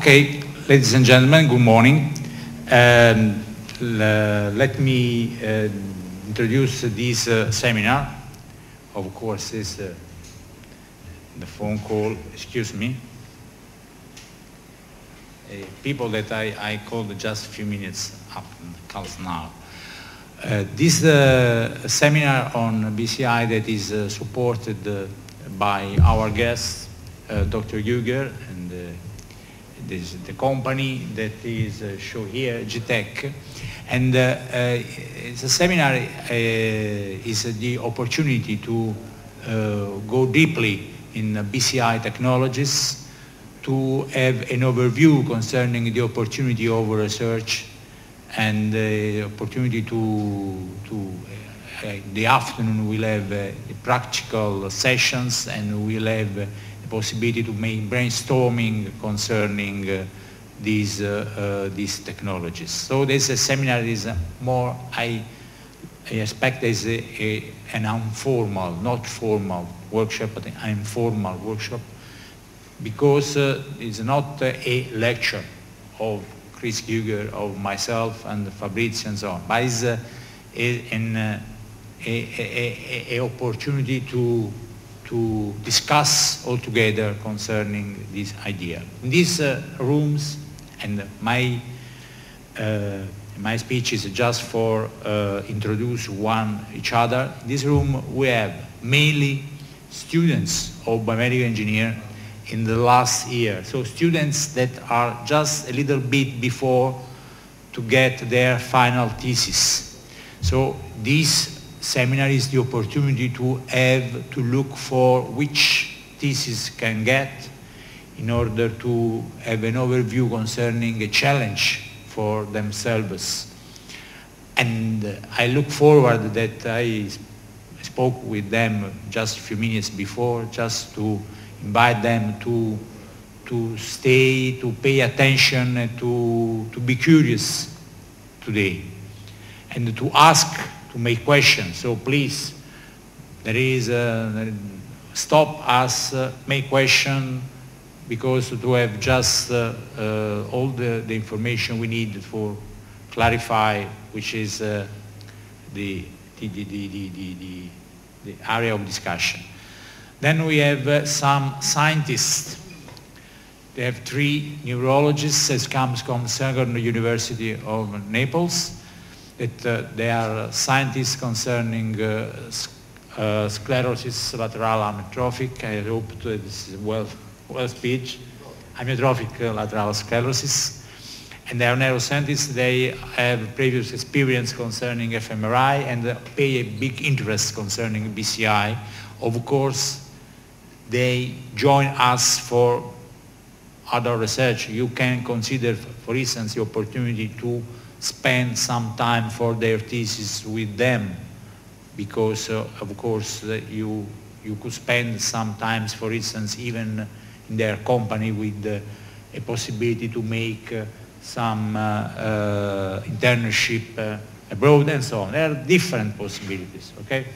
Okay, ladies and gentlemen, good morning. Um, let me uh, introduce this uh, seminar. Of course, is uh, the phone call, excuse me. Uh, people that I, I called just a few minutes up calls now. Uh, this uh, seminar on BCI that is supported by our guest, Dr. Guger, and this the company that is uh, shown here, GTEC. And uh, uh, a seminar is the opportunity to go deeply in BCI technologies, to have an overview concerning the opportunity of research and the opportunity to, to uh, the afternoon we'll have uh, practical sessions and we'll have uh, possibility to make brainstorming concerning uh, these, uh, uh, these technologies. So this seminar is more, I, I expect as a, a, an informal, not formal workshop, but an informal workshop because uh, it's not uh, a lecture of Chris Guger, of myself and Fabrizio and so on, but it's uh, an a, a, a, opportunity to to discuss all together concerning this idea. In these uh, rooms, and my, uh, my speech is just for uh, introduce one each other. In this room we have mainly students of biomedical engineer in the last year. So students that are just a little bit before to get their final thesis. So these seminar is the opportunity to have to look for which thesis can get in order to have an overview concerning a challenge for themselves. And I look forward that I spoke with them just a few minutes before, just to invite them to, to stay, to pay attention, to, to be curious today, and to ask to make questions. So please, there is a, stop us, uh, make question, because to have just uh, uh, all the, the information we need for clarify which is uh, the, the, the, the, the, area of discussion. Then we have uh, some scientists. They have three neurologists that comes from Second University of Naples that uh, they are scientists concerning uh, uh, sclerosis lateral amyotrophic. I hope this is well, well speech. Amyotrophic lateral sclerosis. And they are neuroscientists. They have previous experience concerning fMRI and pay a big interest concerning BCI. Of course, they join us for other research. You can consider, for instance, the opportunity to spend some time for their thesis with them because uh, of course uh, you you could spend sometimes for instance even in their company with uh, a possibility to make uh, some uh, uh, internship abroad and so on. There are different possibilities okay?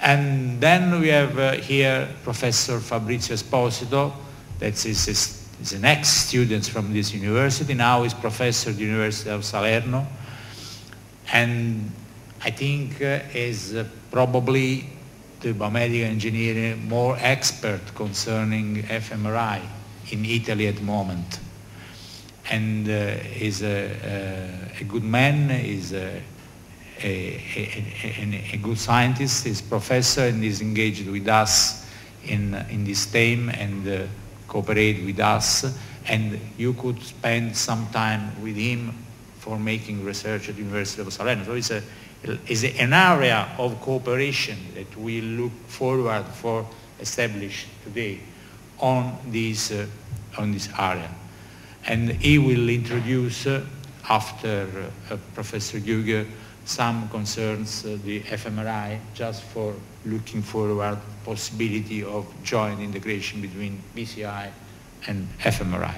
And then we have here professor fabrizio esposito that is is an ex-student from this university, now is professor at the University of Salerno, and I think uh, is uh, probably the biomedical engineer more expert concerning fMRI in Italy at the moment. And uh, is a, a, a, good man, is a, a, a, good scientist, is professor and is engaged with us in, in this theme and uh, cooperate with us and you could spend some time with him for making research at the University of Salerno. So it's, a, it's an area of cooperation that we look forward for establish today on this, uh, on this area. And he will introduce, uh, after uh, Professor Guger, some concerns uh, the fMRI just for looking forward possibility of joint integration between BCI and fMRI.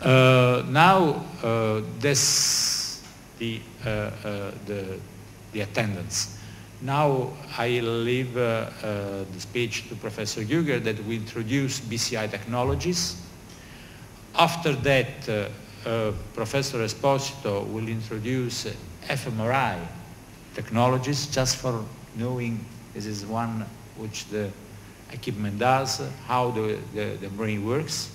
Uh, now uh, this the, uh, uh, the the attendance. now I leave uh, the speech to Professor Guger that will introduce BCI technologies. After that, uh, uh, Professor Esposito will introduce fMRI technologies just for knowing this is one which the equipment does, how the, the, the brain works.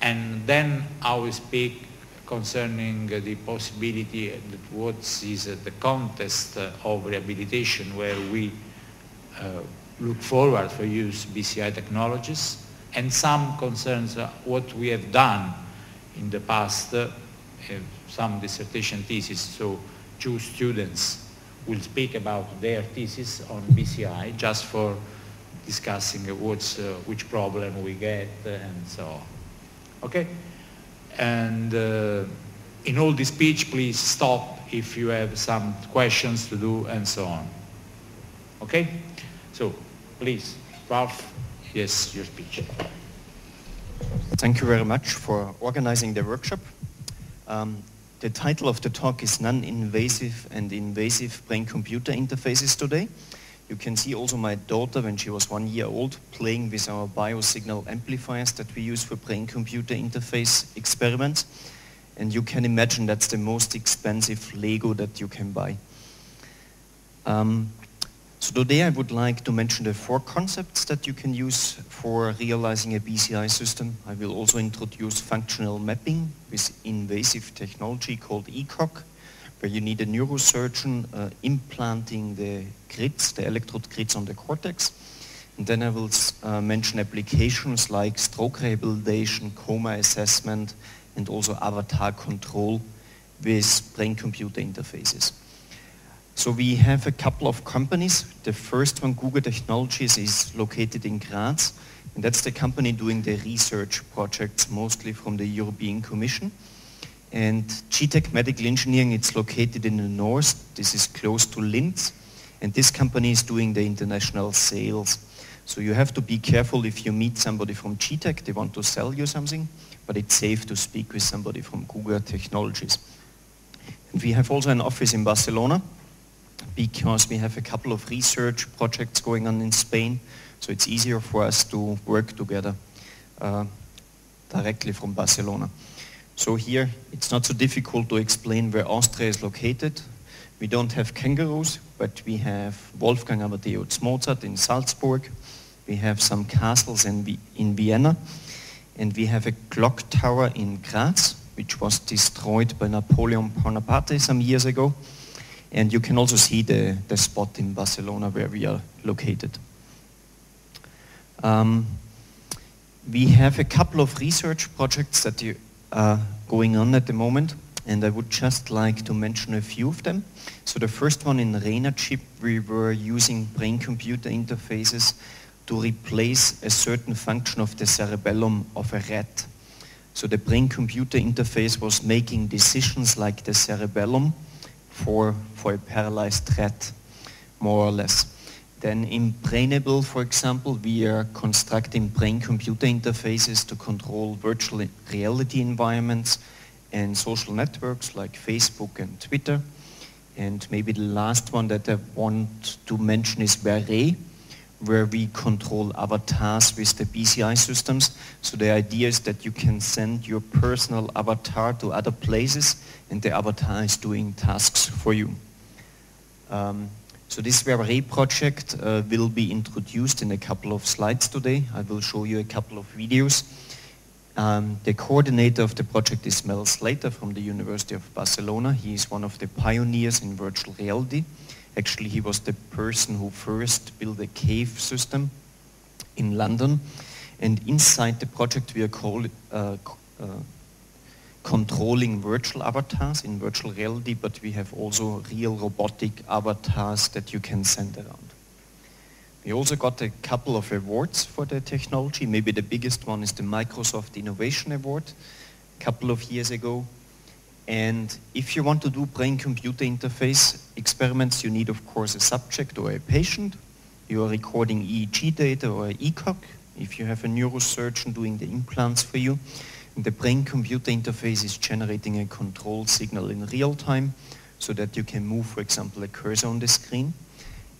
And then I will speak concerning the possibility that what is the context of rehabilitation where we uh, look forward for use BCI technologies and some concerns what we have done in the past, uh, some dissertation thesis, so two students will speak about their thesis on BCI just for discussing what's, uh, which problem we get and so on. Okay? And uh, in all this speech, please stop if you have some questions to do and so on. Okay? So, please, Ralph, yes, your speech. Thank you very much for organizing the workshop. Um, the title of the talk is Non-Invasive and Invasive Brain-Computer Interfaces today. You can see also my daughter, when she was one year old, playing with our biosignal amplifiers that we use for brain-computer interface experiments. And you can imagine that's the most expensive Lego that you can buy. Um, so today I would like to mention the four concepts that you can use for realizing a BCI system. I will also introduce functional mapping with invasive technology called ECOG where you need a neurosurgeon uh, implanting the grids, the electrode grids on the cortex. And then I will uh, mention applications like stroke rehabilitation, coma assessment, and also avatar control with brain-computer interfaces. So we have a couple of companies. The first one, Guger Technologies, is located in Graz. And that's the company doing the research projects, mostly from the European Commission. And GTEC Medical Engineering, it's located in the north. This is close to Linz. And this company is doing the international sales. So you have to be careful if you meet somebody from GTEC, they want to sell you something, but it's safe to speak with somebody from Guger Technologies. And we have also an office in Barcelona because we have a couple of research projects going on in Spain, so it's easier for us to work together uh, directly from Barcelona. So here, it's not so difficult to explain where Austria is located. We don't have kangaroos, but we have Wolfgang Amadeus Mozart in Salzburg. We have some castles in, in Vienna. And we have a clock tower in Graz, which was destroyed by Napoleon Bonaparte some years ago. And you can also see the, the spot in Barcelona where we are located. Um, we have a couple of research projects that uh, going on at the moment, and I would just like to mention a few of them. So the first one in ReNaChip, we were using brain-computer interfaces to replace a certain function of the cerebellum of a rat. So the brain-computer interface was making decisions like the cerebellum for, for a paralyzed rat, more or less. Then in BrainAble, for example, we are constructing brain-computer interfaces to control virtual reality environments and social networks like Facebook and Twitter. And maybe the last one that I want to mention is VERE, where we control avatars with the BCI systems. So the idea is that you can send your personal avatar to other places and the avatar is doing tasks for you. Um, so this VERE project uh, will be introduced in a couple of slides today. I will show you a couple of videos. Um, the coordinator of the project is Mel Slater from the University of Barcelona. He is one of the pioneers in virtual reality. Actually, he was the person who first built a cave system in London. And inside the project, we are called, uh, uh, controlling virtual avatars in virtual reality, but we have also real robotic avatars that you can send around. We also got a couple of awards for the technology. Maybe the biggest one is the Microsoft Innovation Award a couple of years ago. And if you want to do brain-computer interface experiments, you need, of course, a subject or a patient. You are recording EEG data or ECOG. If you have a neurosurgeon doing the implants for you, the brain-computer interface is generating a control signal in real time so that you can move, for example, a cursor on the screen.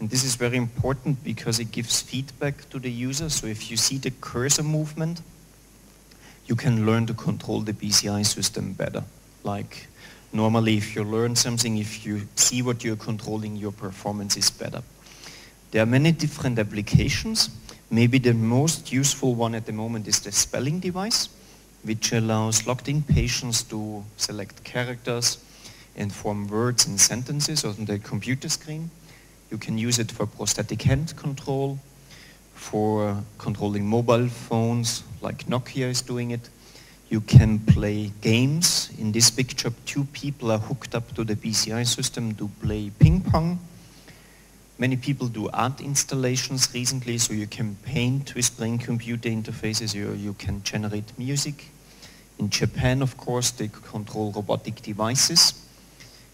And this is very important because it gives feedback to the user. So if you see the cursor movement, you can learn to control the BCI system better. Like normally if you learn something, if you see what you're controlling, your performance is better. There are many different applications. Maybe the most useful one at the moment is the spelling device, which allows locked-in patients to select characters and form words and sentences on the computer screen. You can use it for prosthetic hand control, for controlling mobile phones, like Nokia is doing it. You can play games. In this picture, two people are hooked up to the BCI system to play ping pong. Many people do art installations recently, so you can paint with brain computer interfaces, or you can generate music. In Japan, of course, they control robotic devices.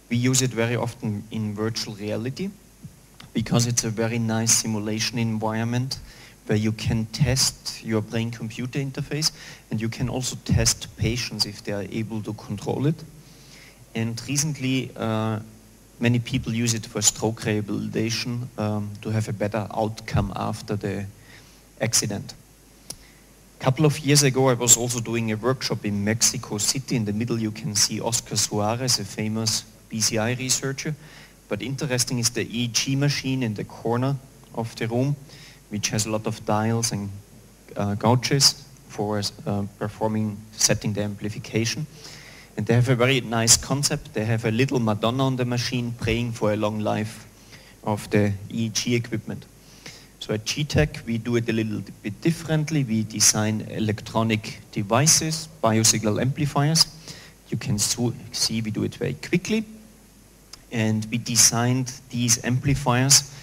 We use it very often in virtual reality because it's a very nice simulation environment where you can test your brain-computer interface and you can also test patients if they are able to control it. And recently, uh, many people use it for stroke rehabilitation um, to have a better outcome after the accident. A couple of years ago, I was also doing a workshop in Mexico City. In the middle, you can see Oscar Suarez, a famous BCI researcher. But interesting is the EEG machine in the corner of the room, which has a lot of dials and uh, gauges for uh, performing, setting the amplification. And they have a very nice concept. They have a little Madonna on the machine praying for a long life of the EEG equipment. So at GTEC, we do it a little bit differently. We design electronic devices, biosignal amplifiers. You can see we do it very quickly. And we designed these amplifiers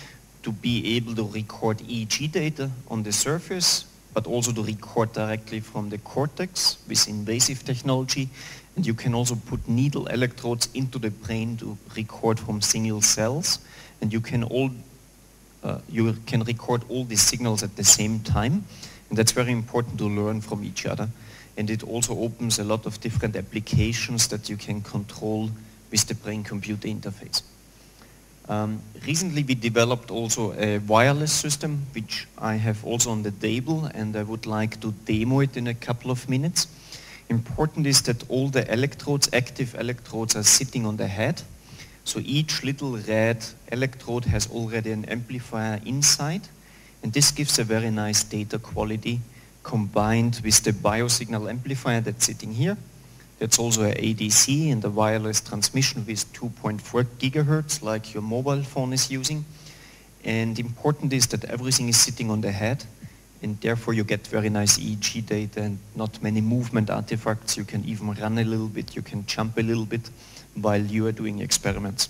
to be able to record EEG data on the surface, but also to record directly from the cortex with invasive technology and you can also put needle electrodes into the brain to record from single cells. And you can all uh, you can record all these signals at the same time. And that's very important to learn from each other. And it also opens a lot of different applications that you can control with the brain-computer interface. Um, recently we developed also a wireless system, which I have also on the table, and I would like to demo it in a couple of minutes. Important is that all the electrodes, active electrodes, are sitting on the head. So each little red electrode has already an amplifier inside. And this gives a very nice data quality combined with the biosignal amplifier that's sitting here. That's also an ADC and a wireless transmission with 2.4 gigahertz like your mobile phone is using. And important is that everything is sitting on the head and therefore you get very nice EEG data and not many movement artifacts. You can even run a little bit, you can jump a little bit while you are doing experiments.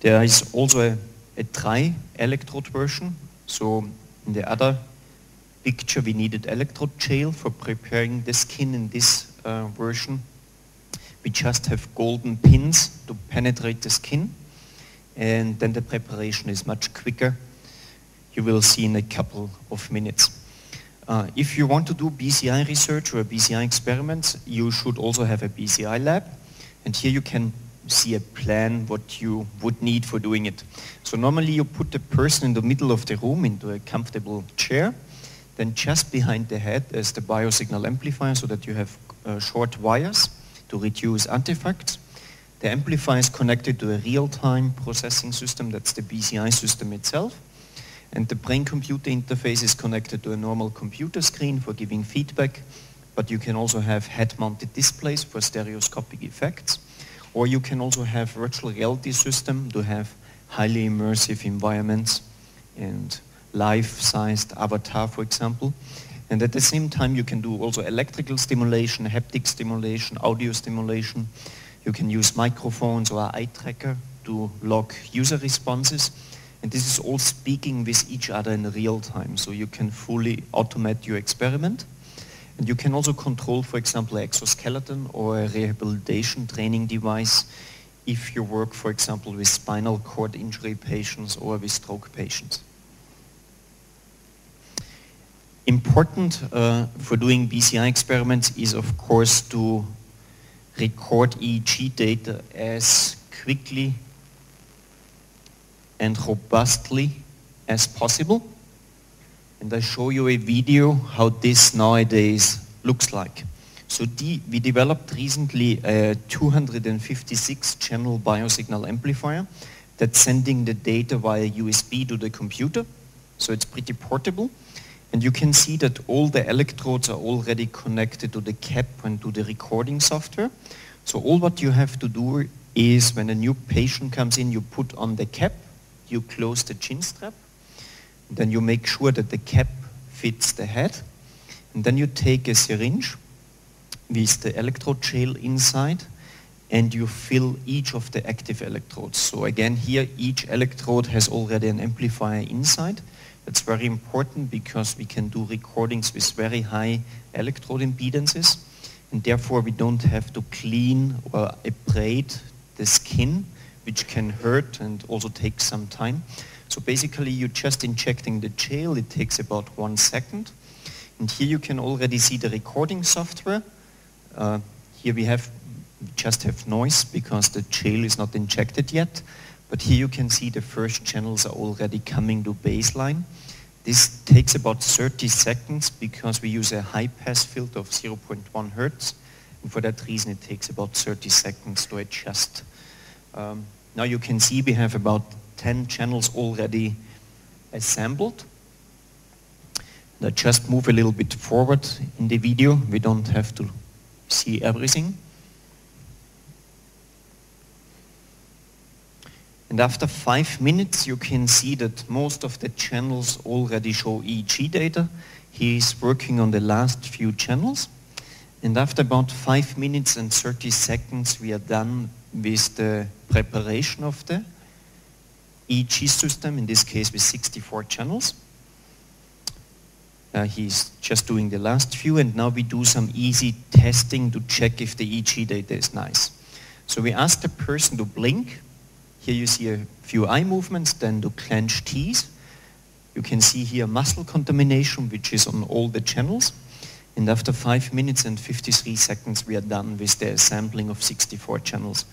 There is also a, a dry-electrode version. So in the other picture we needed electrode gel for preparing the skin in this uh, version. We just have golden pins to penetrate the skin and then the preparation is much quicker you will see in a couple of minutes. Uh, if you want to do BCI research or BCI experiments, you should also have a BCI lab. And here you can see a plan what you would need for doing it. So normally you put the person in the middle of the room into a comfortable chair. Then just behind the head is the biosignal amplifier so that you have uh, short wires to reduce artifacts. The amplifier is connected to a real-time processing system, that's the BCI system itself. And the brain-computer interface is connected to a normal computer screen for giving feedback, but you can also have head-mounted displays for stereoscopic effects, or you can also have virtual reality system to have highly immersive environments and life-sized avatar, for example. And at the same time, you can do also electrical stimulation, haptic stimulation, audio stimulation. You can use microphones or eye tracker to log user responses. And this is all speaking with each other in real time. So you can fully automate your experiment. And you can also control, for example, exoskeleton or a rehabilitation training device if you work, for example, with spinal cord injury patients or with stroke patients. Important uh, for doing BCI experiments is, of course, to record EEG data as quickly and robustly as possible. And I show you a video how this nowadays looks like. So we developed recently a 256 channel biosignal amplifier that's sending the data via USB to the computer. So it's pretty portable. And you can see that all the electrodes are already connected to the cap and to the recording software. So all what you have to do is when a new patient comes in, you put on the cap, you close the chin strap, then you make sure that the cap fits the head, and then you take a syringe with the electrode gel inside, and you fill each of the active electrodes. So again, here each electrode has already an amplifier inside. That's very important because we can do recordings with very high electrode impedances and therefore we don't have to clean or abrade the skin which can hurt and also take some time. So basically you're just injecting the gel, it takes about one second. And here you can already see the recording software. Uh, here we have we just have noise because the gel is not injected yet. But here you can see the first channels are already coming to baseline. This takes about 30 seconds because we use a high pass filter of 0.1 hertz. And for that reason, it takes about 30 seconds to adjust. Um, now you can see we have about 10 channels already assembled. And I just move a little bit forward in the video. We don't have to see everything. And after five minutes, you can see that most of the channels already show EEG data. He is working on the last few channels. And after about five minutes and 30 seconds, we are done with the preparation of the EEG system, in this case with 64 channels. Uh, he's just doing the last few, and now we do some easy testing to check if the EEG data is nice. So we ask the person to blink here you see a few eye movements, then to clench teeth. You can see here muscle contamination, which is on all the channels. And after 5 minutes and 53 seconds, we are done with the sampling of 64 channels.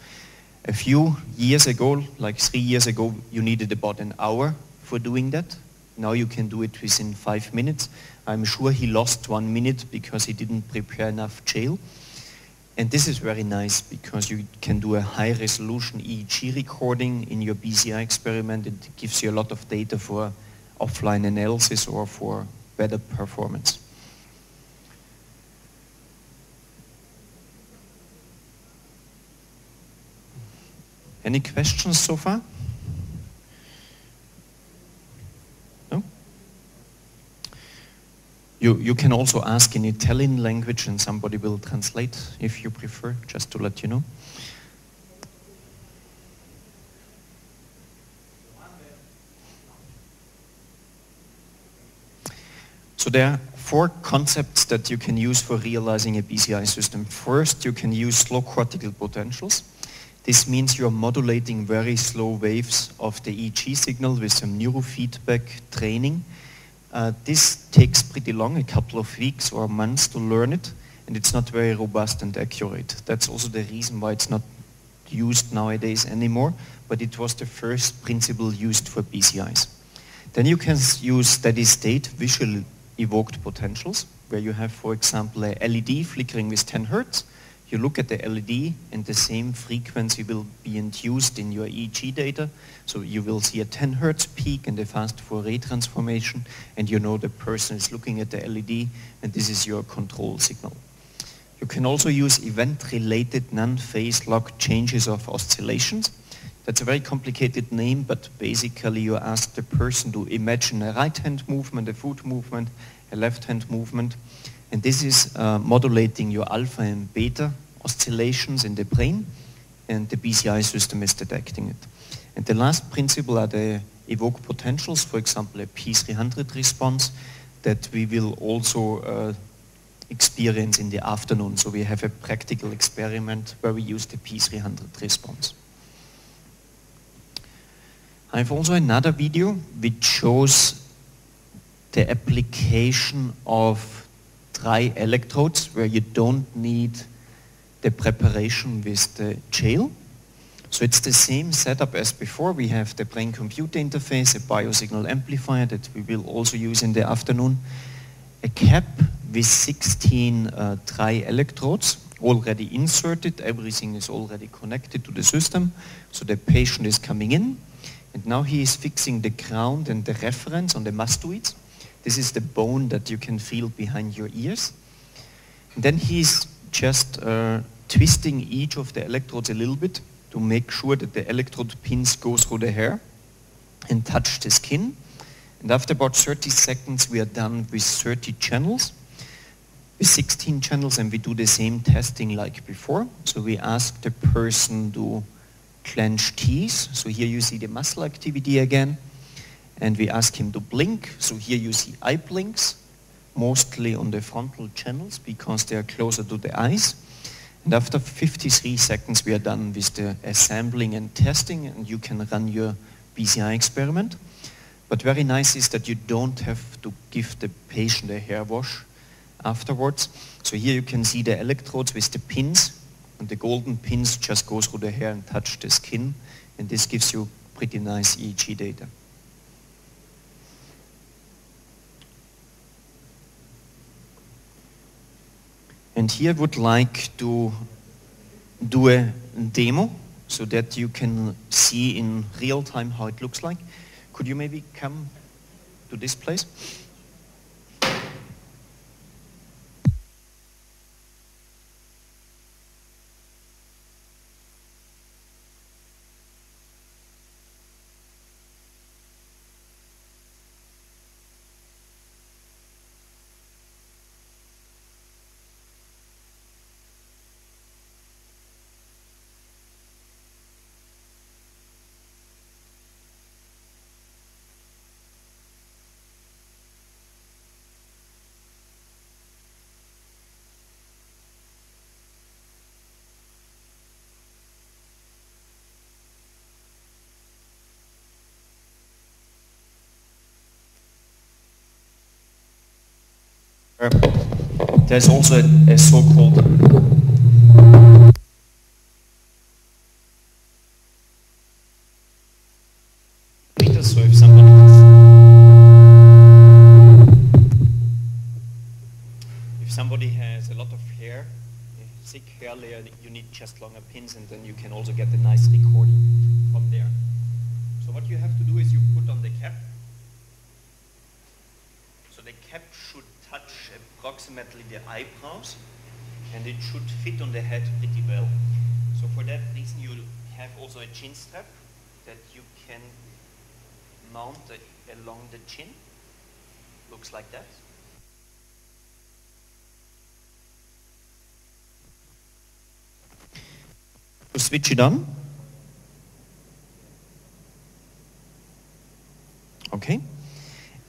A few years ago, like three years ago, you needed about an hour for doing that. Now you can do it within five minutes. I'm sure he lost one minute because he didn't prepare enough gel. And this is very nice because you can do a high resolution EEG recording in your BCI experiment. It gives you a lot of data for offline analysis or for better performance. Any questions so far? You, you can also ask in Italian language and somebody will translate if you prefer, just to let you know. So there are four concepts that you can use for realizing a BCI system. First, you can use slow cortical potentials. This means you're modulating very slow waves of the EEG signal with some neurofeedback training uh, this takes pretty long, a couple of weeks or months to learn it, and it's not very robust and accurate. That's also the reason why it's not used nowadays anymore, but it was the first principle used for BCIs. Then you can use steady state visual evoked potentials, where you have, for example, a LED flickering with 10 hertz, you look at the LED and the same frequency will be induced in your EEG data. So you will see a 10 hertz peak and a fast Fourier transformation and you know the person is looking at the LED and this is your control signal. You can also use event-related non-phase lock changes of oscillations. That's a very complicated name, but basically you ask the person to imagine a right-hand movement, a foot movement, a left-hand movement, and this is uh, modulating your alpha and beta oscillations in the brain, and the BCI system is detecting it. And the last principle are the evoke potentials, for example, a P300 response that we will also uh, experience in the afternoon. So we have a practical experiment where we use the P300 response. I have also another video which shows the application of dry electrodes where you don't need the preparation with the gel. So it's the same setup as before. We have the brain-computer interface, a biosignal amplifier that we will also use in the afternoon, a cap with 16 uh, dry electrodes already inserted. Everything is already connected to the system. So the patient is coming in, and now he is fixing the ground and the reference on the mastoids. This is the bone that you can feel behind your ears. And then he's just uh, twisting each of the electrodes a little bit to make sure that the electrode pins go through the hair and touch the skin. And after about 30 seconds, we are done with 30 channels, with 16 channels, and we do the same testing like before. So we ask the person to clench teeth. So here you see the muscle activity again. And we ask him to blink. So here you see eye blinks, mostly on the frontal channels because they are closer to the eyes. And after 53 seconds, we are done with the assembling and testing, and you can run your BCI experiment. But very nice is that you don't have to give the patient a hair wash afterwards. So here you can see the electrodes with the pins, and the golden pins just go through the hair and touch the skin, and this gives you pretty nice EEG data. And here I would like to do a demo so that you can see in real time how it looks like. Could you maybe come to this place? There's also a, a so-called chin strap that you can mount along the chin. Looks like that. Switch it on. Okay.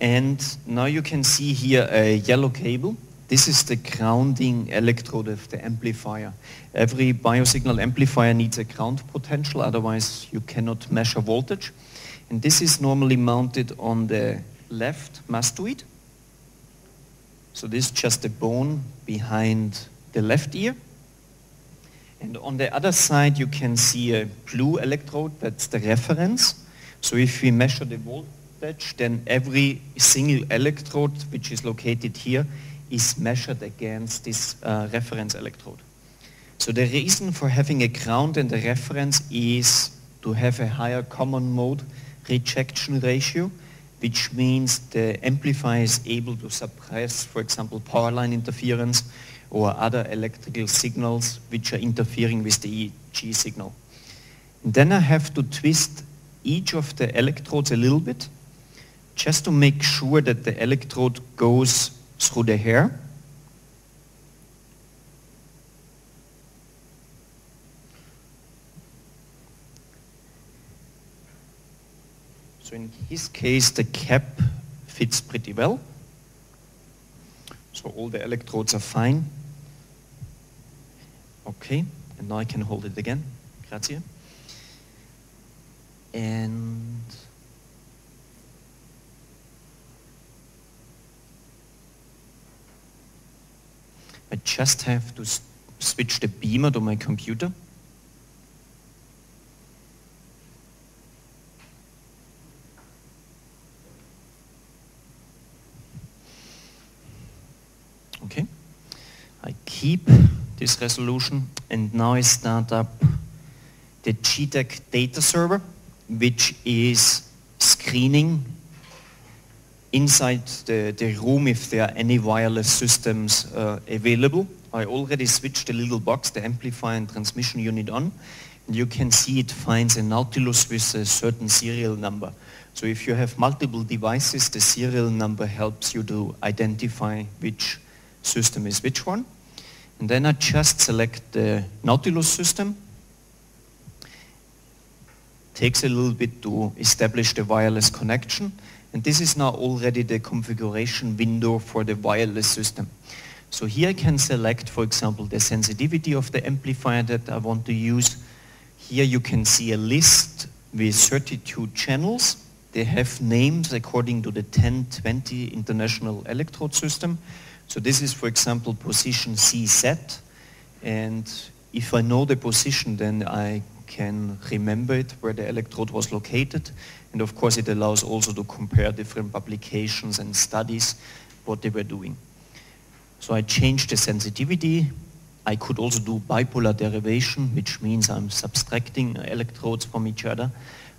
And now you can see here a yellow cable. This is the grounding electrode of the amplifier. Every biosignal amplifier needs a ground potential, otherwise you cannot measure voltage. And this is normally mounted on the left mastoid. So this is just the bone behind the left ear. And on the other side you can see a blue electrode, that's the reference. So if we measure the voltage, then every single electrode which is located here is measured against this uh, reference electrode. So the reason for having a ground and a reference is to have a higher common mode rejection ratio, which means the amplifier is able to suppress, for example, power line interference or other electrical signals which are interfering with the EEG signal. And then I have to twist each of the electrodes a little bit just to make sure that the electrode goes through the hair. So in his case, the cap fits pretty well. So all the electrodes are fine. Okay, and now I can hold it again. Grazie. And I just have to switch the beamer to my computer. Okay, I keep this resolution and now I start up the GTEC data server which is screening inside the, the room if there are any wireless systems uh, available. I already switched the little box, the amplifier and transmission unit on. And you can see it finds a Nautilus with a certain serial number. So if you have multiple devices, the serial number helps you to identify which system is which one. And then I just select the Nautilus system. Takes a little bit to establish the wireless connection. And this is now already the configuration window for the wireless system. So here I can select, for example, the sensitivity of the amplifier that I want to use. Here you can see a list with 32 channels. They have names according to the 1020 International Electrode System. So this is, for example, position CZ. And if I know the position, then I can remember it, where the electrode was located. And of course, it allows also to compare different publications and studies, what they were doing. So I changed the sensitivity. I could also do bipolar derivation, which means I'm subtracting electrodes from each other.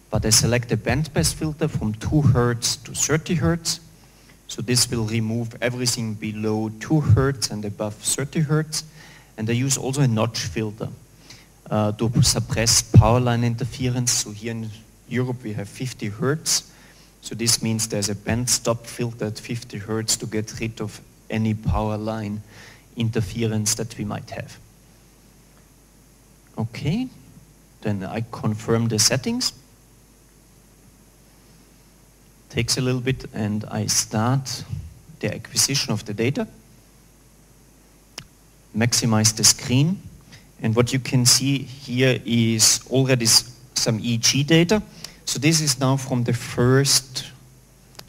But I select a bandpass filter from 2 hertz to 30 hertz. So this will remove everything below 2 hertz and above 30 hertz. And I use also a notch filter uh, to suppress power line interference. So here in Europe we have 50 hertz. So this means there's a band stop filter at 50 hertz to get rid of any power line interference that we might have. Okay, then I confirm the settings. Takes a little bit and I start the acquisition of the data. Maximize the screen. And what you can see here is already some EEG data. So this is now from the first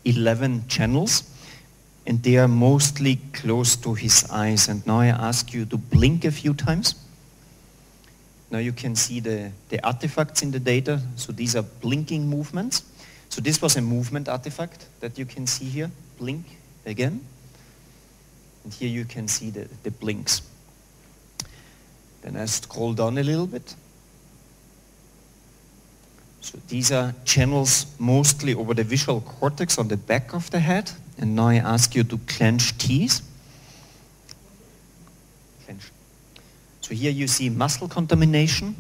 11 channels and they are mostly close to his eyes. And now I ask you to blink a few times. Now you can see the, the artifacts in the data. So these are blinking movements. So this was a movement artifact that you can see here. Blink again. And here you can see the, the blinks. Then I scroll down a little bit. So these are channels mostly over the visual cortex on the back of the head. And now I ask you to clench teeth. Clench. So here you see muscle contamination.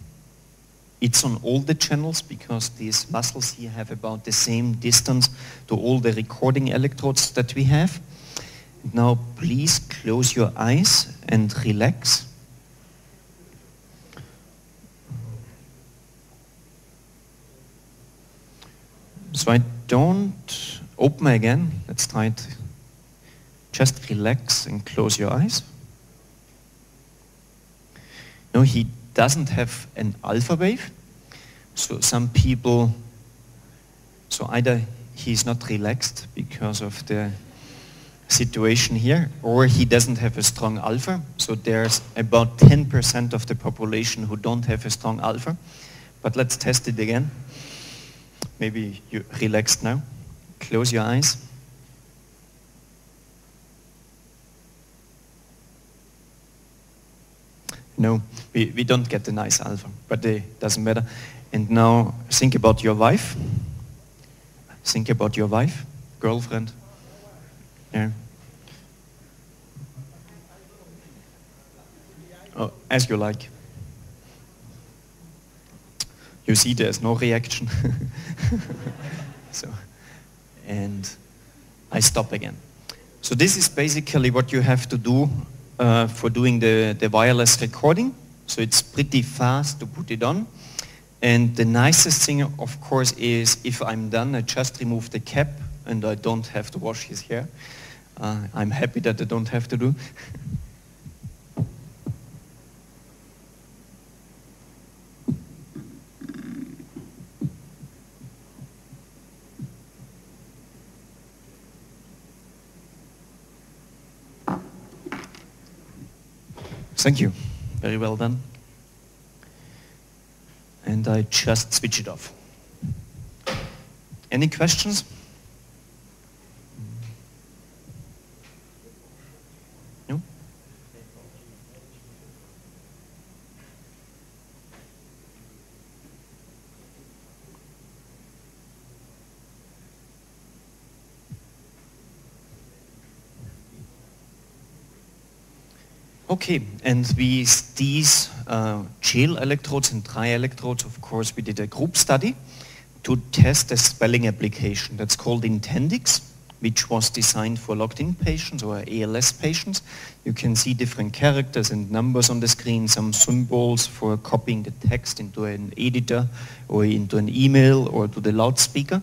It's on all the channels because these muscles here have about the same distance to all the recording electrodes that we have. Now please close your eyes and relax. So I don't open again. Let's try it. Just relax and close your eyes. No, he doesn't have an alpha wave. So some people, so either he's not relaxed because of the situation here, or he doesn't have a strong alpha. So there's about 10% of the population who don't have a strong alpha. But let's test it again. Maybe you're relaxed now. Close your eyes. No, we, we don't get the nice alpha, but it doesn't matter. And now think about your wife. Think about your wife, girlfriend. Yeah. Oh, as you like. You see there's no reaction. so and I stop again. So this is basically what you have to do uh, for doing the, the wireless recording. So it's pretty fast to put it on. And the nicest thing, of course, is if I'm done, I just remove the cap and I don't have to wash his hair. Uh, I'm happy that I don't have to do. Thank you. Very well done. And I just switch it off. Any questions? Okay, and with these uh, gel electrodes and dry electrodes, of course, we did a group study to test a spelling application that's called Intendix, which was designed for locked-in patients or ALS patients. You can see different characters and numbers on the screen, some symbols for copying the text into an editor or into an email or to the loudspeaker.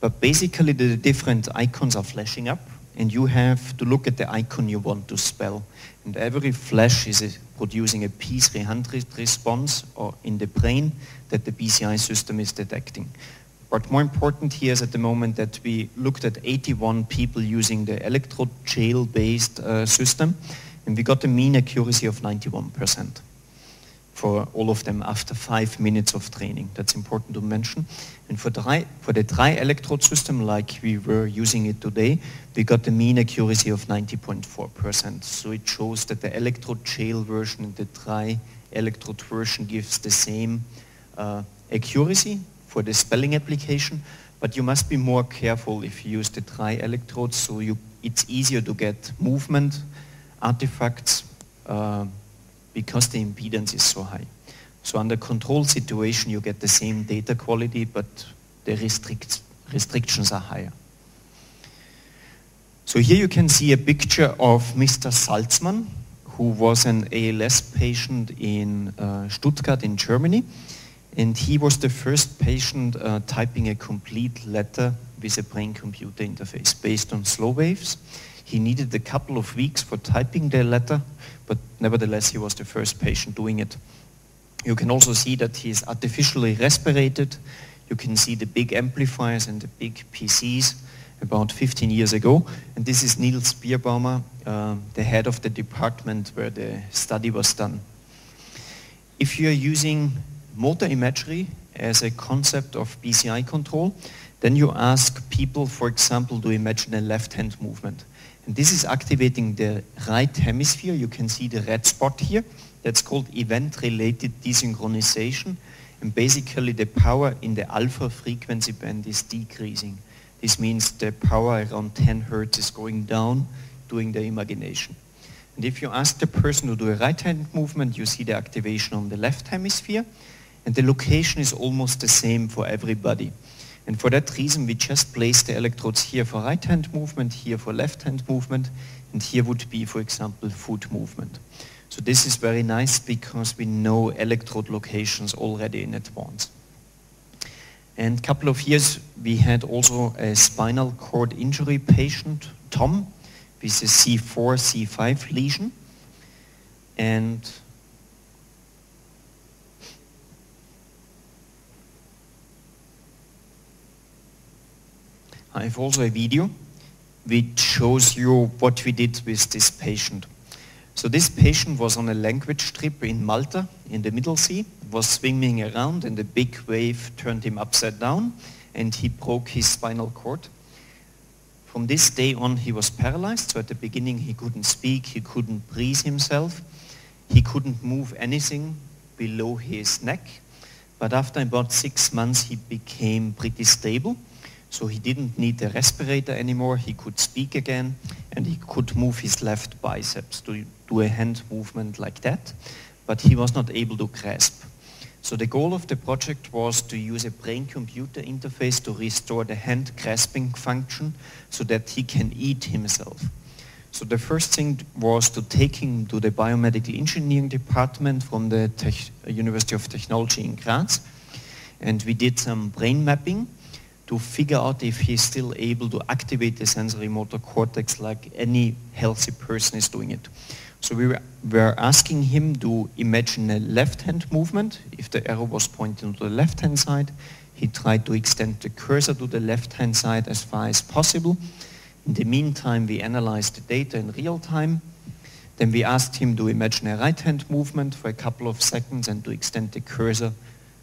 But basically the different icons are flashing up and you have to look at the icon you want to spell. And every flash is a, producing a P300 response or in the brain that the BCI system is detecting. But more important here is at the moment that we looked at 81 people using the electrode gel-based uh, system, and we got a mean accuracy of 91% for all of them after five minutes of training. That's important to mention. And for, for the dry electrode system, like we were using it today, we got a mean accuracy of 90.4%. So it shows that the electrode gel version and the dry electrode version gives the same uh, accuracy for the spelling application, but you must be more careful if you use the dry electrodes, so you, it's easier to get movement, artifacts, uh, because the impedance is so high. So under control situation, you get the same data quality, but the restrict, restrictions are higher. So here you can see a picture of Mr. Salzmann, who was an ALS patient in uh, Stuttgart in Germany. And he was the first patient uh, typing a complete letter with a brain-computer interface based on slow waves. He needed a couple of weeks for typing the letter, but nevertheless he was the first patient doing it. You can also see that he is artificially respirated. You can see the big amplifiers and the big PCs about 15 years ago. And this is Niels Birbaumer, uh, the head of the department where the study was done. If you are using motor imagery as a concept of BCI control, then you ask people, for example, to imagine a left-hand movement. And this is activating the right hemisphere. You can see the red spot here. That's called event-related desynchronization. And basically the power in the alpha frequency band is decreasing. This means the power around 10 hertz is going down during the imagination. And if you ask the person to do a right-hand movement, you see the activation on the left hemisphere. And the location is almost the same for everybody. And for that reason, we just place the electrodes here for right-hand movement, here for left-hand movement, and here would be, for example, foot movement. So this is very nice because we know electrode locations already in advance. And a couple of years, we had also a spinal cord injury patient, Tom, with a C4, C5 lesion. And I have also a video which shows you what we did with this patient. So this patient was on a language trip in Malta in the Middle Sea, was swimming around and a big wave turned him upside down and he broke his spinal cord. From this day on he was paralyzed, so at the beginning he couldn't speak, he couldn't breathe himself, he couldn't move anything below his neck. But after about six months he became pretty stable so he didn't need the respirator anymore. He could speak again and he could move his left biceps to do a hand movement like that. But he was not able to grasp. So the goal of the project was to use a brain-computer interface to restore the hand grasping function so that he can eat himself. So the first thing was to take him to the biomedical engineering department from the University of Technology in Graz. And we did some brain mapping to figure out if he's still able to activate the sensory motor cortex like any healthy person is doing it. So we were, asking him to imagine a left-hand movement. If the arrow was pointing to the left-hand side, he tried to extend the cursor to the left-hand side as far as possible. In the meantime, we analyzed the data in real time. Then we asked him to imagine a right-hand movement for a couple of seconds and to extend the cursor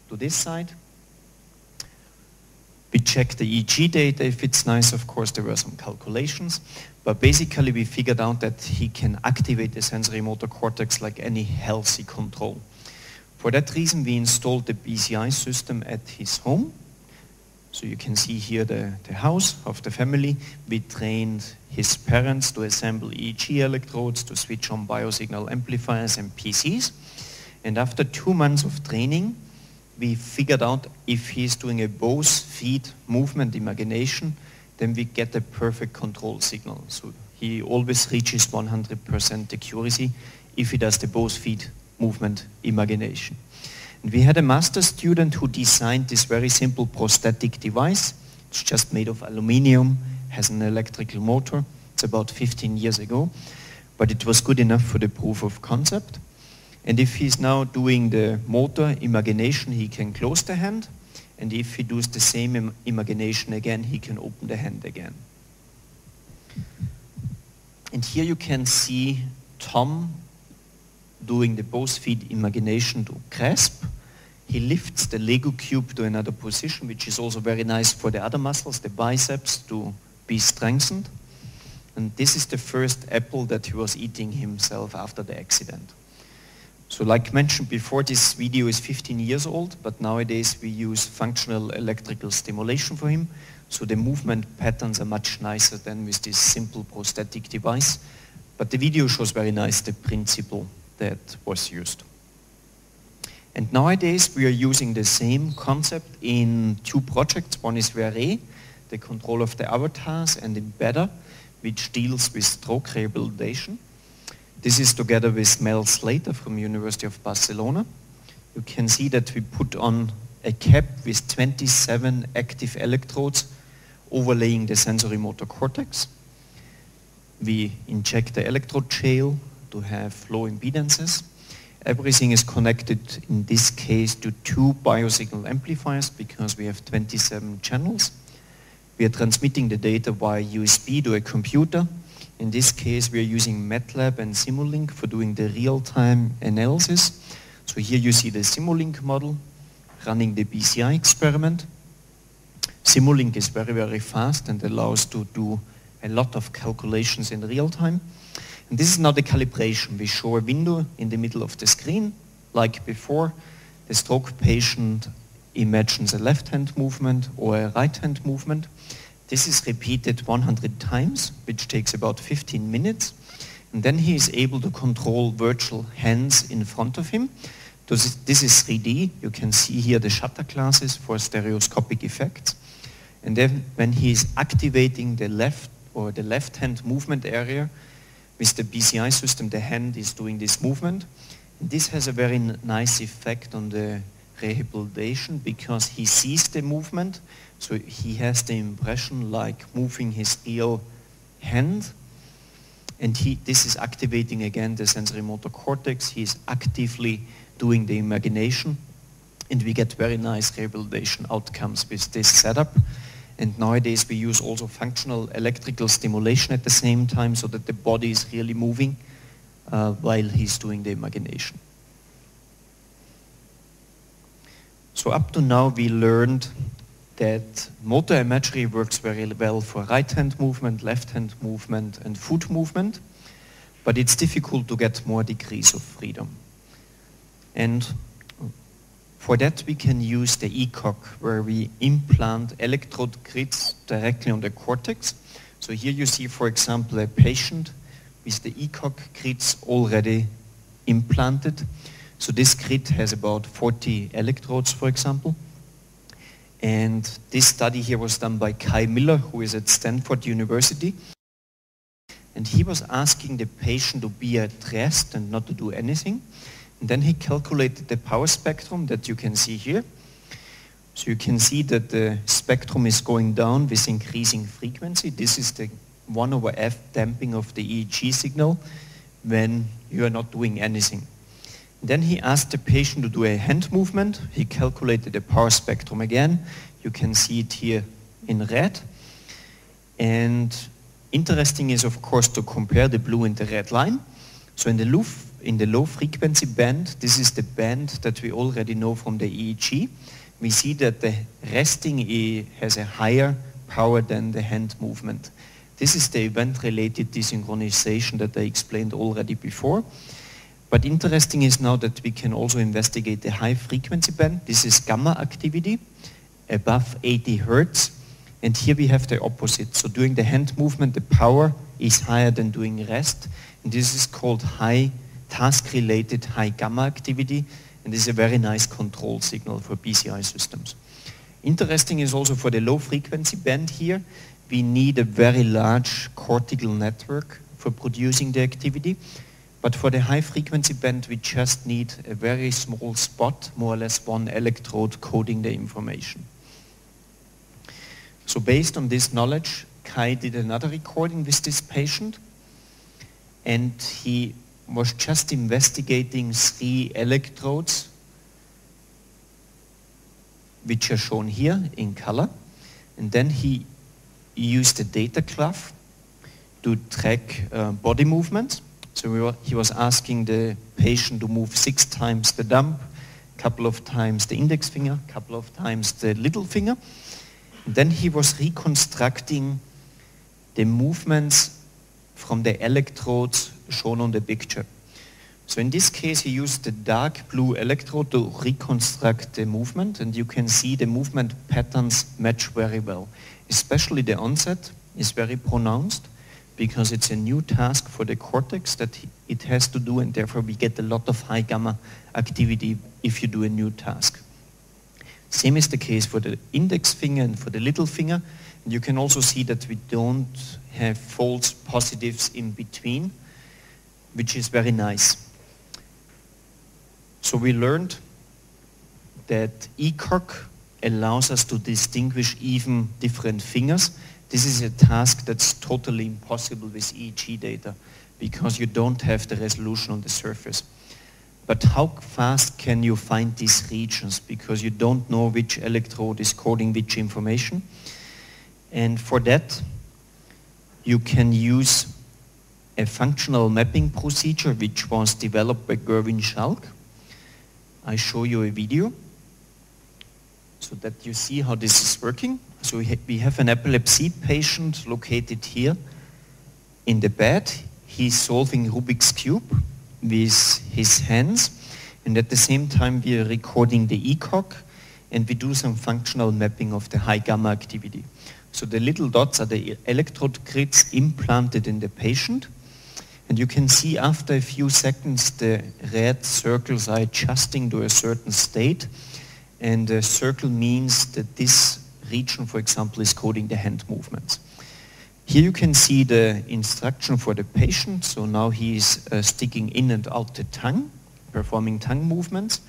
to this side. We checked the EEG data. If it's nice, of course, there were some calculations. But basically, we figured out that he can activate the sensory motor cortex like any healthy control. For that reason, we installed the BCI system at his home. So you can see here the, the house of the family. We trained his parents to assemble EEG electrodes, to switch on biosignal amplifiers and PCs. And after two months of training, we figured out if he's doing a both feet movement imagination, then we get a perfect control signal. So he always reaches 100% accuracy if he does the both feet movement imagination. And we had a master student who designed this very simple prosthetic device. It's just made of aluminium, has an electrical motor. It's about 15 years ago, but it was good enough for the proof of concept. And if he's now doing the motor imagination, he can close the hand. And if he does the same Im imagination again, he can open the hand again. And here you can see Tom doing the both feet imagination to grasp. He lifts the Lego cube to another position, which is also very nice for the other muscles, the biceps, to be strengthened. And this is the first apple that he was eating himself after the accident. So like mentioned before, this video is 15 years old, but nowadays we use functional electrical stimulation for him. So the movement patterns are much nicer than with this simple prosthetic device. But the video shows very nice the principle that was used. And nowadays we are using the same concept in two projects. One is VERE, the control of the avatars, and in Better, which deals with stroke rehabilitation. This is together with Mel Slater from University of Barcelona. You can see that we put on a cap with 27 active electrodes overlaying the sensory motor cortex. We inject the electrode gel to have low impedances. Everything is connected in this case to two biosignal amplifiers because we have 27 channels. We are transmitting the data via USB to a computer. In this case, we are using MATLAB and Simulink for doing the real-time analysis. So here you see the Simulink model running the BCI experiment. Simulink is very, very fast and allows to do a lot of calculations in real time. And this is now the calibration. We show a window in the middle of the screen, like before. The stroke patient imagines a left-hand movement or a right-hand movement. This is repeated 100 times, which takes about 15 minutes. And then he is able to control virtual hands in front of him. This is, this is 3D. You can see here the shutter glasses for stereoscopic effects. And then when he is activating the left or the left hand movement area, with the BCI system, the hand is doing this movement. And this has a very nice effect on the rehabilitation because he sees the movement, so he has the impression like moving his real hand. And he, this is activating again the sensory motor cortex. He is actively doing the imagination. And we get very nice rehabilitation outcomes with this setup. And nowadays we use also functional electrical stimulation at the same time so that the body is really moving uh, while he's doing the imagination. So up to now we learned that motor imagery works very well for right hand movement, left hand movement and foot movement, but it's difficult to get more degrees of freedom. And for that, we can use the ECOG, where we implant electrode grids directly on the cortex. So here you see, for example, a patient with the ECOG grids already implanted. So this grid has about 40 electrodes, for example. And this study here was done by Kai Miller, who is at Stanford University. And he was asking the patient to be at rest and not to do anything. And then he calculated the power spectrum that you can see here. So you can see that the spectrum is going down with increasing frequency. This is the 1 over f damping of the EEG signal when you are not doing anything. Then he asked the patient to do a hand movement. He calculated the power spectrum again. You can see it here in red. And interesting is, of course, to compare the blue and the red line. So in the low, in the low frequency band, this is the band that we already know from the EEG, we see that the resting E has a higher power than the hand movement. This is the event-related desynchronization that I explained already before. But interesting is now that we can also investigate the high frequency band. This is gamma activity. above 80 hertz. And here we have the opposite. So during the hand movement, the power is higher than doing rest. And this is called high task-related high gamma activity. And this is a very nice control signal for BCI systems. Interesting is also for the low frequency band here, we need a very large cortical network for producing the activity. But for the high frequency band, we just need a very small spot, more or less one electrode coding the information. So based on this knowledge, Kai did another recording with this patient and he was just investigating three electrodes which are shown here in color and then he used a data glove to track uh, body movements so we were, he was asking the patient to move six times the thumb, couple of times the index finger, couple of times the little finger. And then he was reconstructing the movements from the electrodes shown on the picture. So in this case, he used the dark blue electrode to reconstruct the movement, and you can see the movement patterns match very well. Especially the onset is very pronounced because it's a new task for the cortex that it has to do and therefore we get a lot of high gamma activity if you do a new task. Same is the case for the index finger and for the little finger. And you can also see that we don't have false positives in between, which is very nice. So we learned that ECOG allows us to distinguish even different fingers this is a task that's totally impossible with EEG data because you don't have the resolution on the surface. But how fast can you find these regions because you don't know which electrode is coding which information? And for that, you can use a functional mapping procedure which was developed by Gerwin Schalk. I show you a video so that you see how this is working. So we have an epilepsy patient located here in the bed. He's solving Rubik's Cube with his hands. And at the same time, we are recording the ECOG and we do some functional mapping of the high gamma activity. So the little dots are the electrode grids implanted in the patient. And you can see after a few seconds, the red circles are adjusting to a certain state. And a circle means that this region, for example, is coding the hand movements. Here you can see the instruction for the patient. So now he is uh, sticking in and out the tongue, performing tongue movements.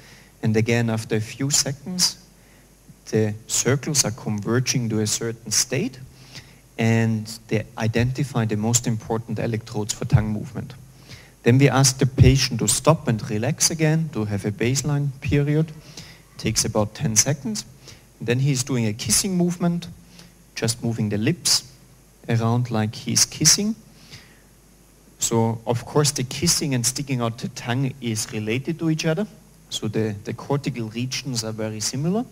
And again, after a few seconds, the circles are converging to a certain state and they identify the most important electrodes for tongue movement. Then we ask the patient to stop and relax again, to have a baseline period. It takes about 10 seconds. Then he's doing a kissing movement, just moving the lips around like he's kissing. So of course the kissing and sticking out the tongue is related to each other. So the, the cortical regions are very similar.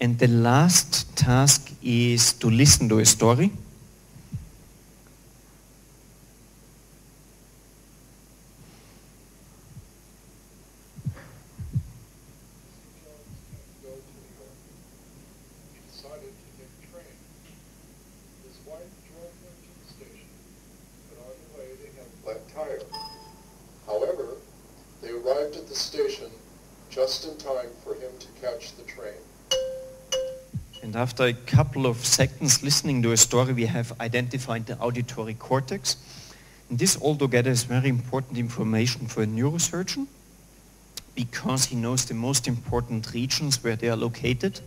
And the last task is to listen to a story. And after a couple of seconds listening to a story, we have identified the auditory cortex. And this altogether is very important information for a neurosurgeon because he knows the most important regions where they are located.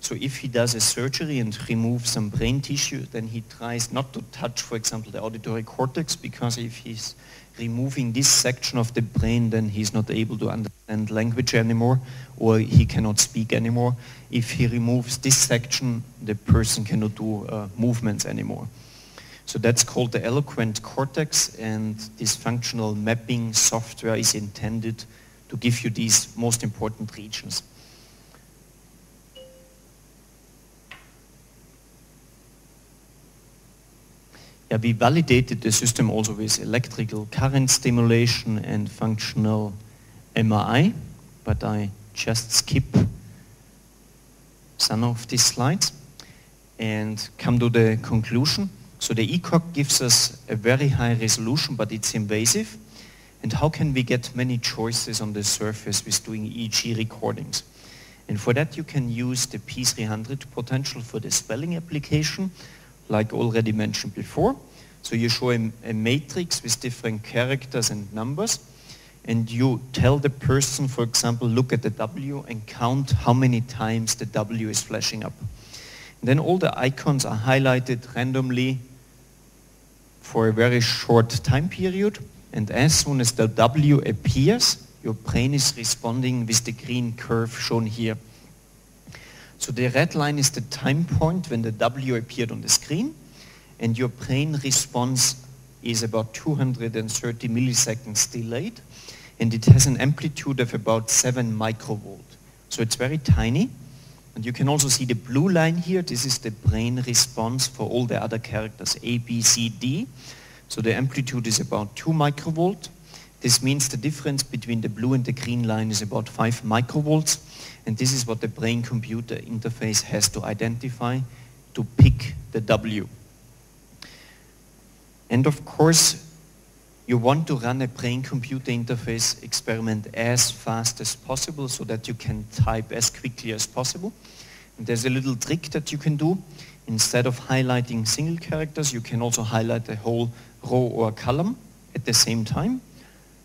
So if he does a surgery and removes some brain tissue, then he tries not to touch, for example, the auditory cortex because if he's removing this section of the brain, then he's not able to understand language anymore or he cannot speak anymore. If he removes this section, the person cannot do uh, movements anymore. So that's called the eloquent cortex and this functional mapping software is intended to give you these most important regions. Yeah, we validated the system also with electrical current stimulation and functional MRI, but I just skip some of these slides and come to the conclusion. So the ECOG gives us a very high resolution, but it's invasive. And how can we get many choices on the surface with doing EEG recordings? And for that you can use the P300 potential for the spelling application, like already mentioned before. So you show a, a matrix with different characters and numbers, and you tell the person, for example, look at the W and count how many times the W is flashing up. And then all the icons are highlighted randomly for a very short time period. And as soon as the W appears, your brain is responding with the green curve shown here. So the red line is the time point when the W appeared on the screen, and your brain response is about 230 milliseconds delayed and it has an amplitude of about 7 microvolt. So it's very tiny. And you can also see the blue line here. This is the brain response for all the other characters, A, B, C, D. So the amplitude is about 2 microvolt. This means the difference between the blue and the green line is about 5 microvolts. And this is what the brain-computer interface has to identify to pick the W. And of course, you want to run a brain-computer interface experiment as fast as possible so that you can type as quickly as possible. And there's a little trick that you can do. Instead of highlighting single characters, you can also highlight a whole row or column at the same time.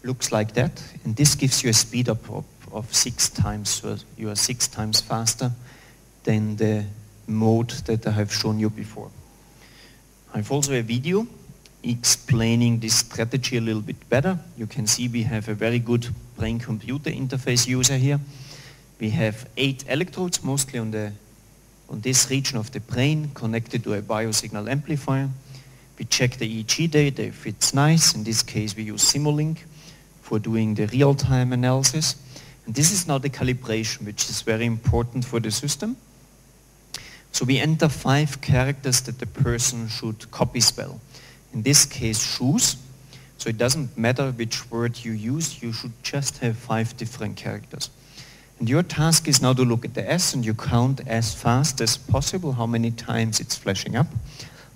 Looks like that. And this gives you a speed up of, six times. So you are six times faster than the mode that I have shown you before. I have also a video explaining this strategy a little bit better. You can see we have a very good brain-computer interface user here. We have eight electrodes, mostly on, the, on this region of the brain, connected to a biosignal amplifier. We check the EEG data if it's nice. In this case, we use Simulink for doing the real-time analysis. And this is now the calibration, which is very important for the system. So we enter five characters that the person should copy spell in this case shoes. So it doesn't matter which word you use, you should just have five different characters. And your task is now to look at the S and you count as fast as possible how many times it's flashing up.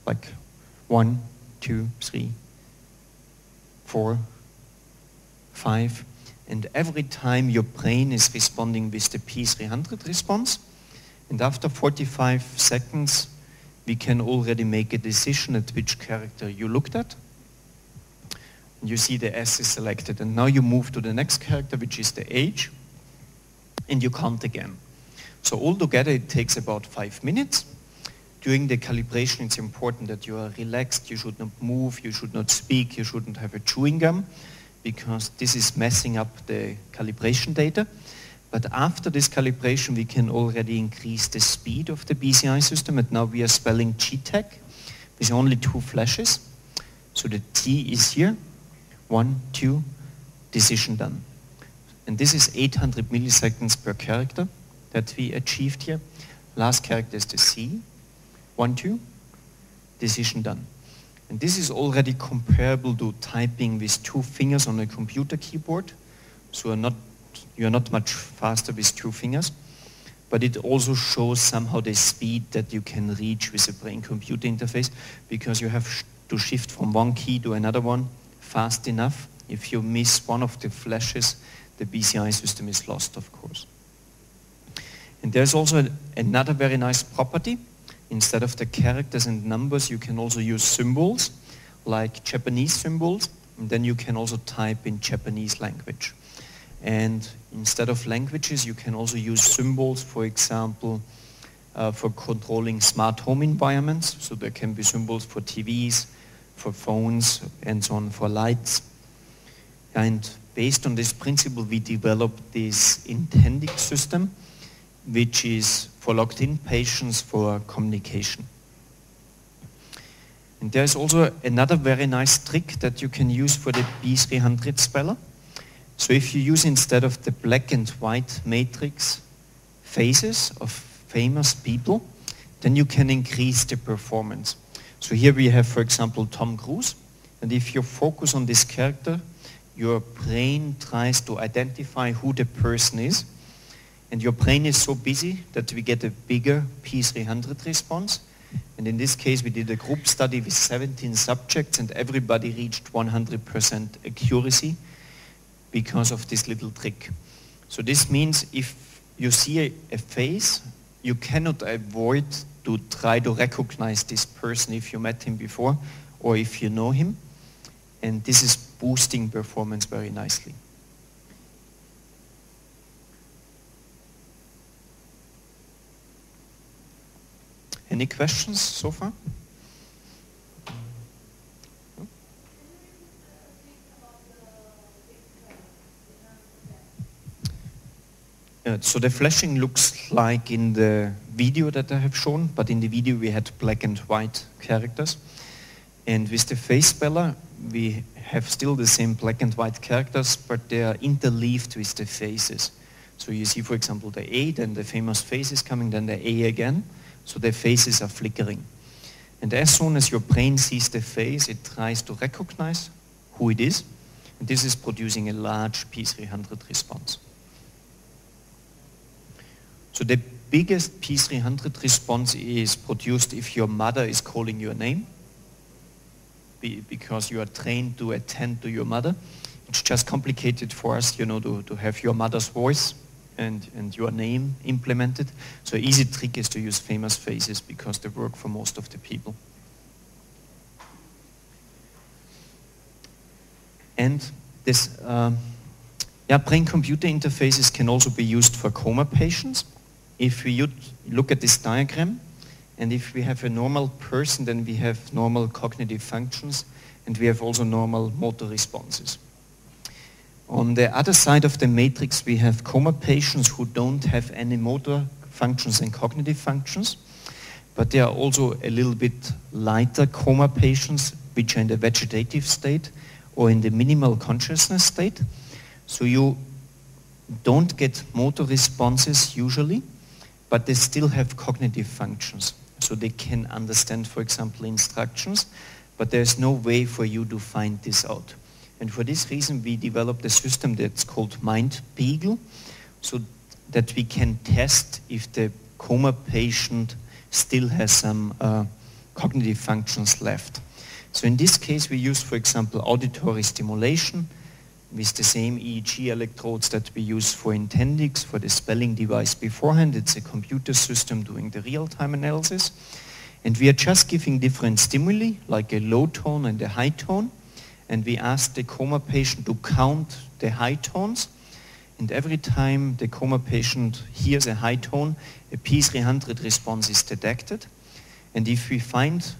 Like one, two, three, four, five. And every time your brain is responding with the P300 response. And after 45 seconds, we can already make a decision at which character you looked at. You see the S is selected and now you move to the next character which is the H and you count again. So altogether it takes about five minutes. During the calibration it's important that you are relaxed, you should not move, you should not speak, you shouldn't have a chewing gum because this is messing up the calibration data. But after this calibration, we can already increase the speed of the BCI system. And now we are spelling GTEC with only two flashes. So the T is here, one, two, decision done. And this is 800 milliseconds per character that we achieved here. Last character is the C, one, two, decision done. And this is already comparable to typing with two fingers on a computer keyboard. So not you are not much faster with two fingers, but it also shows somehow the speed that you can reach with a brain-computer interface because you have to shift from one key to another one fast enough. If you miss one of the flashes, the BCI system is lost, of course. And there's also another very nice property. Instead of the characters and numbers, you can also use symbols, like Japanese symbols, and then you can also type in Japanese language. And instead of languages, you can also use symbols, for example, uh, for controlling smart home environments. So there can be symbols for TVs, for phones, and so on, for lights. And based on this principle, we developed this Intendix system, which is for locked-in patients for communication. And there's also another very nice trick that you can use for the P300 speller. So if you use instead of the black and white matrix faces of famous people, then you can increase the performance. So here we have, for example, Tom Cruise. And if you focus on this character, your brain tries to identify who the person is. And your brain is so busy that we get a bigger P300 response. And in this case, we did a group study with 17 subjects and everybody reached 100% accuracy because of this little trick. So this means if you see a, a face, you cannot avoid to try to recognize this person if you met him before or if you know him. And this is boosting performance very nicely. Any questions so far? Uh, so the flashing looks like in the video that I have shown, but in the video we had black and white characters. And with the face speller, we have still the same black and white characters, but they are interleaved with the faces. So you see, for example, the A, then the famous face is coming, then the A again. So their faces are flickering. And as soon as your brain sees the face, it tries to recognize who it is. And this is producing a large P300 response. So the biggest P300 response is produced if your mother is calling your name because you are trained to attend to your mother. It's just complicated for us, you know, to, to have your mother's voice and, and your name implemented. So easy trick is to use famous faces because they work for most of the people. And this um, yeah, brain-computer interfaces can also be used for coma patients. If we look at this diagram, and if we have a normal person, then we have normal cognitive functions, and we have also normal motor responses. On the other side of the matrix, we have coma patients who don't have any motor functions and cognitive functions, but they are also a little bit lighter coma patients, which are in the vegetative state or in the minimal consciousness state. So you don't get motor responses usually, but they still have cognitive functions. So they can understand, for example, instructions, but there's no way for you to find this out. And for this reason, we developed a system that's called Mind Beagle, so that we can test if the coma patient still has some uh, cognitive functions left. So in this case, we use, for example, auditory stimulation with the same EEG electrodes that we use for Intendix, for the spelling device beforehand. It's a computer system doing the real-time analysis. And we are just giving different stimuli, like a low tone and a high tone and we asked the coma patient to count the high tones. And every time the coma patient hears a high tone, a P300 response is detected. And if we find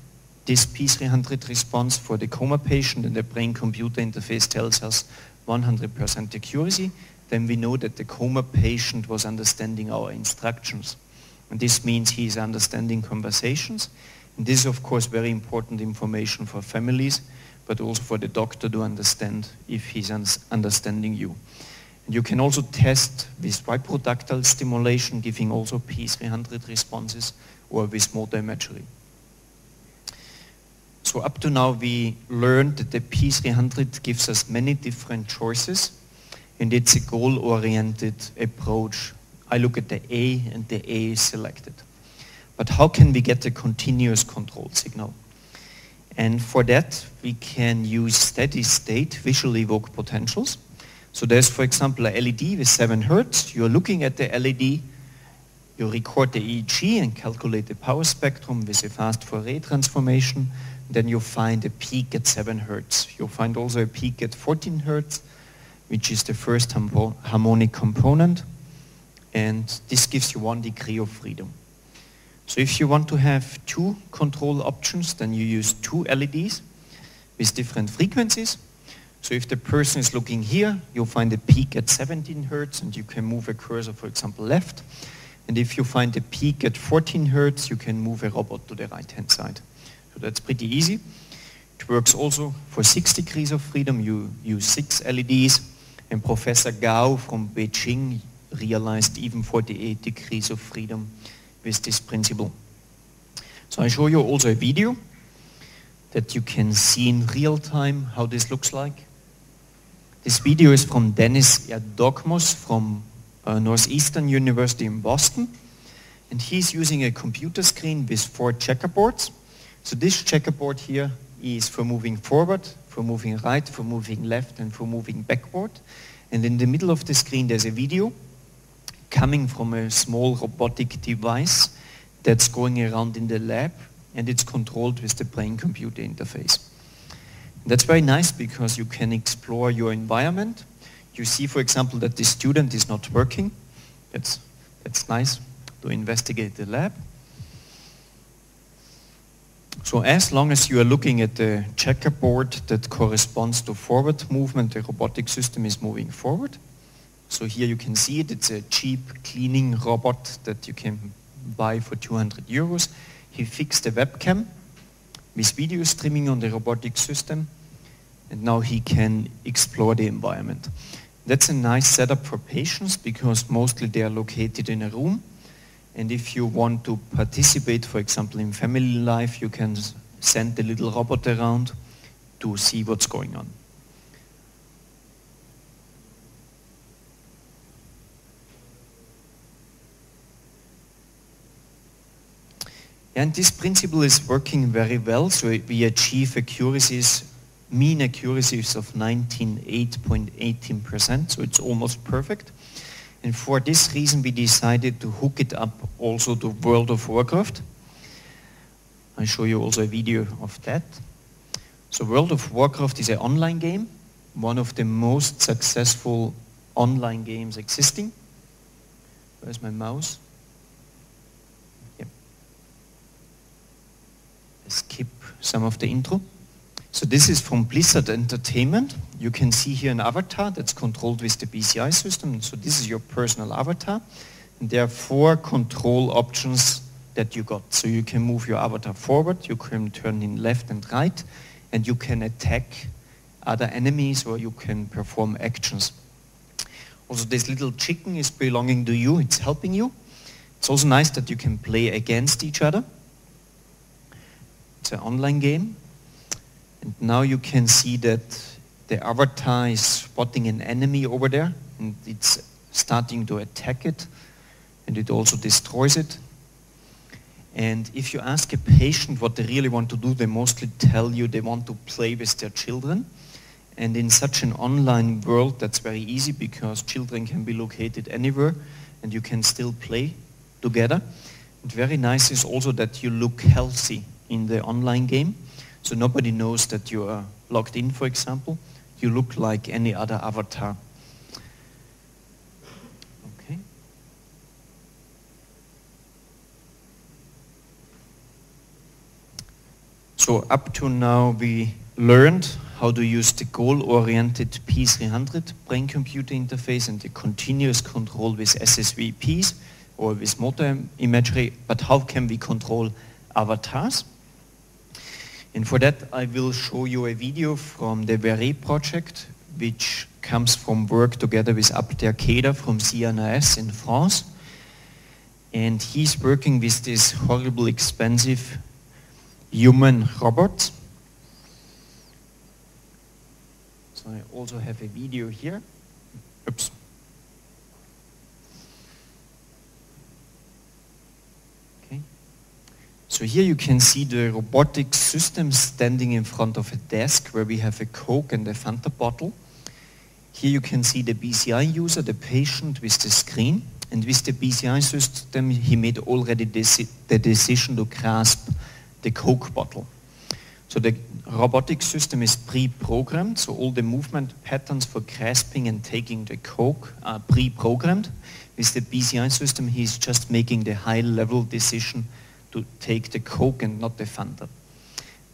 this P300 response for the coma patient and the brain-computer interface tells us 100% accuracy, then we know that the coma patient was understanding our instructions. And this means he is understanding conversations. And this is, of course, very important information for families but also for the doctor to understand if he's understanding you. And you can also test with vibrotactile stimulation, giving also P300 responses, or with motor imagery. So up to now we learned that the P300 gives us many different choices and it's a goal-oriented approach. I look at the A and the A is selected. But how can we get a continuous control signal? And for that, we can use steady state visual evoked potentials. So there's, for example, a LED with 7 hertz. You're looking at the LED, you record the EEG and calculate the power spectrum with a fast Fourier transformation. Then you find a peak at 7 hertz. You'll find also a peak at 14 hertz, which is the first harmonic component. And this gives you one degree of freedom. So if you want to have two control options, then you use two LEDs with different frequencies. So if the person is looking here, you'll find a peak at 17 hertz and you can move a cursor, for example, left. And if you find a peak at 14 hertz, you can move a robot to the right-hand side. So that's pretty easy. It works also for six degrees of freedom. You use six LEDs. And Professor Gao from Beijing realized even 48 degrees of freedom with this principle. So I show you also a video that you can see in real time how this looks like. This video is from Deniz Erdogmus from uh, Northeastern University in Boston. And he's using a computer screen with four checkerboards. So this checkerboard here is for moving forward, for moving right, for moving left, and for moving backward. And in the middle of the screen, there's a video coming from a small robotic device that's going around in the lab, and it's controlled with the brain-computer interface. That's very nice because you can explore your environment. You see, for example, that the student is not working. That's, that's nice to investigate the lab. So as long as you are looking at the checkerboard that corresponds to forward movement, the robotic system is moving forward. So here you can see it. It's a cheap cleaning robot that you can buy for 200 euros. He fixed a webcam with video streaming on the robotic system and now he can explore the environment. That's a nice setup for patients because mostly they are located in a room and if you want to participate, for example, in family life, you can send the little robot around to see what's going on. And this principle is working very well, so we achieve accuracies, mean accuracies of 19.18%, so it's almost perfect. And for this reason, we decided to hook it up also to World of Warcraft. I show you also a video of that. So World of Warcraft is an online game, one of the most successful online games existing. Where's my mouse? Skip some of the intro. So this is from Blizzard Entertainment. You can see here an avatar that's controlled with the BCI system. So this is your personal avatar. And there are four control options that you got. So you can move your avatar forward, you can turn in left and right, and you can attack other enemies or you can perform actions. Also this little chicken is belonging to you, it's helping you. It's also nice that you can play against each other. It's an uh, online game. And now you can see that the avatar is spotting an enemy over there and it's starting to attack it and it also destroys it. And if you ask a patient what they really want to do, they mostly tell you they want to play with their children. And in such an online world, that's very easy because children can be located anywhere and you can still play together. And very nice is also that you look healthy in the online game. So nobody knows that you are locked in, for example. You look like any other avatar. Okay. So up to now we learned how to use the goal-oriented P300 brain-computer interface and the continuous control with SSVEPs or with motor imagery, but how can we control avatars? And for that, I will show you a video from the VERE project, which comes from work together with Abder Kheddar from CNRS in France. And he's working with this horrible expensive human robot. So I also have a video here. Oops. So here you can see the robotic system standing in front of a desk where we have a Coke and a Fanta bottle. Here you can see the BCI user, the patient with the screen. And with the BCI system, he made already the decision to grasp the Coke bottle. So the robotic system is pre-programmed, so all the movement patterns for grasping and taking the Coke are pre-programmed. With the BCI system, he's just making the high-level decision to take the Coke and not the Fanta.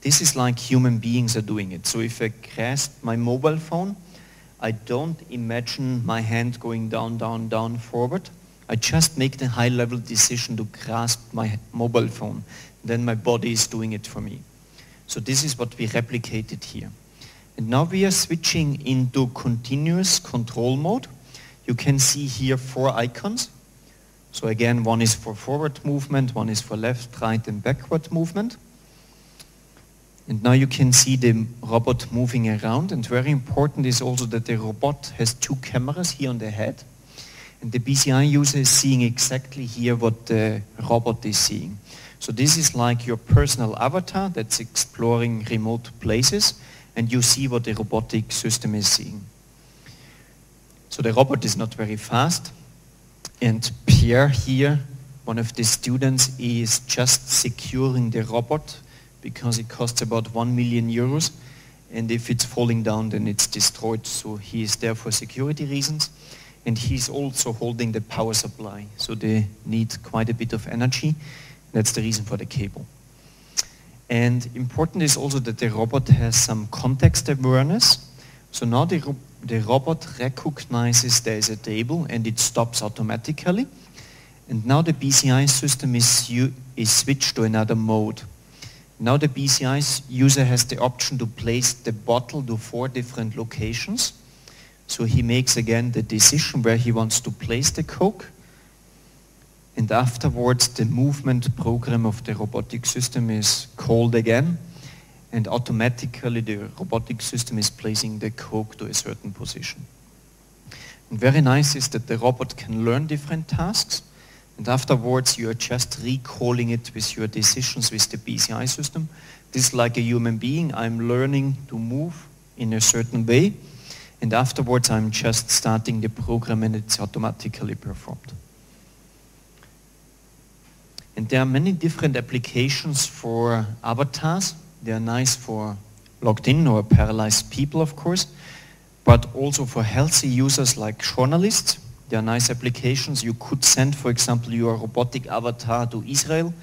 This is like human beings are doing it. So if I grasp my mobile phone, I don't imagine my hand going down, down, down, forward. I just make the high-level decision to grasp my mobile phone. Then my body is doing it for me. So this is what we replicated here. And now we are switching into continuous control mode. You can see here four icons. So again, one is for forward movement, one is for left, right, and backward movement. And now you can see the robot moving around. And very important is also that the robot has two cameras here on the head. And the BCI user is seeing exactly here what the robot is seeing. So this is like your personal avatar that's exploring remote places and you see what the robotic system is seeing. So the robot is not very fast and Pierre here, one of the students, is just securing the robot because it costs about 1 million euros. And if it's falling down then it's destroyed. So he is there for security reasons. And he's also holding the power supply. So they need quite a bit of energy. That's the reason for the cable. And important is also that the robot has some context awareness. So now the, the robot recognizes there is a table and it stops automatically and now the BCI system is, is switched to another mode now the BCI user has the option to place the bottle to four different locations. So he makes again the decision where he wants to place the Coke. And afterwards the movement program of the robotic system is called again and automatically the robotic system is placing the Coke to a certain position. And very nice is that the robot can learn different tasks and afterwards, you are just recalling it with your decisions with the BCI system. This is like a human being. I'm learning to move in a certain way. And afterwards, I'm just starting the program and it's automatically performed. And there are many different applications for avatars. They are nice for locked in or paralyzed people, of course, but also for healthy users like journalists there are nice applications. You could send, for example, your robotic avatar to Israel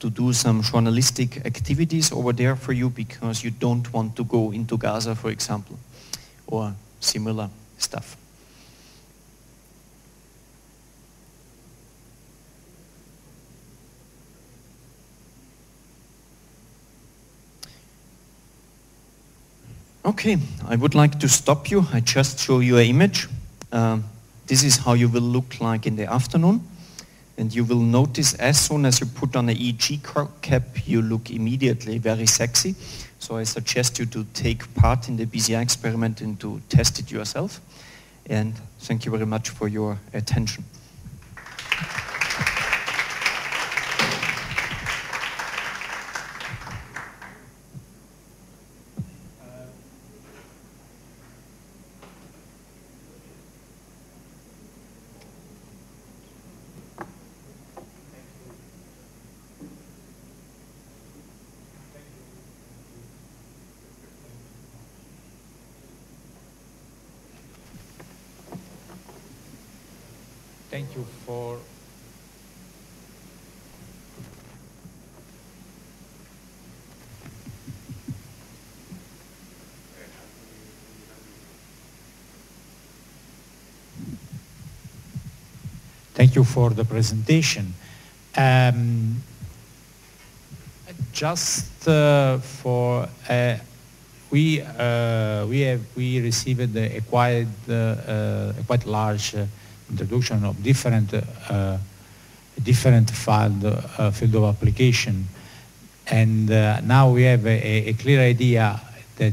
to do some journalistic activities over there for you because you don't want to go into Gaza, for example, or similar stuff. Okay, I would like to stop you. I just show you an image. Um, this is how you will look like in the afternoon. And you will notice as soon as you put on an EEG cap, you look immediately very sexy. So I suggest you to take part in the BCI experiment and to test it yourself. And thank you very much for your attention. Thank you for Thank you for the presentation. Um, just uh, for uh, we uh, we have we received a quite uh, uh, a quite large uh, introduction of different different field, field of application. And now we have a, a, clear idea that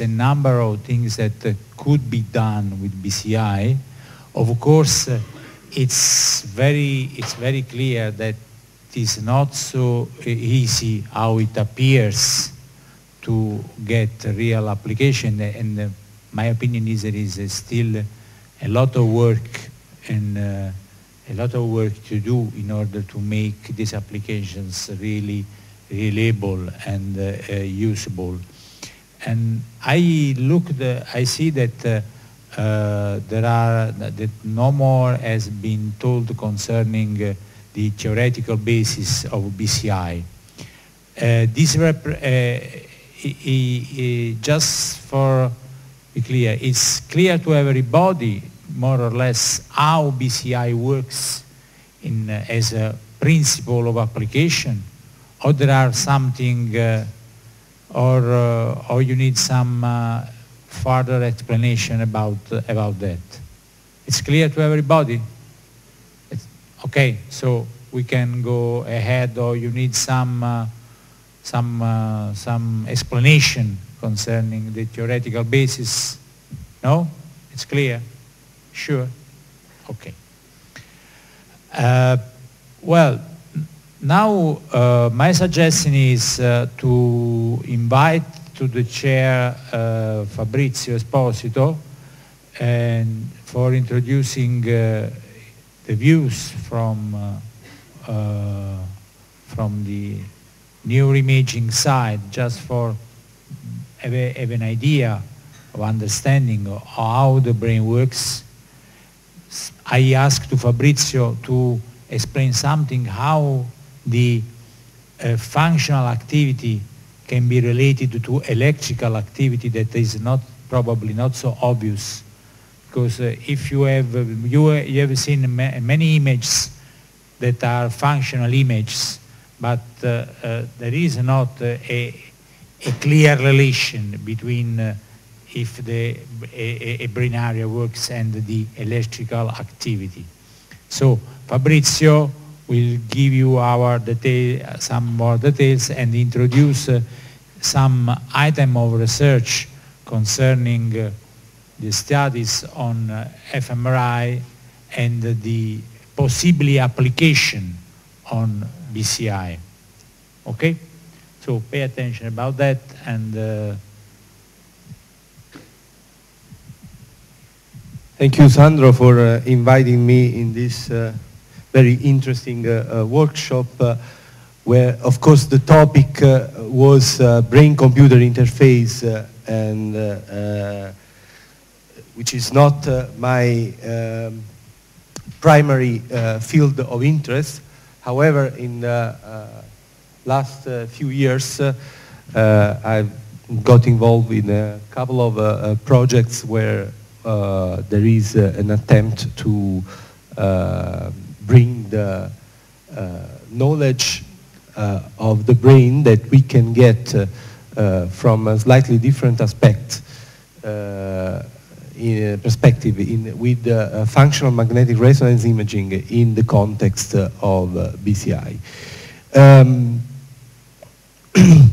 a number of things that could be done with BCI. Of course, it's very it's very clear that it is not so easy how it appears to get real application and my opinion is there is still a lot of work and uh, a lot of work to do in order to make these applications really reliable and uh, uh, usable. And I look, the, I see that uh, uh, there are that no more has been told concerning uh, the theoretical basis of BCI. this just for be clear, it's clear to everybody more or less how BCI works in, uh, as a principle of application, or there are something, uh, or, uh, or you need some uh, further explanation about, uh, about that. It's clear to everybody? It's, okay, so we can go ahead, or you need some, uh, some, some explanation concerning the theoretical basis? No? It's clear? Sure? Okay. Uh, well, now uh, my suggestion is uh, to invite to the chair uh, Fabrizio Esposito and for introducing uh, the views from uh, from the neuroimaging side, just for have, a, have an idea of understanding of how the brain works. I asked to Fabrizio to explain something how the uh, functional activity can be related to electrical activity that is not probably not so obvious because uh, if you have uh, you, you have seen ma many images that are functional images but uh, uh, there is not a, a clear relation between uh, if the a, a, brain area works and the electrical activity. So Fabrizio will give you our detail, some more details and introduce uh, some item of research concerning uh, the studies on uh, fMRI and the possibly application on BCI. Okay? So pay attention about that and uh, Thank you, Sandro, for uh, inviting me in this uh, very interesting uh, uh workshop uh, where, of course, the topic uh, was brain-computer interface and which is not my um, primary field of interest. However, in the last few years, I've got involved in a couple of projects where uh, there is uh, an attempt to uh, bring the knowledge of the brain that we can get from a slightly different aspect in perspective in, with uh, functional magnetic resonance imaging in the context of uh, BCI. Um,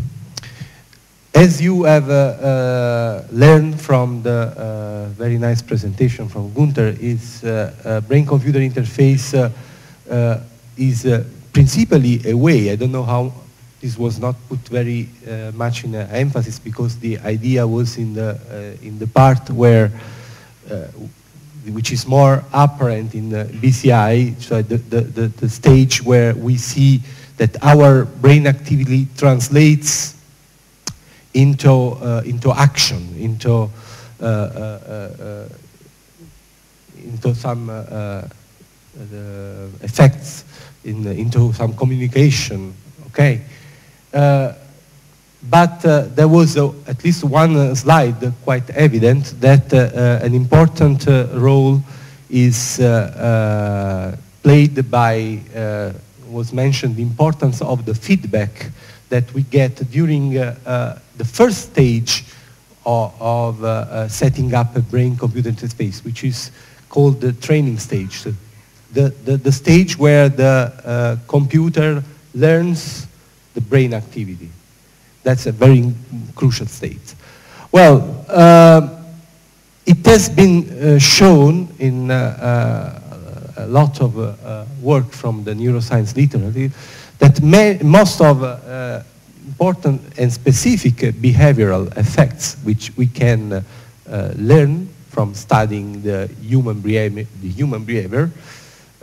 As you have uh, uh, learned from the uh, very nice presentation from Gunther, is brain-computer interface is principally a way, I don't know how this was not put very uh, much in uh, emphasis because the idea was in the, uh, in the part where, which is more apparent in BCI, so the, the, the, the, stage where we see that our brain activity translates into, uh, into action, into, uh, uh, into some Uh, effects, in, uh, into some communication, okay? Uh, but there was at least one slide quite evident that an important role is played by, was mentioned the importance of the feedback that we get during uh, uh, the first stage of, of uh, uh, setting up a brain-computer interface, which is called the training stage. The, the, the, stage where the uh, computer learns the brain activity. That's a very crucial state. Well, uh, it has been uh, shown in a lot of work from the neuroscience literature that most of important and specific behavioral effects which we can uh, learn from studying the human the human behavior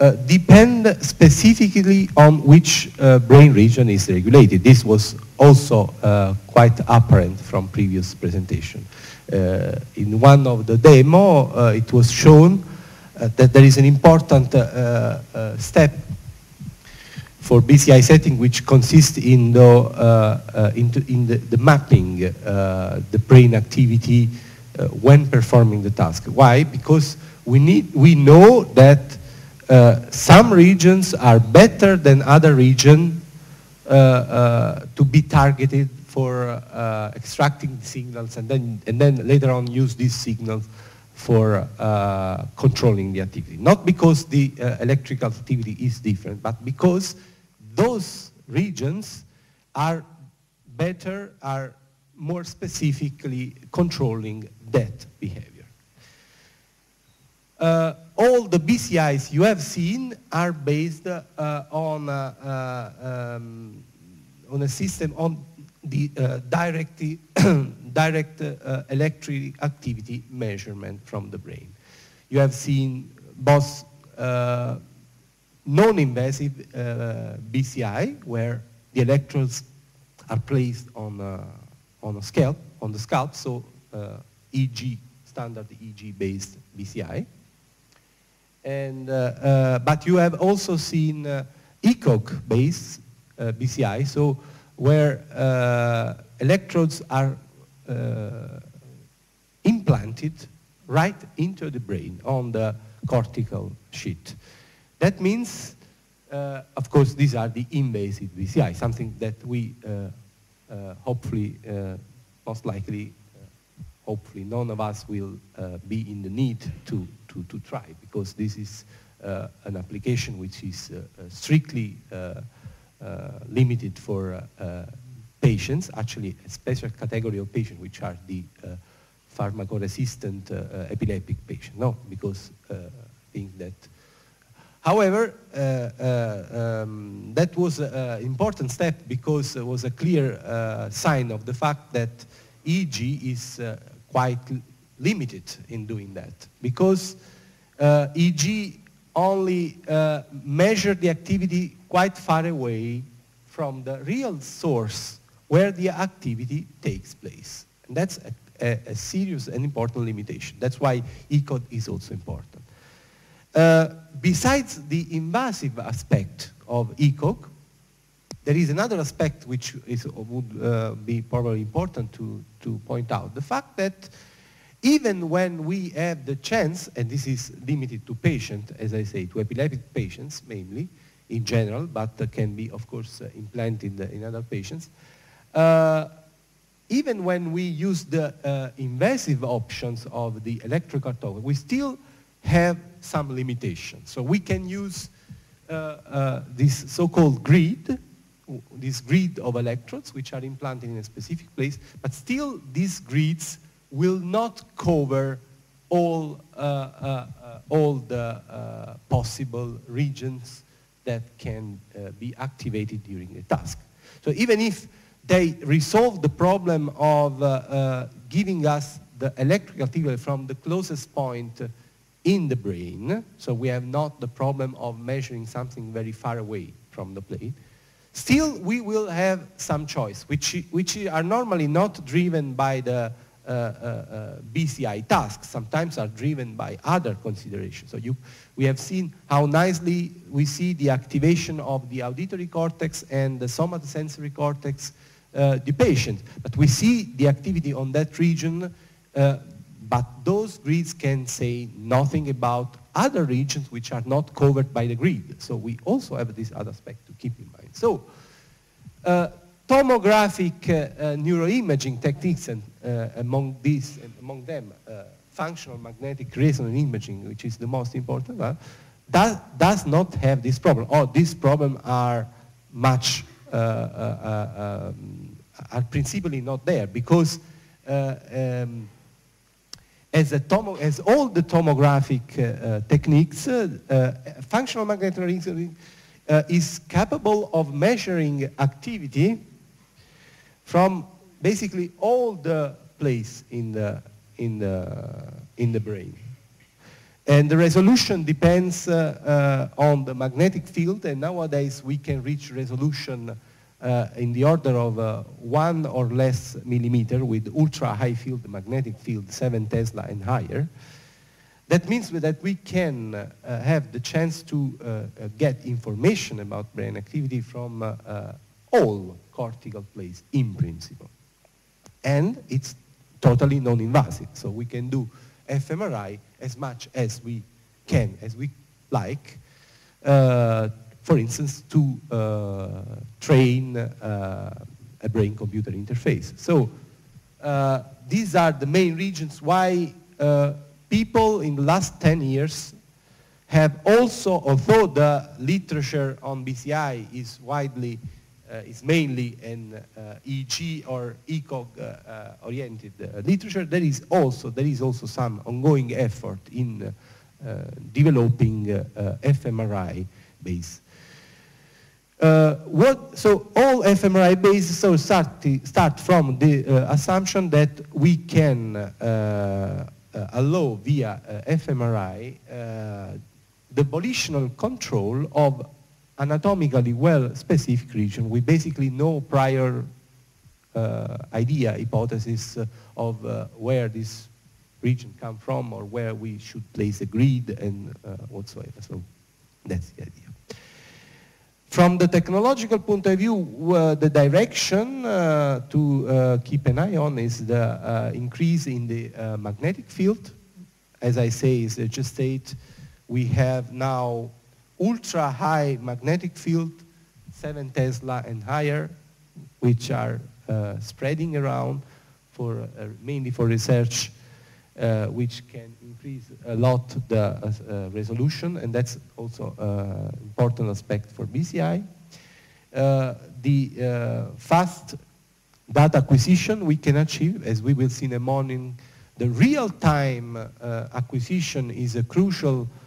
uh, depend specifically on which uh, brain region is regulated. This was also uh, quite apparent from previous presentation. Uh, in one of the demo, uh, it was shown that there is an important step for BCI setting, which consists in the, in the, the mapping the brain activity when performing the task. Why? Because we, need, we know that uh, some regions are better than other regions uh, to be targeted for extracting signals and then, and then later on use these signals for uh, controlling the activity. Not because the uh, electrical activity is different, but because those regions are better, are more specifically controlling that behavior. Uh, all the BCIs you have seen are based uh, on, uh, um, on a system on the uh, direct, direct uh, electric activity measurement from the brain. You have seen both uh, non-invasive BCI, where the electrodes are placed on, on a scalp, on the scalp, so EEG, standard EEG-based BCI. And, uh, uh, but you have also seen uh, ECOG-based BCI, so where electrodes are implanted right into the brain on the cortical sheet. That means, uh, of course, these are the invasive BCI, something that we uh, uh, hopefully, most likely, hopefully none of us will be in the need to to, to try because this is uh, an application which is uh, uh, strictly limited for patients, actually a special category of patients which are the pharmacoresistant epileptic patients. No, because I think that However, uh, uh, um, that was an important step because it was a clear uh, sign of the fact that EEG is quite limited in doing that because uh, EEG only uh, measure the activity quite far away from the real source where the activity takes place. And that's a, a, a serious and important limitation. That's why ECOG is also important. Uh, besides the invasive aspect of ECOG, there is another aspect which is, would uh, be probably important to, to point out. The fact that even when we have the chance, and this is limited to patients, as I say, to epileptic patients mainly, in general, but can be, of course, uh, implanted in other patients, uh, even when we use the uh, invasive options of the electrocorticography, we still have some limitations. So we can use uh, uh, this so-called grid, this grid of electrodes, which are implanted in a specific place, but still these grids will not cover all, uh, uh, uh, all the possible regions that can be activated during the task. So even if they resolve the problem of uh, giving us the electrical signal from the closest point in the brain, so we have not the problem of measuring something very far away from the brain, still we will have some choice, which, which are normally not driven by the uh, uh, uh, BCI tasks sometimes are driven by other considerations. So you, we have seen how nicely we see the activation of the auditory cortex and the somatosensory cortex uh, the patient. But we see the activity on that region, uh, but those grids can say nothing about other regions which are not covered by the grid. So we also have this other aspect to keep in mind. So uh, tomographic uh, neuroimaging techniques, and uh, among these, among them, uh, functional magnetic resonance imaging, which is the most important does, does not have this problem. Or these problems are much, uh, uh, um, are principally not there because um, as, as, all the tomographic uh, techniques, uh, functional magnetic resonance uh, is capable of measuring activity from basically all the place in the, in the, in the brain. And the resolution depends uh, uh, on the magnetic field, and nowadays we can reach resolution uh, in the order of uh, one or less millimeter with ultra high field magnetic field, 7 Tesla and higher. That means that we can uh, have the chance to uh, get information about brain activity from all cortical place in principle. And it's totally non-invasive, so we can do fMRI as much as we can, as we like, uh, for instance, to uh, train uh, a brain-computer interface. So uh, these are the main regions why uh, people in the last 10 years have also, although the literature on BCI is widely is mainly an uh, EEG or ECOG uh, oriented literature. There is also there is also some ongoing effort in developing fMRI base. Uh, what, so all fMRI bases so start, start from the uh, assumption that we can uh, allow via fMRI the volitional control of anatomically well specific region with basically no prior uh, idea, hypothesis uh, of uh, where this region come from or where we should place a grid and whatsoever. So that's the idea. From the technological point of view, uh, the direction uh, to uh, keep an eye on is the increase in the magnetic field. As I say, as I just state, we have now ultra high magnetic field, 7 Tesla and higher, which are uh, spreading around for uh, mainly for research, uh, which can increase a lot the uh, resolution, and that's also an important aspect for BCI. the fast data acquisition we can achieve, as we will see in the morning, the real-time acquisition is a crucial uh,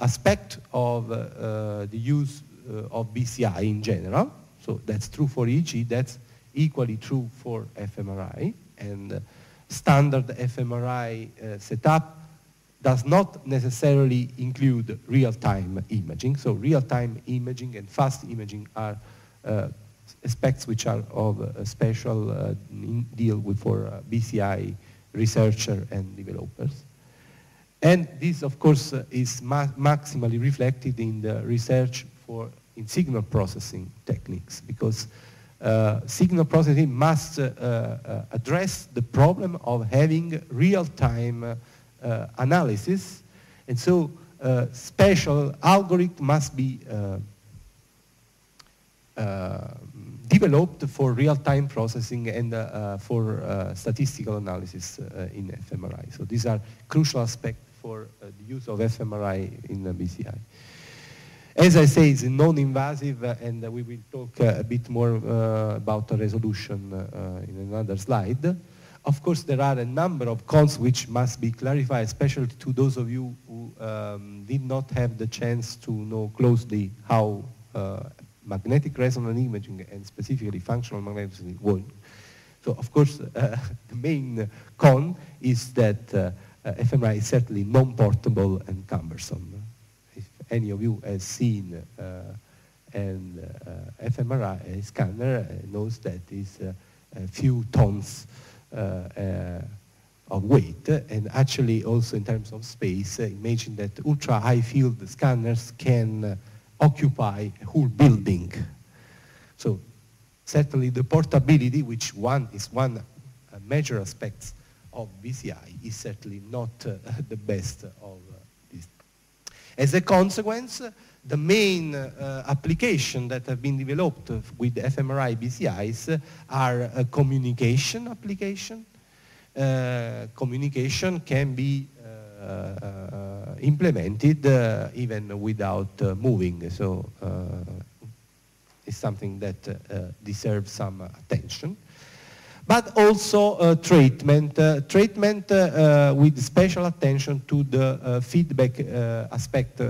aspect of uh, the use uh, of BCI in general. So that's true for EEG, that's equally true for fMRI. And standard fMRI setup does not necessarily include real-time imaging. So real-time imaging and fast imaging are uh, aspects which are of a special uh, deal with for uh, BCI researcher and developers. And this, of course, uh, is ma maximally reflected in the research for in signal processing techniques because uh, signal processing must uh, uh address the problem of having real-time uh, analysis. And so uh, special algorithm must be developed for real-time processing and for statistical analysis in fMRI. So these are crucial aspects for uh, the use of fMRI in BCI. As I say, it's non-invasive, uh, and we will talk uh, a bit more about the resolution in another slide. Of course, there are a number of cons which must be clarified, especially to those of you who um, did not have the chance to know closely how uh, magnetic resonance imaging and specifically functional magnetic resonance work. So, of course, uh, the main con is that uh, uh, fMRI is certainly non-portable and cumbersome. If any of you has seen uh, an uh, fMRI scanner knows that is a few tons of weight and actually also in terms of space, imagine that ultra high field scanners can occupy a whole building. So certainly the portability, which one is one major aspect of BCI is certainly not uh, the best of uh, this. As a consequence, the main uh, application that have been developed with fMRI BCIs are communication application. Uh, communication can be uh, implemented uh, even without moving, so it's something that deserves some attention but also uh, treatment. Uh, treatment uh, with special attention to the feedback aspect,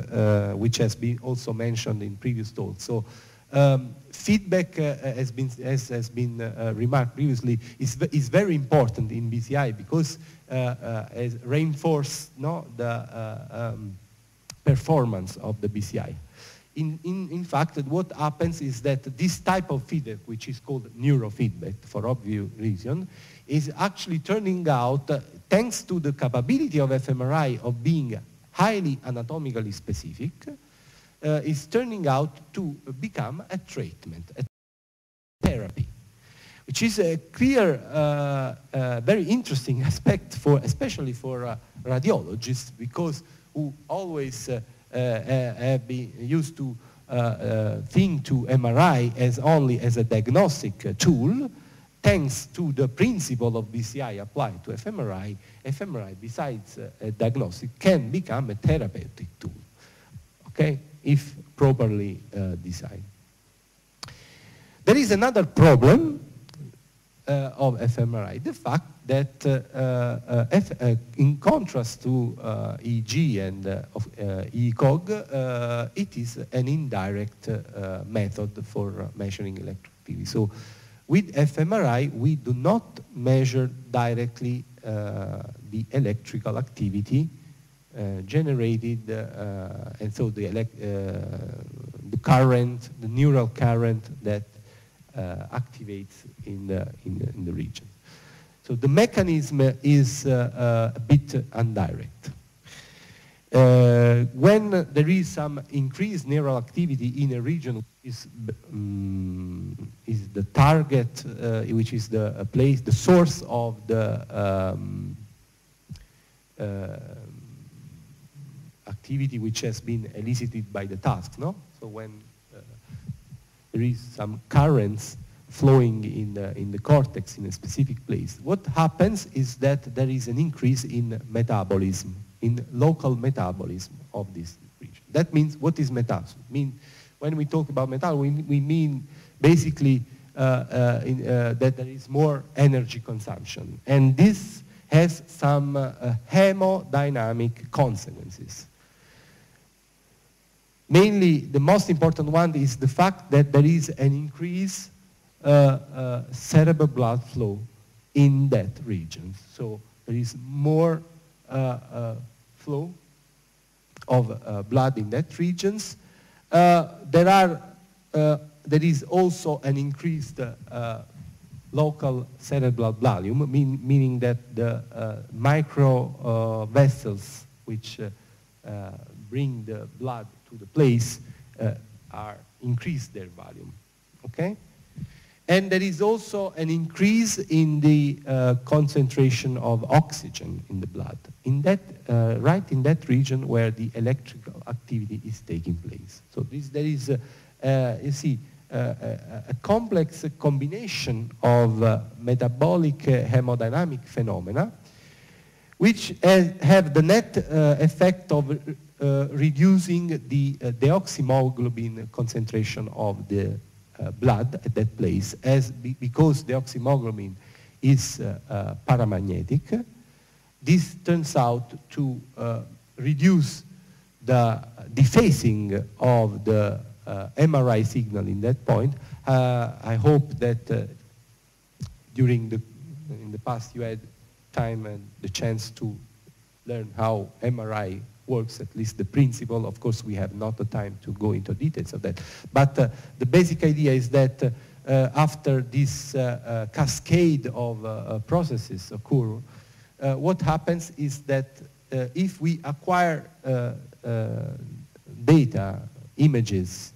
which has been also mentioned in previous talks. So um, feedback uh, has been, as has been uh, remarked previously, is, is very important in BCI because uh, it reinforces no, the um, performance of the BCI in, in, in fact, what happens is that this type of feedback, which is called neurofeedback for obvious reason, is actually turning out, uh, thanks to the capability of fMRI of being highly anatomically specific, uh, is turning out to become a treatment, a therapy, which is a clear, uh, uh very interesting aspect for, especially for uh, radiologists, because who always uh, have been used to uh, think to MRI as only as a diagnostic tool, thanks to the principle of BCI applied to fMRI, fMRI, besides a diagnostic, can become a therapeutic tool, okay, if properly uh, designed. There is another problem uh, of fMRI? The fact that uh, uh, uh, in contrast to EEG and ECOG, it is an indirect method for measuring electroactivity. So with fMRI, we do not measure directly the electrical activity uh, generated, uh, and so the, uh, the current, the neural current that activates in the, in the, in the region. So the mechanism is a bit indirect. Uh, when there is some increased neural activity in a region is, um, is the target, uh, which is the place, the source of the um, uh, activity which has been elicited by the task, no? So when uh, there is some currents flowing in the, in the cortex in a specific place, what happens is that there is an increase in metabolism, in local metabolism of this region. That means, what is metabolism? Mean, when we talk about metabolism, we, we mean basically uh, uh, in, uh, that there is more energy consumption. And this has some uh, hemodynamic consequences. Mainly, the most important one is the fact that there is an increase uh, uh, cerebral blood flow in that region. So there is more uh, uh flow of uh, blood in that regions. Uh, there are there is also an increased local cerebral volume, mean, meaning that the micro vessels which bring the blood to the place uh, are increase their volume. Okay? And there is also an increase in the uh, concentration of oxygen in the blood, in that, uh, right in that region where the electrical activity is taking place. So this, there is, uh, you see, uh, a, a, complex combination of uh, metabolic hemodynamic phenomena, which have the net effect of uh, reducing the uh, deoxyhemoglobin concentration of the uh, blood at that place as be because deoxyhemoglobin is paramagnetic. This turns out to reduce the dephasing of the uh, MRI signal in that point. Uh, I hope that uh, during the in the past you had time and the chance to learn how MRI works, at least the principle. Of course, we have not the time to go into details of that. But uh, the basic idea is that uh, after this uh, uh cascade of uh, uh, processes occur, what happens is that if we acquire data, images,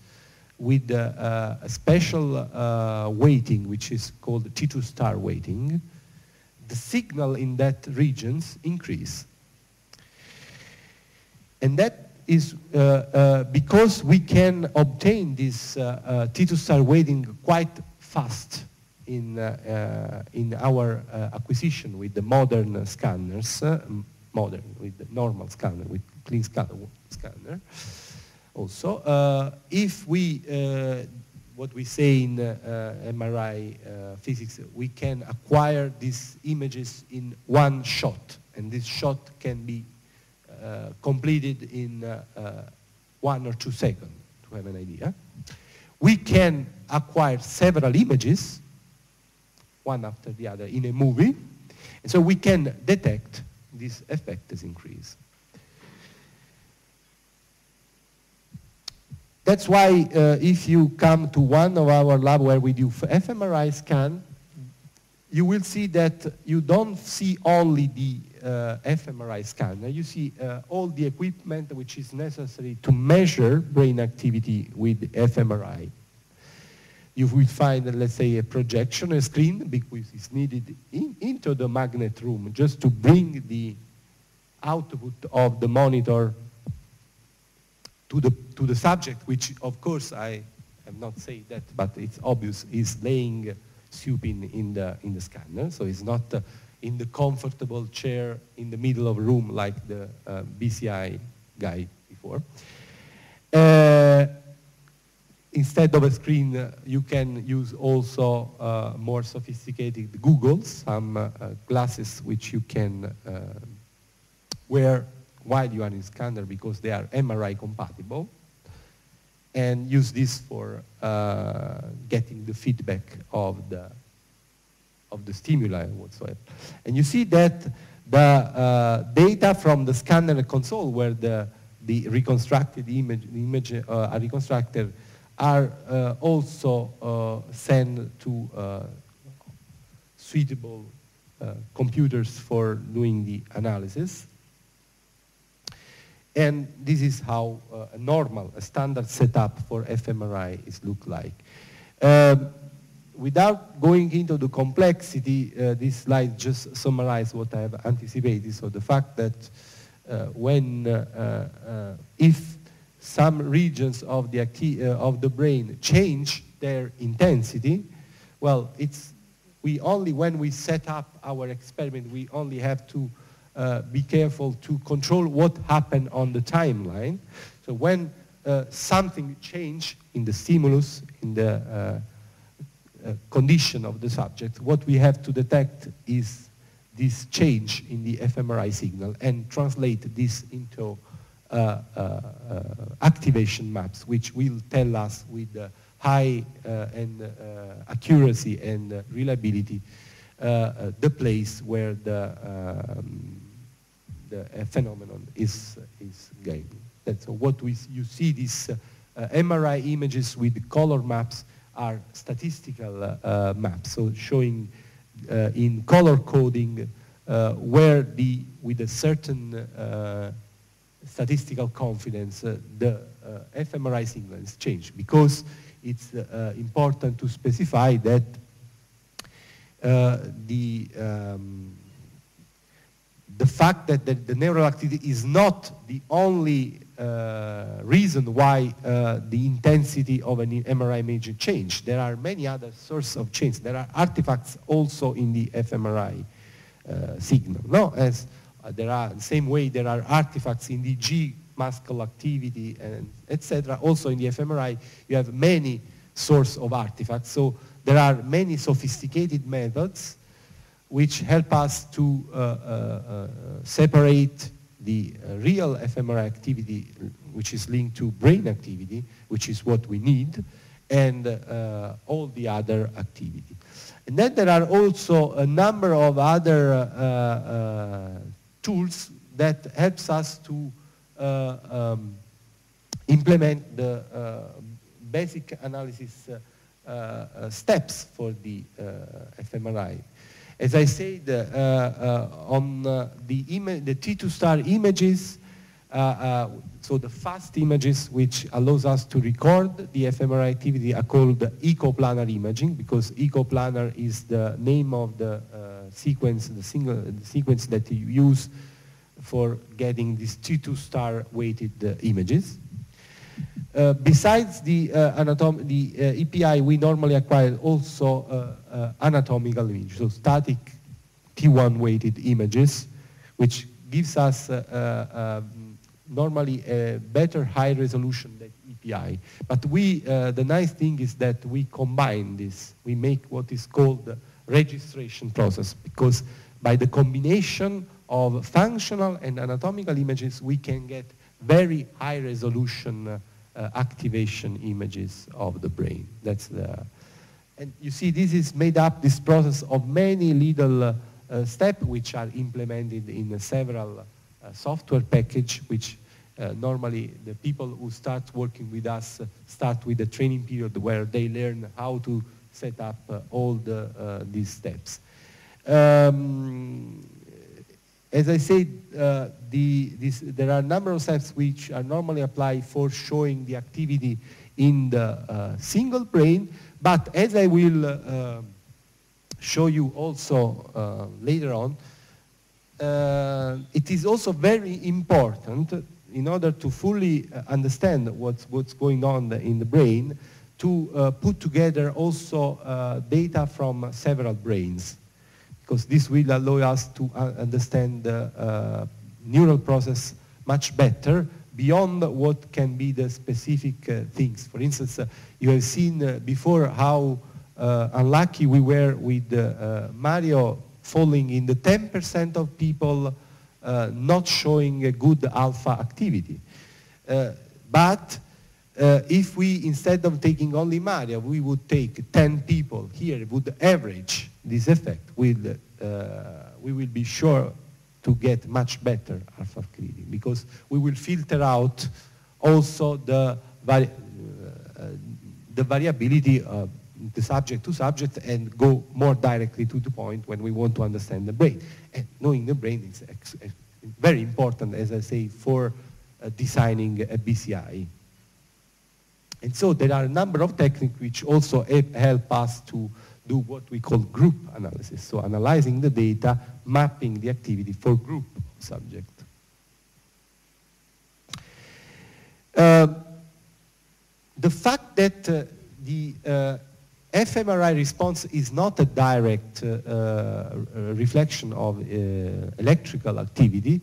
with a special weighting, which is called T2 star weighting, the signal in that regions increase. And that is uh, uh, because we can obtain this uh, uh T2 star weighting quite fast in, uh, uh, in our acquisition with the modern scanners, modern, with the normal scanner, with clean scanner. Also, if we, what we say in MRI physics, we can acquire these images in one shot, and this shot can be completed in uh, uh, one or two seconds, to have an idea. We can acquire several images, one after the other, in a movie, and so we can detect this effect as increase. That's why uh, if you come to one of our lab where we do fMRI scan, you will see that you don't see only the uh, fMRI scanner. You see uh, all the equipment which is necessary to measure brain activity with fMRI. You will find, uh, let's say, a projection, a screen, because it's needed in, into the magnet room just to bring the output of the monitor to the, to the subject, which, of course, I am not saying that, but it's obvious, is laying supine in the, in the scanner. So it's not uh, in the comfortable chair in the middle of a room like the uh, BCI guy before. Uh, instead of a screen, uh, you can use also uh, more sophisticated Googles, some uh, glasses which you can wear while you are in scanner because they are MRI compatible and use this for uh, getting the feedback of the of the stimuli whatsoever. And you see that the uh, data from the scanner console where the the reconstructed image, image uh, are reconstructed are uh, also uh, sent to uh, suitable computers for doing the analysis. And this is how uh, a normal, a standard setup for fMRI is look like. Um, without going into the complexity, uh, this slide just summarizes what I have anticipated. So the fact that uh, when, uh, uh, if some regions of the, uh, of the brain change their intensity, well, it's, we only, when we set up our experiment, we only have to uh, be careful to control what happened on the timeline. So when uh, something changed in the stimulus, in the uh, uh, Uh, condition of the subject, what we have to detect is this change in the fMRI signal and translate this into uh, uh activation maps, which will tell us with uh, high and accuracy and reliability the place where the um, the phenomenon is, is gaining. That's what we, you see these uh, MRI images with color maps are statistical uh, maps, so showing uh, in color coding uh, where the, with a certain statistical confidence, the fMRI signal is changed because it's important to specify that the um, the fact that the, the neural activity is not the only reason why uh, the intensity of an MRI image change. There are many other sources of change. There are artifacts also in the fMRI uh, signal. No, as uh, there are the same way there are artifacts in the G muscle activity and etc. Also in the fMRI, you have many source of artifacts. So there are many sophisticated methods which help us to uh, uh, uh, separate the real fMRI activity, which is linked to brain activity, which is what we need, and all the other activity. And then there are also a number of other tools that helps us to um, implement the basic analysis uh, uh, steps for the uh, fMRI. As I said, uh, uh, on uh, the, the T2 star images, so the fast images which allows us to record the fMRI activity are called echoplanar imaging because echoplanar is the name of the uh, sequence, the, single, the sequence that you use for getting these T2 star weighted uh, images. Uh, besides the, uh, anatom the uh, EPI, we normally acquire also uh, uh, anatomical images, so static T1 weighted images, which gives us um, normally a better high resolution than EPI. But we, the nice thing is that we combine this. We make what is called the registration process because by the combination of functional and anatomical images, we can get very high resolution uh, activation images of the brain. That's the, and you see this is made up, this process of many little uh, uh, steps which are implemented in several uh, software package which uh, normally the people who start working with us start with a training period where they learn how to set up all the, these steps. Um, as I said, uh, the, this, there are a number of steps which are normally applied for showing the activity in the uh, single brain, but as I will uh, show you also uh, later on, uh, it is also very important in order to fully uh, understand what's, what's going on in the brain to put together also data from several brains because this will allow us to uh, understand the uh, neural process much better beyond what can be the specific uh, things. For instance, uh, you have seen uh, before how uh, unlucky we were with uh, Mario falling in the 10% of people not showing a good alpha activity. but if we, instead of taking only Mario, we would take 10 people here, would average this effect, we'll, we will be sure to get much better alpha screening because we will filter out also the, vari uh, the variability of the subject to subject and go more directly to the point when we want to understand the brain. And knowing the brain is very important, as I say, for uh, designing a BCI. And so there are a number of techniques which also help us to do what we call group analysis. So analyzing the data, mapping the activity for group subject. Uh, the fact that uh, the uh, fMRI response is not a direct uh, uh, reflection of uh, electrical activity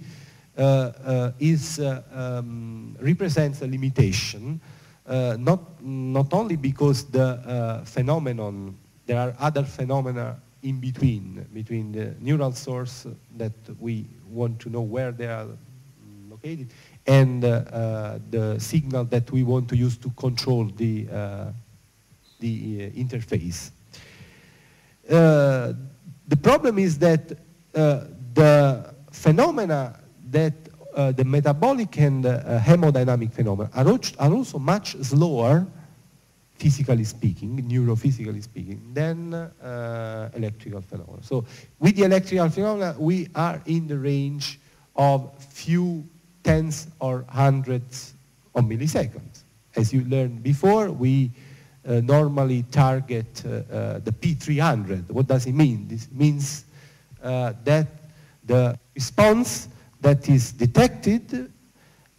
is, um, represents a limitation, not, not only because the phenomenon there are other phenomena in between, between the neural source that we want to know where they are located and uh, uh, the signal that we want to use to control the, uh, the uh, interface. Uh, the problem is that uh, the phenomena that the metabolic and hemodynamic phenomena are, are also much slower physically speaking, neurophysically speaking, than uh, electrical phenomena. So with the electrical phenomena, we are in the range of few tens or hundreds of milliseconds. As you learned before, we uh, normally target uh, uh the P300. What does it mean? This means uh, that the response that is detected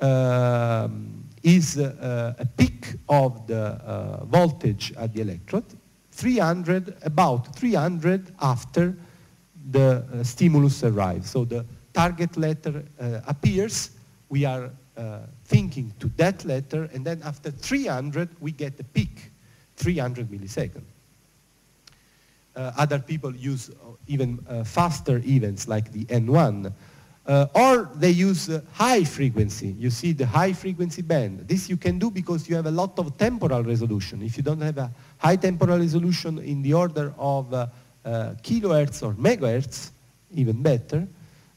um, is uh, a peak of the uh, voltage at the electrode, 300, about 300 after the uh, stimulus arrives. So the target letter appears, we are thinking to that letter, and then after 300 we get the peak, 300 milliseconds. Uh, other people use even uh, faster events like the N1 uh, or they use uh, high frequency. You see the high frequency band. This you can do because you have a lot of temporal resolution. If you don't have a high temporal resolution in the order of uh, uh kilohertz or megahertz, even better,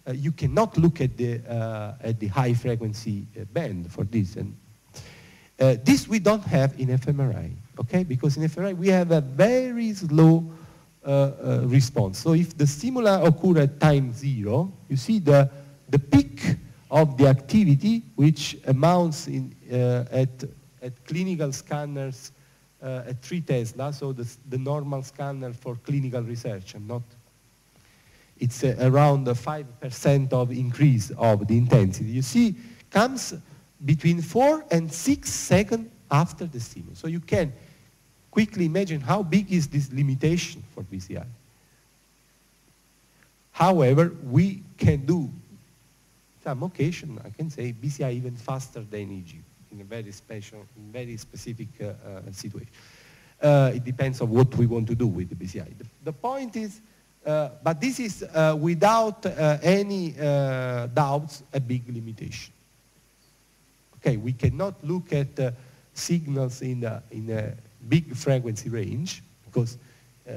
uh, you cannot look at the, uh, at the high frequency band for this. And this we don't have in fMRI, okay? Because in fMRI we have a very slow uh, uh, response. So if the stimuli occur at time zero, you see the, the peak of the activity, which amounts in, uh, at, at clinical scanners at 3 Tesla, so the, the normal scanner for clinical research, and not it's uh, around 5% of increase of the intensity. You see, comes between 4 and 6 seconds after the stimulus. So you can quickly imagine how big is this limitation for BCI. However, we can do some occasion, I can say BCI even faster than EEG in a very special, very specific uh, uh, situation. Uh, it depends on what we want to do with the BCI. The, the point is, uh, but this is uh, without any doubts a big limitation. Okay, we cannot look at signals in a, in a big frequency range because uh,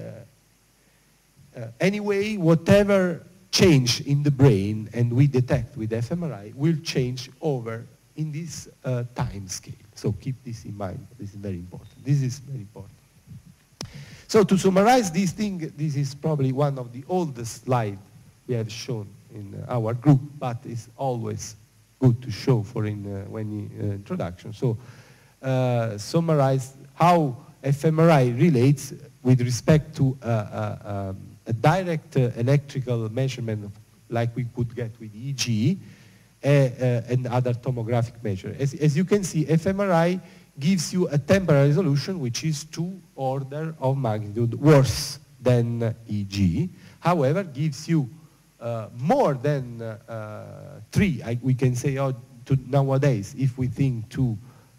uh, anyway, whatever change in the brain and we detect with fMRI will change over in this uh, time scale. So keep this in mind. This is very important. This is very important. So to summarize this thing, this is probably one of the oldest slides we have shown in our group, but it's always good to show for in uh, when uh, introduction. So uh, summarize how fMRI relates with respect to uh, uh, um, a direct uh, electrical measurement like we could get with EEG and other tomographic measure. As, as you can see, fMRI gives you a temporal resolution which is two order of magnitude worse than EEG. However, gives you uh, more than uh, three, I, we can say, oh, nowadays, if we think to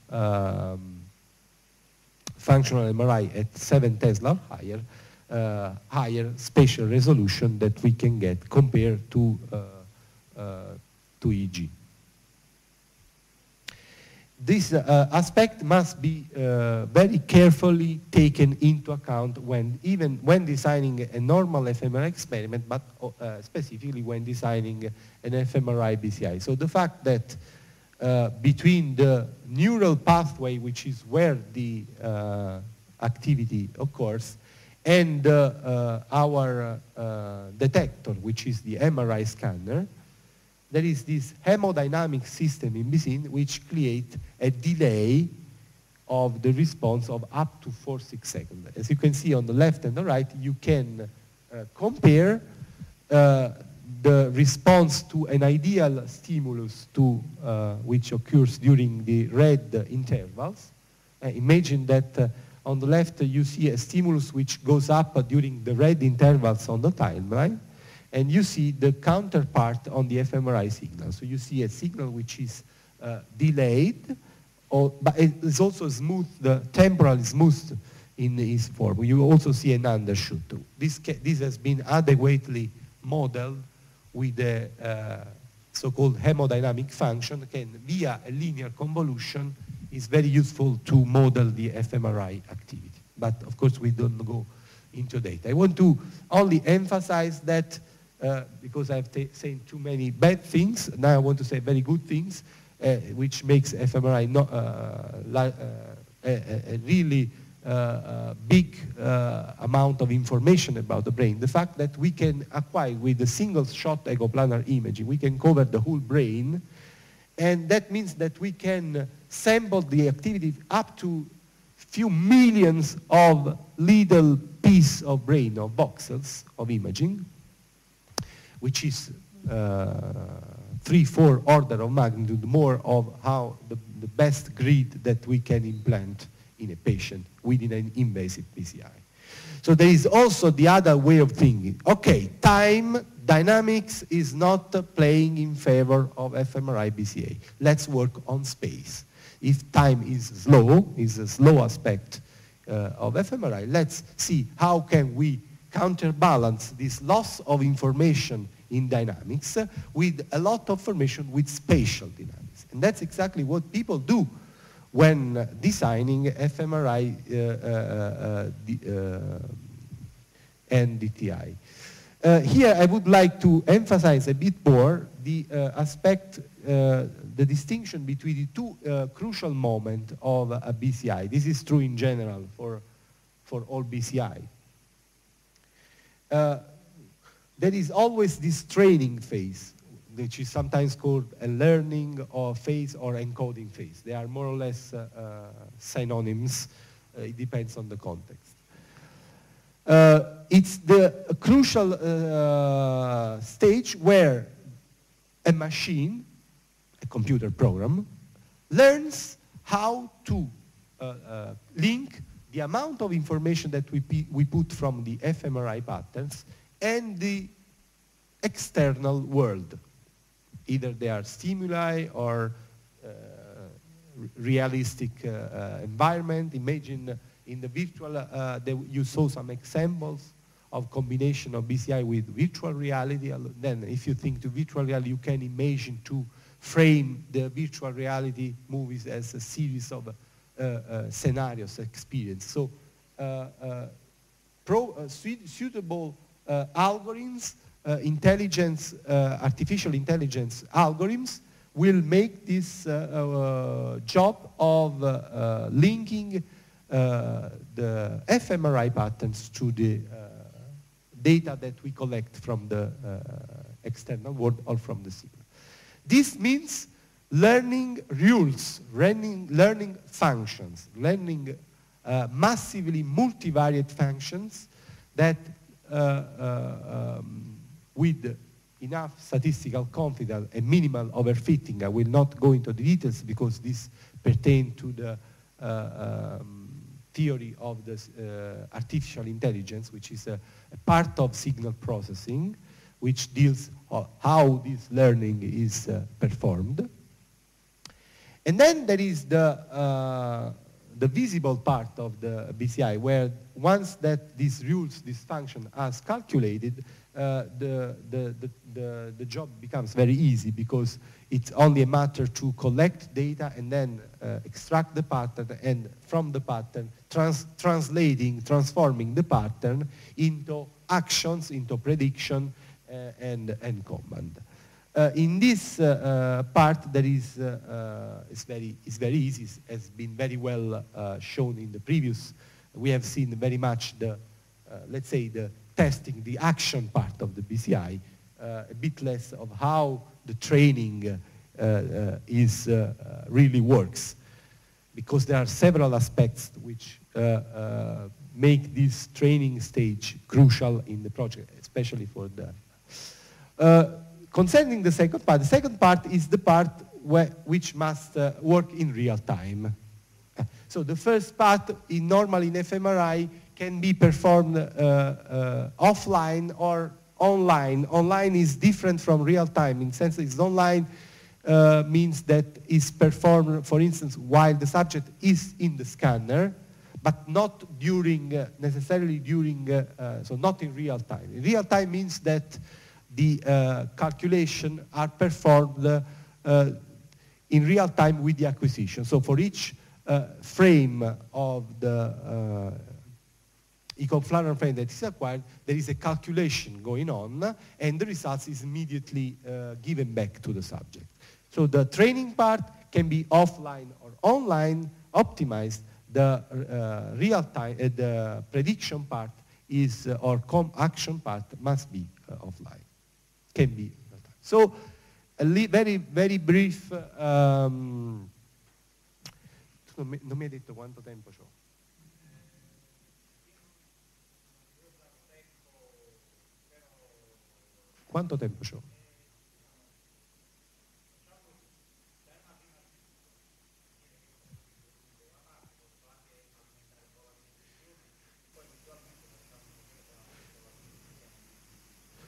um, functional MRI at 7 Tesla higher, uh, higher spatial resolution that we can get compared to, uh, uh, to EEG this uh, aspect must be very carefully taken into account when even when designing a normal fMRI experiment, but specifically when designing an fMRI BCI. So the fact that uh, between the neural pathway, which is where the uh, activity occurs, and uh, our detector, which is the MRI scanner, there is this hemodynamic system in between which creates a delay of the response of up to 4, 6 seconds. As you can see on the left and the right, you can uh, compare uh, the response to an ideal stimulus to, uh, which occurs during the red intervals. Uh, imagine that uh, on the left you see a stimulus which goes up during the red intervals on the timeline and you see the counterpart on the fMRI signal. So you see a signal which is uh, delayed, or, but it's also smooth, the temporal smooth in its form. You also see an undershoot too. This, this has been adequately modeled with a uh, so-called hemodynamic function, can via a linear convolution is very useful to model the fMRI activity. But of course we don't go into data. I want to only emphasize that uh, because I've said too many bad things. Now I want to say very good things, uh, which makes fMRI not, uh, uh a, a, really uh, uh, big amount of information about the brain. The fact that we can acquire with a single shot echoplanar imaging, we can cover the whole brain, and that means that we can sample the activity up to few millions of little piece of brain, of voxels of imaging, which is uh, three, four order of magnitude more of how the, the best grid that we can implant in a patient within an invasive BCI. So there is also the other way of thinking. Okay, time dynamics is not playing in favor of fMRI BCI. Let's work on space. If time is slow, is a slow aspect uh, of fMRI, let's see how can we counterbalance this loss of information in dynamics with a lot of information with spatial dynamics. And that's exactly what people do when designing fMRI uh, uh, uh, and DTI. Uh, here I would like to emphasize a bit more the uh, aspect, uh, the distinction between the two crucial moments of a BCI. This is true in general for, for all BCI there is always this training phase, which is sometimes called a learning or phase or encoding phase. They are more or less uh, uh, synonyms. Uh, it depends on the context. Uh, it's the crucial uh, stage where a machine, a computer program, learns how to uh, link the amount of information that we, we put from the fMRI patterns and the external world. Either they are stimuli or uh, realistic uh, uh, environment. Imagine in the virtual, uh, you saw some examples of combination of BCI with virtual reality. Then if you think to virtual reality, you can imagine to frame the virtual reality movies as a series of uh, uh, scenarios experience. So pro, suitable uh, algorithms, uh, intelligence, uh, artificial intelligence algorithms will make this job of linking the fMRI patterns to the data that we collect from the external world or from the signal. This means learning rules, learning, learning functions, learning uh, massively multivariate functions that uh, uh, um, with enough statistical confidence and minimal overfitting. I will not go into the details because this pertains to the uh, um, theory of the uh, artificial intelligence, which is a, a, part of signal processing, which deals how this learning is uh, performed. And then there is the, uh, the visible part of the BCI, where once that these rules, this function is calculated, uh, the, the, the, the, the job becomes very easy because it's only a matter to collect data and then uh, extract the pattern and from the pattern trans translating, transforming the pattern into actions, into prediction uh, and, and command. Uh, in this uh, part, there is, it's, very, it's very easy, it has been very well shown in the previous. We have seen very much the, let's say, the testing, the action part of the BCI, a bit less of how the training is really works because there are several aspects which uh, uh, make this training stage crucial in the project, especially for the uh, Concerning the second part, the second part is the part where, which must work in real time. So the first part, in normally in fMRI, can be performed uh, uh, offline or online. Online is different from real time in sense it's online uh, means that is performed, for instance, while the subject is in the scanner, but not during, uh, necessarily during, uh, so not in real time. In real time means that the uh, calculation are performed uh, in real time with the acquisition. So for each uh, frame of the echoplanar frame that is acquired, there is a calculation going on, and the results is immediately given back to the subject. So the training part can be offline or online, optimized. The uh, real time, uh, the prediction part is, uh, or com action part must be offline can be. So, a very, very brief, um, non, mi, hai detto quanto tempo ho. Quanto tempo ho?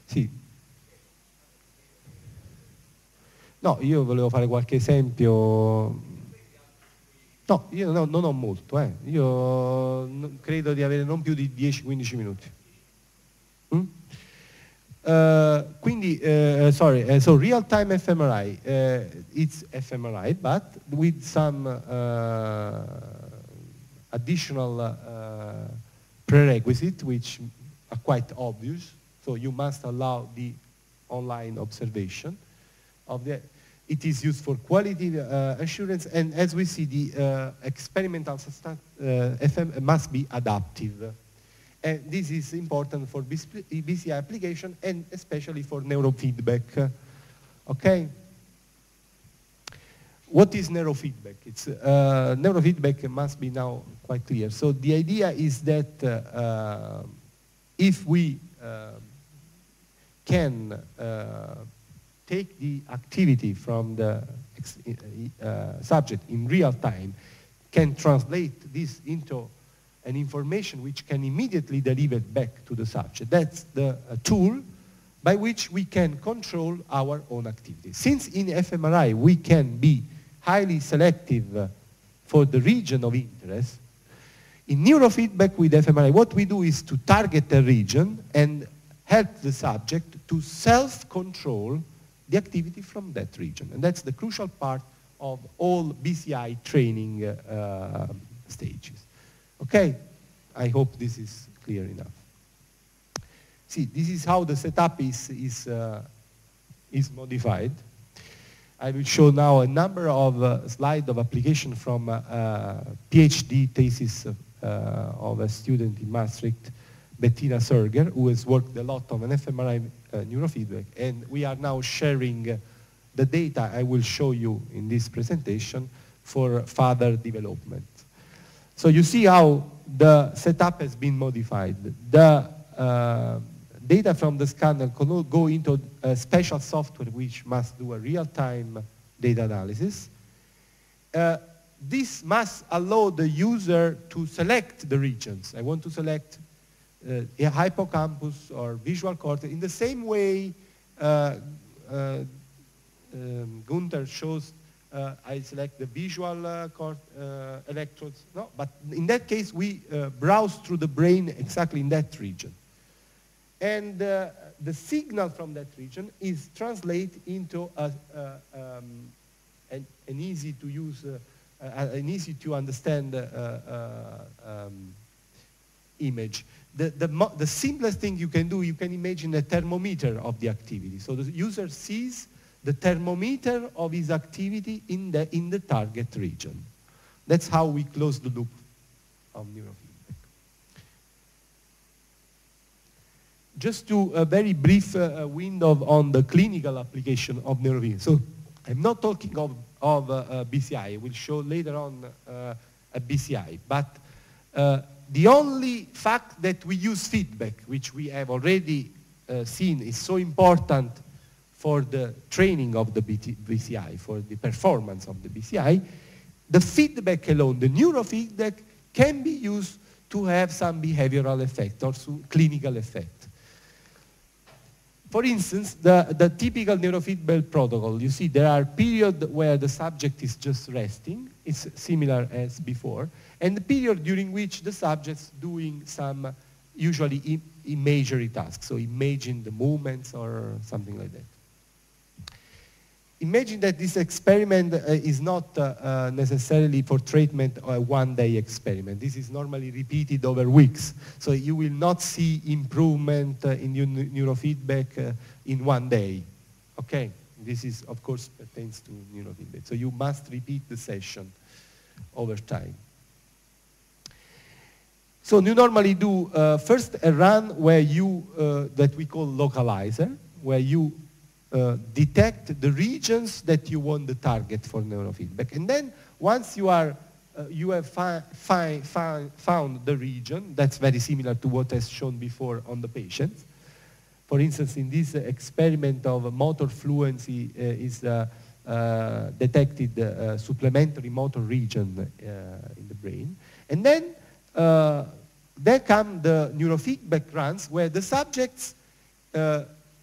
Sì, No, io volevo fare qualche esempio. No, io no, non ho molto, eh. io credo di avere non più di 10-15 minuti. Mm? Uh, quindi, uh, sorry, uh, so real-time fMRI, it's fMRI, but with some additional prerequisite which are quite obvious. So you must allow the online observation of the, it is used for quality uh, assurance, and as we see, the uh, experimental uh, FM must be adaptive. And this is important for BCI application and especially for neurofeedback. Okay? What is neurofeedback? It's, uh, neurofeedback must be now quite clear. So the idea is that uh, if we uh, can take the activity from the uh, subject in real time, can translate this into an information which can immediately deliver back to the subject. That's the uh, tool by which we can control our own activity. Since in fMRI we can be highly selective uh, for the region of interest, in neurofeedback with fMRI, what we do is to target a region and help the subject to self-control the activity from that region. And that's the crucial part of all BCI training uh, stages. Okay, I hope this is clear enough. See, this is how the setup is, is, uh, is modified. I will show now a number of uh, slides of application from a uh, PhD thesis uh, of a student in Maastricht Bettina Sorger, who has worked a lot on an fMRI uh, neurofeedback, and we are now sharing uh, the data I will show you in this presentation for further development. So you see how the setup has been modified. The uh, data from the scanner can go into a special software which must do a real-time data analysis. Uh, this must allow the user to select the regions. I want to select uh, hippocampus or visual cortex in the same way uh, uh, um, Gunther shows uh, I select the visual uh, uh, electrodes. No, but in that case, we browse through the brain exactly in that region. And the signal from that region is translated into a, um, an, an, easy to use, an easy to understand um, image. The, the, the simplest thing you can do, you can imagine a thermometer of the activity. So the user sees the thermometer of his activity in the, in the target region. That's how we close the loop of neurofeedback. Just to a very brief uh, window on the clinical application of neurofeedback. So I'm not talking of, of uh, uh, BCI. I will show later on uh, a BCI. But uh, the only fact that we use feedback, which we have already uh, seen is so important for the training of the BCI, for the performance of the BCI, the feedback alone, the neurofeedback, can be used to have some behavioral effect or some clinical effect. For instance, the, the typical neurofeedback protocol, you see there are periods where the subject is just resting, it's similar as before, and the period during which the subject's doing some usually imagery tasks, so imagine the movements or something like that. Imagine that this experiment uh, is not uh, uh, necessarily for treatment a one-day experiment. This is normally repeated over weeks. So you will not see improvement uh, in neurofeedback uh, in one day. Okay? This is, of course, pertains to neurofeedback. So you must repeat the session over time. So you normally do uh, first a run where you, that we call localizer, where you uh, detect the regions that you want the target for neurofeedback. And then once you are uh, you have found the region, that's very similar to what has shown before on the patients. For instance, in this experiment of motor fluency uh, is uh, uh, detected supplementary motor region in the brain. And then there come the neurofeedback runs where the subjects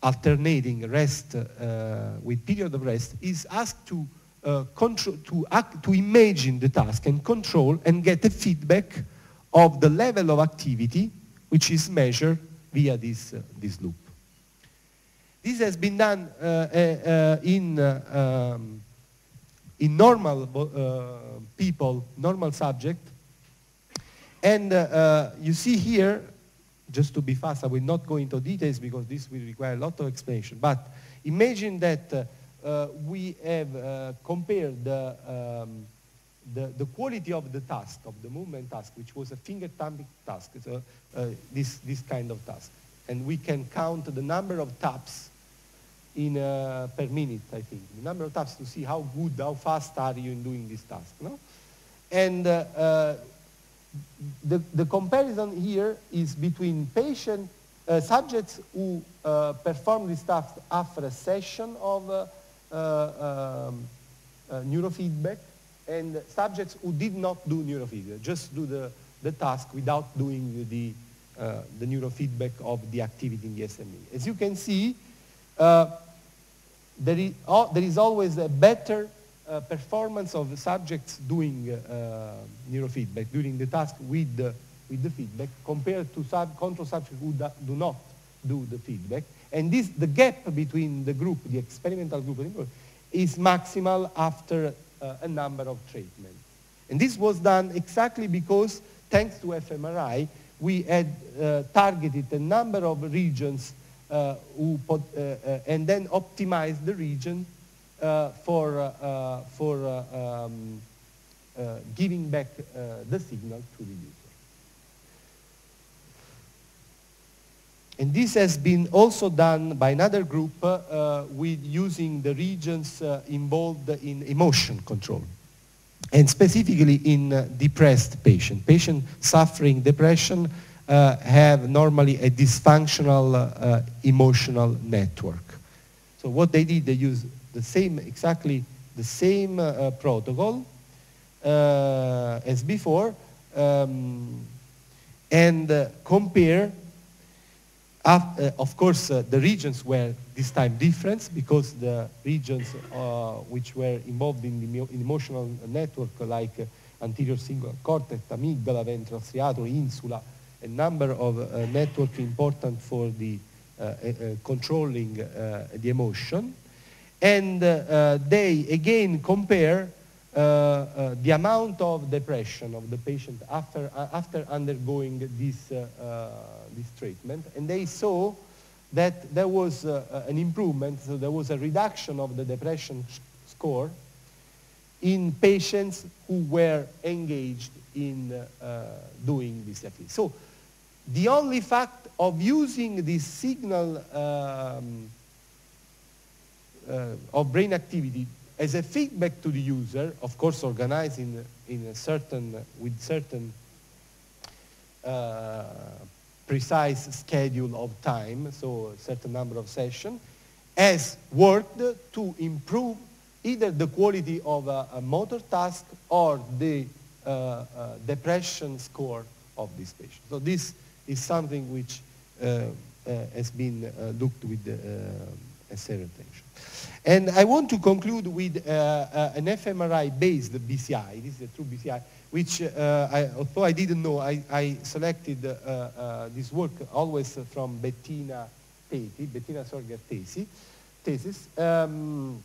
alternating rest uh, with period of rest is asked to uh, control, to act, to imagine the task and control and get a feedback of the level of activity which is measured via this, uh, this loop. This has been done uh, uh, in, uh, um, in normal people, normal subject, and you see here just to be fast, I will not go into details because this will require a lot of explanation. But imagine that uh, uh, we have uh, compared the, um, the, the, quality of the task, of the movement task, which was a finger tapping task, so, uh, this, this kind of task. And we can count the number of taps in, uh, per minute, I think. The number of taps to see how good, how fast are you in doing this task. No? And uh, the, the comparison here is between patient uh, subjects who uh, perform this task after a session of uh, uh um, uh, neurofeedback and subjects who did not do neurofeedback, just do the, the task without doing the, uh, the neurofeedback of the activity in the SME. As you can see, there is, there is always a better uh, performance of the subjects doing uh, neurofeedback during the task with the, with the feedback compared to sub control subjects who do not do the feedback. And this, the gap between the group, the experimental group, is maximal after uh, a number of treatments. And this was done exactly because, thanks to fMRI, we had uh, targeted a number of regions uh, put, uh, and then optimized the region uh, for, uh, uh, for um, giving back the signal to the user. And this has been also done by another group uh, with using the regions uh, involved in emotion control. And specifically in uh, depressed patients. Patients suffering depression have normally a dysfunctional emotional network. So what they did, they used the same, exactly the same uh, protocol uh, as before um, and uh, compare uh, of course, uh, the regions were this time different because the regions uh, which were involved in the in emotional network like uh, anterior cingulate cortex, amygdala, ventral striatum, insula, a number of uh, network important for the uh, controlling the emotion. And they again compare uh, uh, the amount of depression of the patient after, uh, after undergoing this, this treatment. And they saw that there was an improvement, so there was a reduction of the depression score in patients who were engaged in uh, doing this activity. So the only fact of using this signal um, uh, of brain activity as a feedback to the user, of course organized in, in a certain, with certain uh, precise schedule of time, so a certain number of sessions, has worked to improve either the quality of a, a motor task or the uh, uh, depression score of this patient. So this is something which uh, uh, has been uh, looked with a certain attention. And I want to conclude with uh, uh, an fMRI-based BCI. This is a true BCI, which, uh, I, although I didn't know, I, I selected uh, uh, this work always from Bettina Teti, Bettina Sorger Tesi, thesis, um,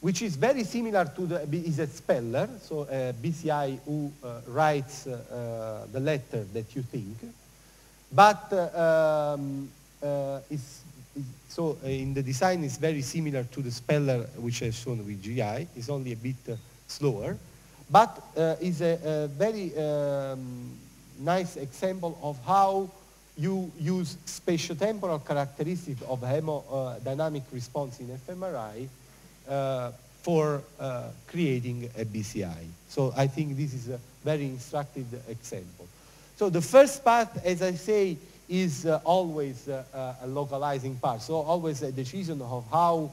which is very similar to the, is a speller, so a BCI who uh, writes the letter that you think, but um, is so uh, in the design is very similar to the speller which I've shown with GI. It's only a bit uh, slower, but uh, is a, a very um, nice example of how you use spatiotemporal characteristics of hemodynamic response in fMRI uh, for uh, creating a BCI. So I think this is a very instructive example. So the first part, as I say, is uh, always uh, uh, a localizing part. So always a decision of how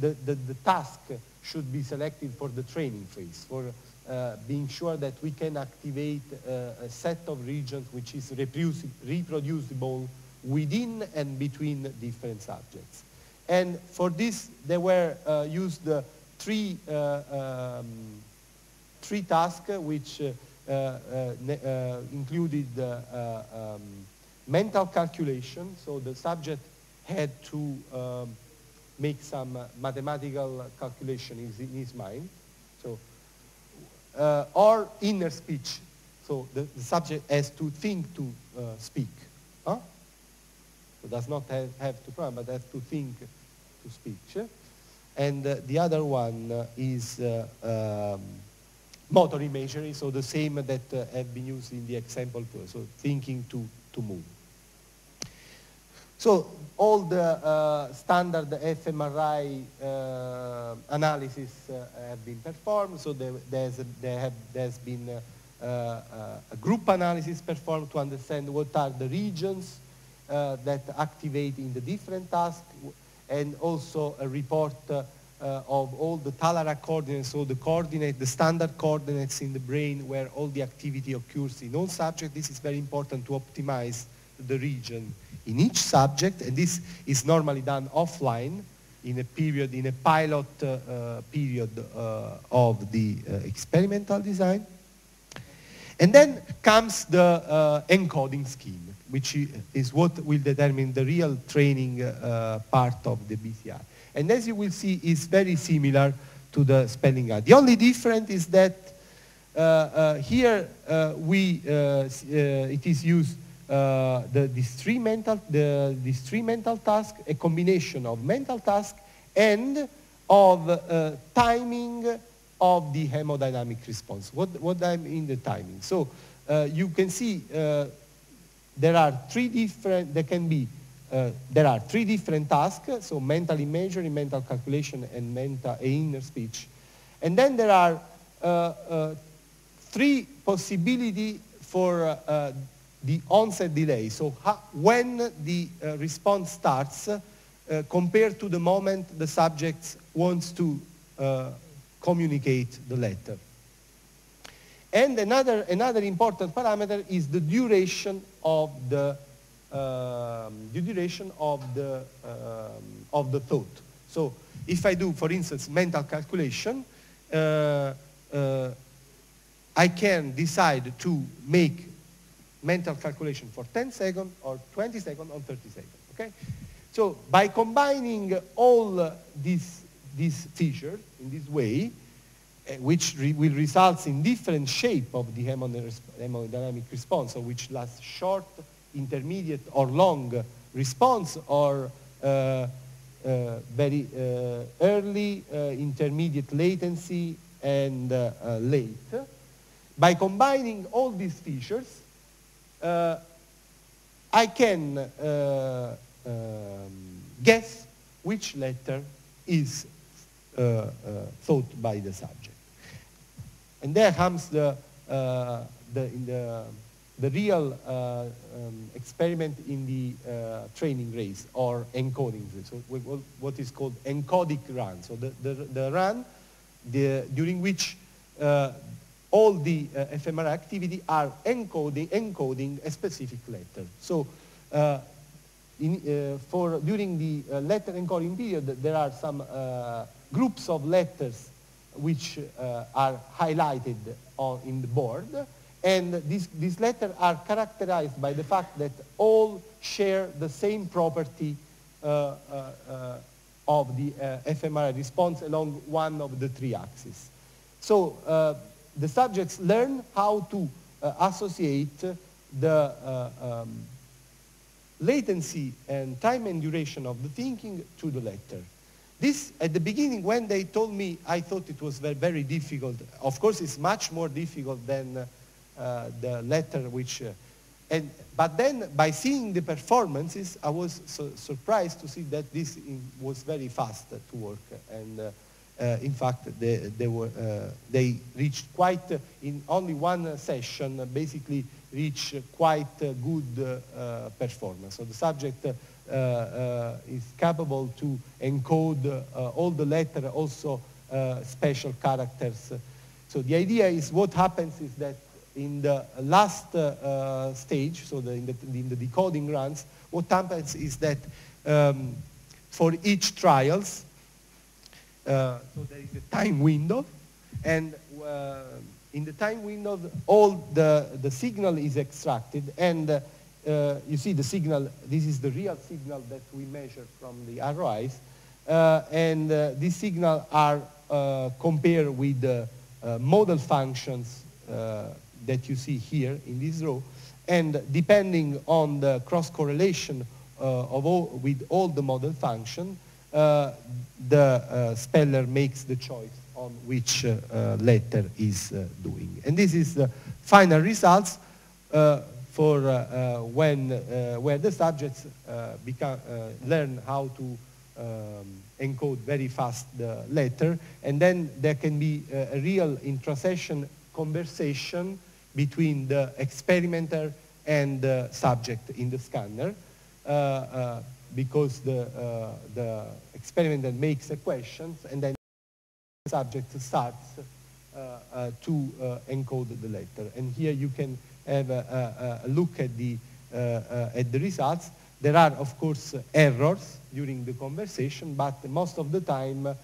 the, the, the task should be selected for the training phase, for uh, being sure that we can activate uh, a set of regions which is reproducible within and between different subjects. And for this, there were uh, used three, um, three tasks which included um, mental calculation, so the subject had to um, make some uh, mathematical calculation in, in his mind. So, uh, or inner speech. So the, the, subject has to think to uh, speak. Huh? So does not have, have to program, but has to think to speech. And uh, the other one uh, is uh, um, motor imagery, so the same that have been used in the example, so thinking to, to move. So all the uh, standard fMRI uh, analysis uh, have been performed. So there, there's, there have, there's been a, uh, a, group analysis performed to understand what are the regions uh, that activate in the different tasks, and also a report uh, of all the Talairach coordinates, so the coordinate, the standard coordinates in the brain where all the activity occurs in all subjects. This is very important to optimize the region in each subject, and this is normally done offline in a period, in a pilot uh, uh, period uh, of the uh, experimental design. And then comes the uh, encoding scheme, which is what will determine the real training uh, part of the BCI. And as you will see, it's very similar to the spelling guide. The only difference is that here we, it is used uh, the, these, three mental, the, these three mental tasks, a combination of mental task and of uh, timing of the hemodynamic response. What, what I mean the timing? So uh, you can see uh, there are three different, there can be, uh, there are three different tasks, so mental imagery, mental calculation, and mental inner speech. And then there are three possibilities for the onset delay, so how, when the uh, response starts uh, compared to the moment the subject wants to uh, communicate the letter. And another, another important parameter is the duration of the um, the duration of the, um, of the thought. So if I do, for instance, mental calculation, uh, uh, I can decide to make mental calculation for 10 seconds or 20 seconds or 30 seconds, okay? So by combining all uh, these, these features in this way, uh, which re will result in different shape of the hemodynamic response, so which lasts short, intermediate, or long response, or uh, uh, very uh, early, uh, intermediate latency, and late. By combining all these features, I can um, guess which letter is thought by the subject. And there comes the, uh, the, the, the, real uh, um, experiment in the uh, training race or encoding race, so what is called encodic run. So the, the, the run the, during which uh, all the uh, fMRI activity are encoding, encoding a specific letter. So uh, in, for during the letter encoding period, there are some groups of letters which uh, are highlighted on, in the board. And these, these letters are characterized by the fact that all share the same property uh, uh, uh of the uh, fMRI response along one of the three axes. So uh, the subjects learn how to associate the um, latency and time and duration of the thinking to the letter. This, at the beginning, when they told me, I thought it was very, very difficult. Of course, it's much more difficult than uh, the letter which, uh, and, but then by seeing the performances, I was so surprised to see that this in, was very fast to work. And uh, uh in fact, they, they, were, uh, they reached quite, uh, in only one session, basically reached quite good performance. So the subject uh, uh, is capable to encode uh, all the letter, also special characters. So the idea is what happens is that in the last stage, so the, in, the, in, the, decoding runs, what happens is that um, for each trials, uh, so there is a time window, and uh, in the time window, all the, the signal is extracted, and uh, uh, you see the signal, this is the real signal that we measure from the ROIs, uh, and uh, these signals are uh, compared with the uh, model functions uh, that you see here in this row, and depending on the cross-correlation of all, with all the model function, the speller makes the choice on which letter is doing. And this is the final results for uh, uh, when, uh, where the subjects become, learn how to um, encode very fast the letter, and then there can be a real intra-session conversation between the experimenter and the subject in the scanner, uh, uh, because the, uh, the experimenter makes the questions and then the subject starts to encode the letter. And here you can have a, a, a look at the, uh, uh, at the results. There are, of course, errors during the conversation, but most of the time uh,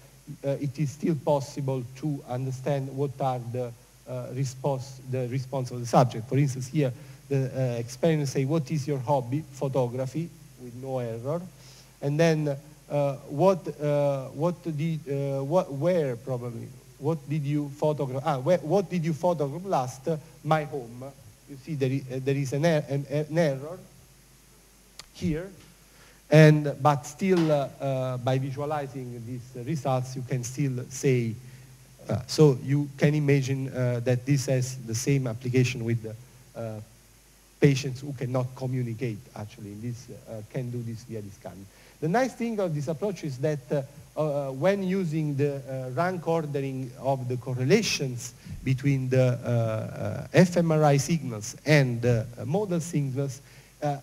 it is still possible to understand what are the uh, response, the response of the subject. For instance, here the uh, experiment say, what is your hobby? Photography, with no error. And then uh, what, what did, what, where probably, what did you photograph? Ah, where, what did you photograph last? My home you see there is, uh, there is an, er an, an, error here, and, but still uh, uh, by visualizing these results you can still say, uh, so you can imagine uh, that this has the same application with uh, patients who cannot communicate actually, this can do this via the scanning. The nice thing of this approach is that uh, when using the uh, rank ordering of the correlations between the uh, fMRI signals and the model signals,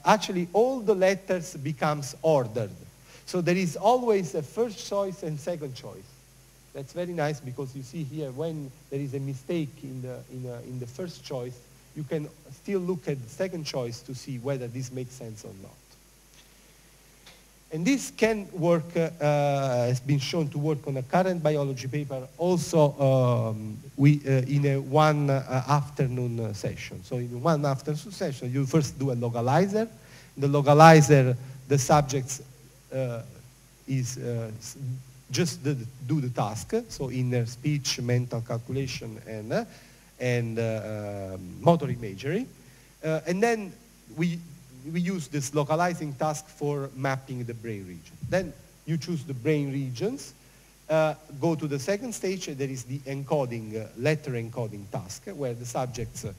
actually all the letters becomes ordered. So there is always a first choice and second choice. That's very nice because you see here when there is a mistake in the, in, in the first choice, you can still look at the second choice to see whether this makes sense or not. And this can work, uh, has been shown to work on a current biology paper also um, we, uh, in a one uh, afternoon uh, session. So in one afternoon session, you first do a localizer. The localizer, the subjects uh, is uh, just the, do the task, so inner speech, mental calculation, and, and um, motor imagery. and then we we use this localizing task for mapping the brain region. Then you choose the brain regions, uh, go to the second stage, there is the encoding, uh, letter encoding task, where the subjects uh,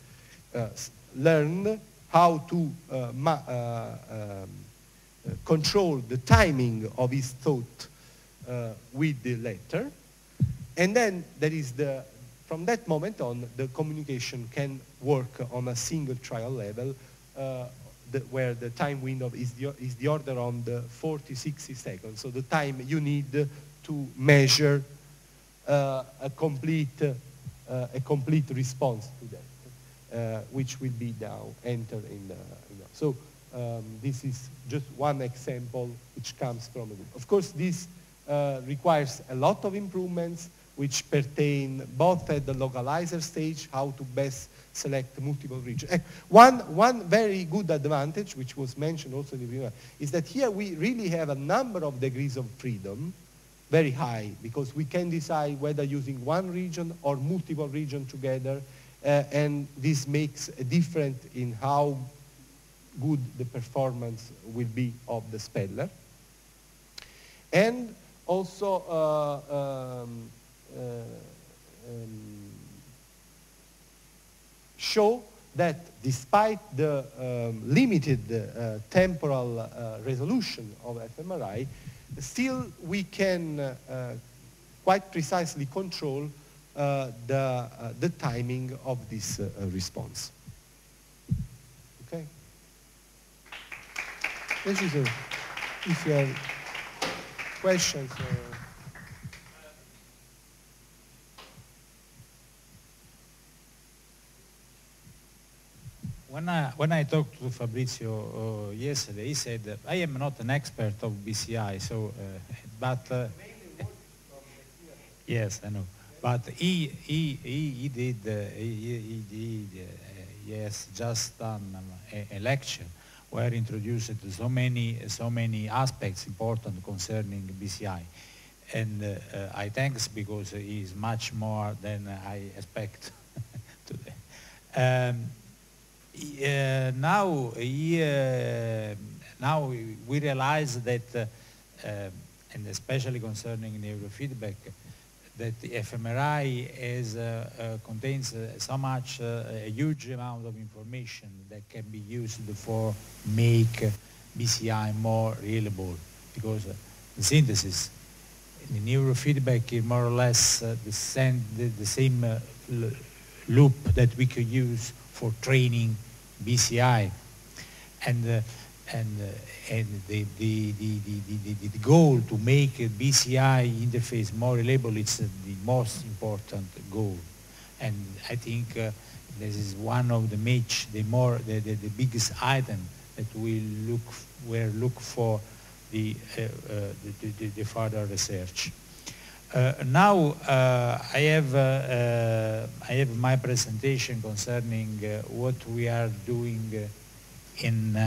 uh learn how to uh, uh, um, control the timing of his thought with the letter. And then there is the, from that moment on, the communication can work on a single trial level the, where the time window is the, is the order on the 40, 60 seconds. So the time you need to measure uh, a, complete, uh, a complete response to that, uh, which will be now entered in the, so um, this is just one example which comes from. Of course, this uh, requires a lot of improvements which pertain both at the localizer stage, how to best select multiple regions. One, one very good advantage, which was mentioned also in the video, is that here we really have a number of degrees of freedom, very high, because we can decide whether using one region or multiple regions together, uh, and this makes a difference in how good the performance will be of the speller. And also, uh, um, um, show that despite the um, limited uh, temporal uh, resolution of fMRI, still we can uh, quite precisely control uh, the, uh, the timing of this uh, response. Okay? This is a, if you have questions. When I, when I talked to Fabrizio uh, yesterday, he said, I am not an expert of BCI, so, uh, but, uh, yes, I know. But he, he, he, he did, uh, he, he, did uh, yes, just done um, a, a, lecture where introduced so many, so many aspects important concerning BCI. And uh, I thanks because he is much more than I expect today. Um, uh, now, uh, now we realize that, uh, and especially concerning neurofeedback, that the fMRI is, uh, uh, contains uh, so much, a huge amount of information that can be used for make BCI more reliable. Because the synthesis, the neurofeedback is more or less the, the, the same loop that we could use for training BCI. And, uh, and, uh, and the, the, the, the, the, goal to make BCI interface more reliable is the most important goal. And I think uh, this is one of the match, the more, the, the, the biggest item that we look, where look for the, uh, uh, the, the, the, further research. Uh, now uh, I have uh, uh I have my presentation concerning uh, what we are doing uh, in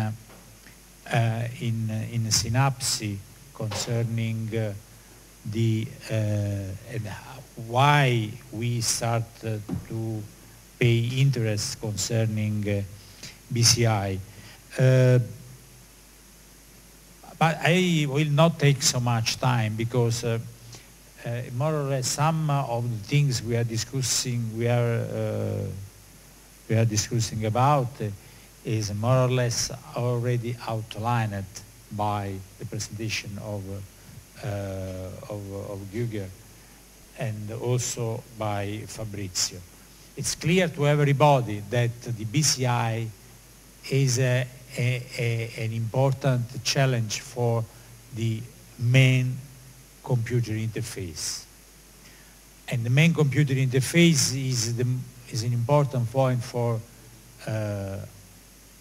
in in SInAPSi concerning the and why we start to pay interest concerning BCI. but I will not take so much time because more or less some of the things we are discussing, we are, uh, we are discussing about uh, is more or less already outlined by the presentation of, uh, of, of Guger and also by Fabrizio. It's clear to everybody that the BCI is a, a, a, an important challenge for the main computer interface. And the main computer interface is, the, is an important point for uh,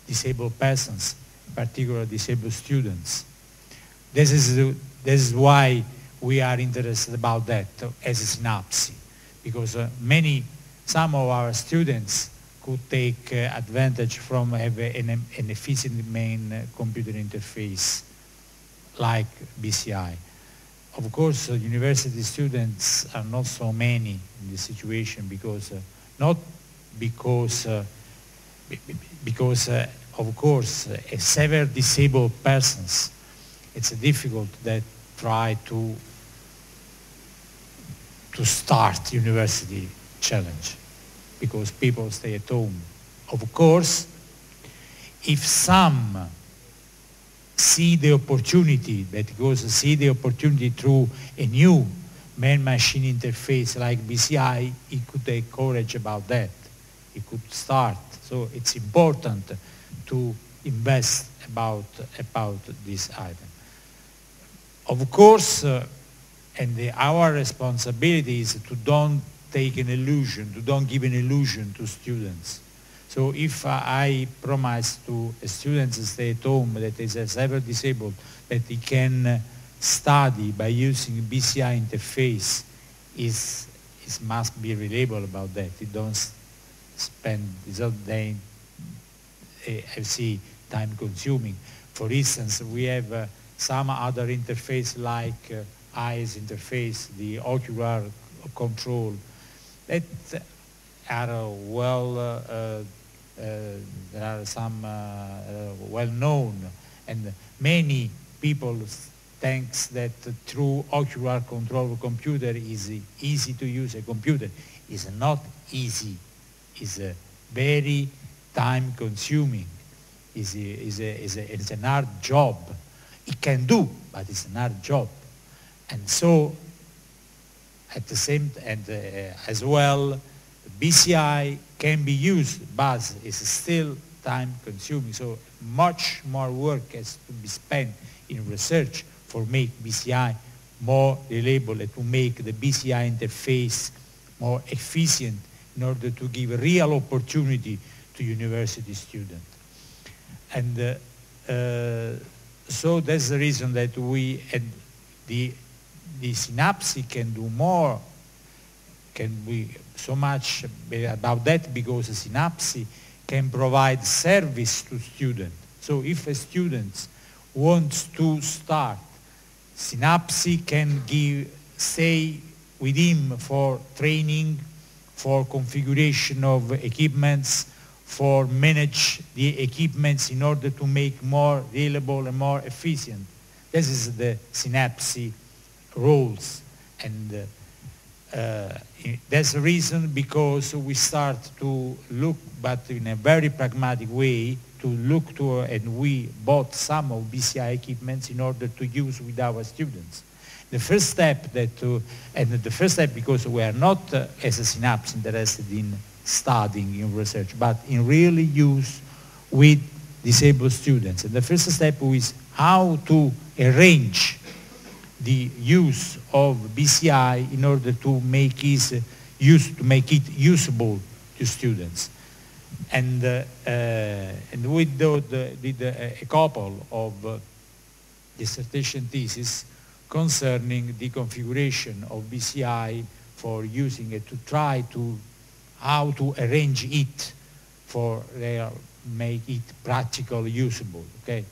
disabled persons, particularly disabled students. This is, this is why we are interested about that as a SInAPSi, because uh, many, some of our students could take uh, advantage from have an, an efficient main computer interface like BCI. Of course, uh, university students are not so many in this situation because, uh, not because, uh, because uh, of course, uh, several disabled persons, it's difficult that try to to start university challenge because people stay at home. Of course, if some see the opportunity, that goes see the opportunity through a new man-machine interface like BCI, he could take courage about that. He could start. So it's important to invest about, about this item. Of course, uh, and the, our responsibility is to don't take an illusion, to don't give an illusion to students. So if uh, I promise to a student to stay at home that is a ever disabled, that he can study by using BCI interface, is, is must be reliable about that. He don't spend his whole day, I see, time consuming. For instance, we have uh, some other interface like uh, eyes interface, the ocular control, that are well, uh, uh, Uh, there are some uh, uh, well known and many people thinks that through ocular control computer is easy to use a computer. is not easy. It's a very time consuming. Is is is it's an hard job. It can do, but it's an hard job. And so, at the same, and uh, as well, BCI can be used, but it's still time consuming. So much more work has to be spent in research for make BCI more reliable to make the BCI interface more efficient in order to give a real opportunity to university students. And uh, uh, so that's the reason that we, and the the SInAPSi can do more, can be so much about that because SInAPSi can provide service to students. So if a student wants to start, SInAPSi can give, say, with him for training, for configuration of equipments, for manage the equipments in order to make more reliable and more efficient. This is the SInAPSi roles. And uh, that's the reason because we start to look, but in a very pragmatic way, to look to, and we bought some of BCI equipments in order to use with our students. The first step that, uh, and the first step because we are not uh, as a SInAPSi interested in studying in research, but in really use with disabled students. And the first step is how to arrange the use of BCI in order to make it, use, to make it usable to students. And, uh, uh, and we did, did a couple of uh, dissertation theses concerning the configuration of BCI for using it to try to how to arrange it for make it practical usable okay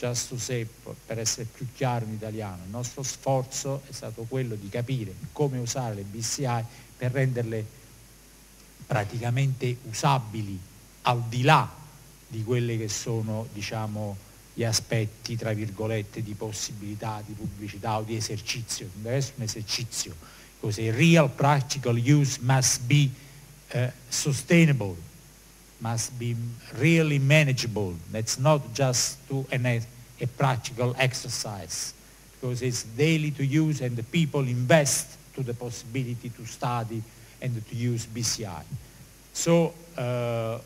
just to say, per essere più chiaro in italiano, il nostro sforzo è stato quello di capire come usare le BCI per renderle praticamente usabili al di là di quelli che sono diciamo, gli aspetti tra virgolette di possibilità di pubblicità o di esercizio, deve essere un esercizio, così real practical use must be uh, sustainable must be really manageable. That's not just to an, a, practical exercise because it's daily to use and the people invest to the possibility to study and to use BCI. So uh,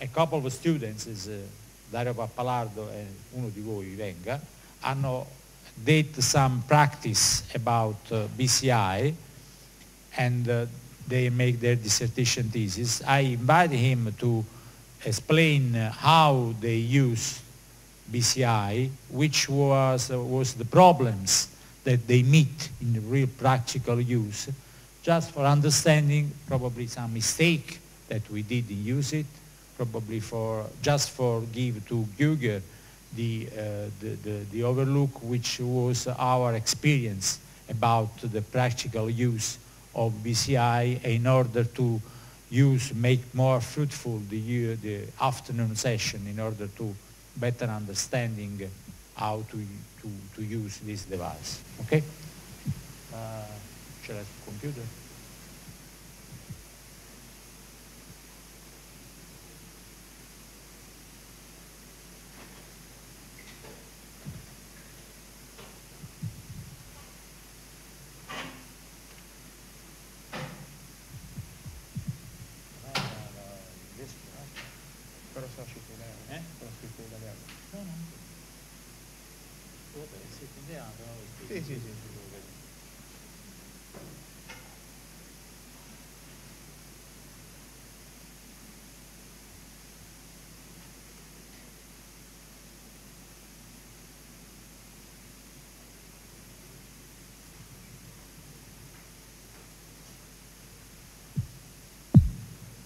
a couple of students, is, uh, Dario Pappalardo e uno di voi venga, hanno did some practice about uh, BCI and uh, they make their dissertation thesis. I invite him to explain how they use BCI, which was, was the problems that they meet in the real practical use, just for understanding probably some mistake that we did in use it, probably for just for give to Guger the, uh, the, the, the overlook which was our experience about the practical use of BCI in order to use, make more fruitful the, the afternoon session in order to better understanding how to, to, to use this device. Okay? Uh, shall I computer?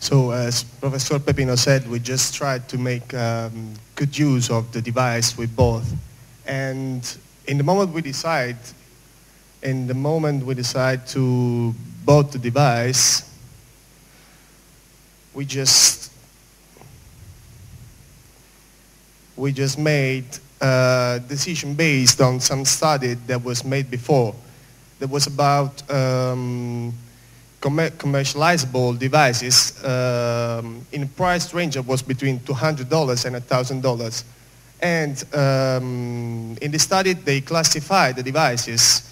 So as Professor Pepino said, we just tried to make um, good use of the device we bought. And in the moment we decide, in the moment we decide to bought the device, we just we just made a decision based on some study that was made before. That was about um, commercializable devices um, in price range that was between $200 and $1,000. And um, in the study, they classified the devices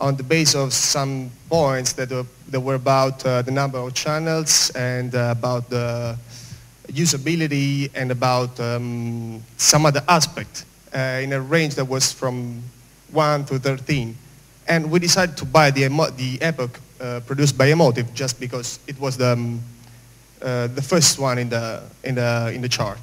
on the base of some points that were, that were about uh, the number of channels and uh, about the usability and about um, some other aspect uh, in a range that was from 1 to 13. And we decided to buy the, the EPOC uh, produced by Emotiv just because it was the, um, uh, the first one in the, in, the, in the chart.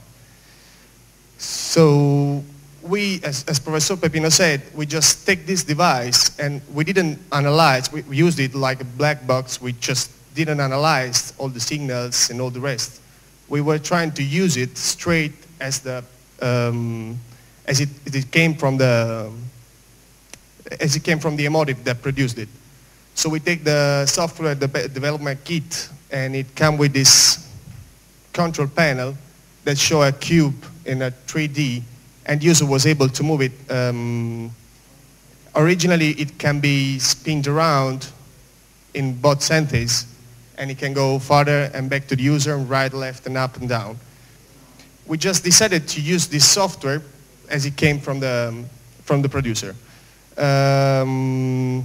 So we, as, as Professor Pepino said, we just take this device and we didn't analyze, we, we used it like a black box, we just didn't analyze all the signals and all the rest. We were trying to use it straight as the, um, as it, it came from the, as it came from the Emotiv that produced it. So we take the software de- development kit and it comes with this control panel that show a cube in a 3D and user was able to move it. Um, originally it can be spinned around in both senses and it can go farther and back to the user and right, left and up and down. We just decided to use this software as it came from the, from the producer. Um,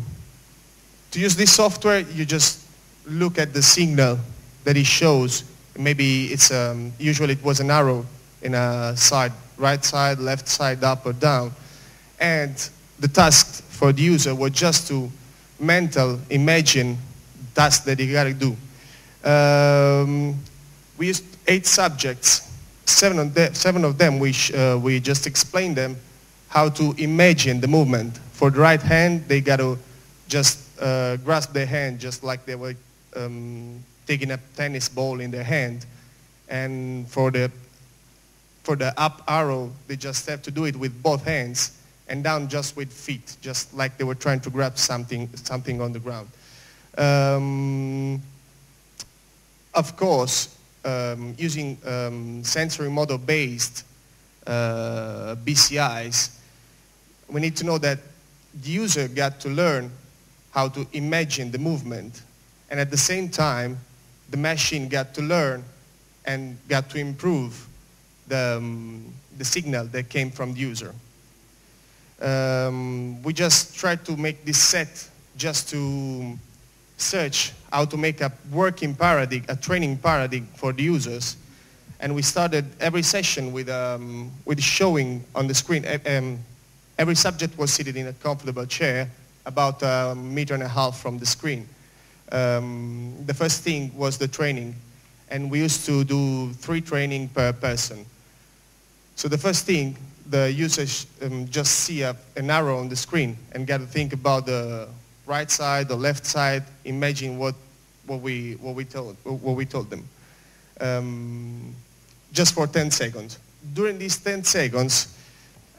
to use this software, you just look at the signal that it shows. Maybe it's um, usually it was an arrow in a side, right side, left side, up or down. And the task for the user was just to mental imagine tasks that you gotta do. Um, we used eight subjects, seven of, them, seven of them uh, we just explained them how to imagine the movement. For the right hand, they got to just uh, grasp their hand just like they were um, taking a tennis ball in their hand. And for the, for the up arrow, they just have to do it with both hands and down just with feet, just like they were trying to grab something, something on the ground. Um, of course, um, using um, sensorimotor based uh, BCIs, we need to know that the user got to learn how to imagine the movement. And at the same time, the machine got to learn and got to improve the, um, the signal that came from the user. Um, we just tried to make this set just to search how to make a working paradigm, a training paradigm for the users. And we started every session with, um, with showing on the screen. Um, every subject was seated in a comfortable chair about a meter and a half from the screen. Um, the first thing was the training, and we used to do three training per person. So the first thing, the users um, just see a, an arrow on the screen and get to think about the right side, the left side, imagine what, what, we, what, we, told, what we told them. Um, just for 10 seconds. During these 10 seconds,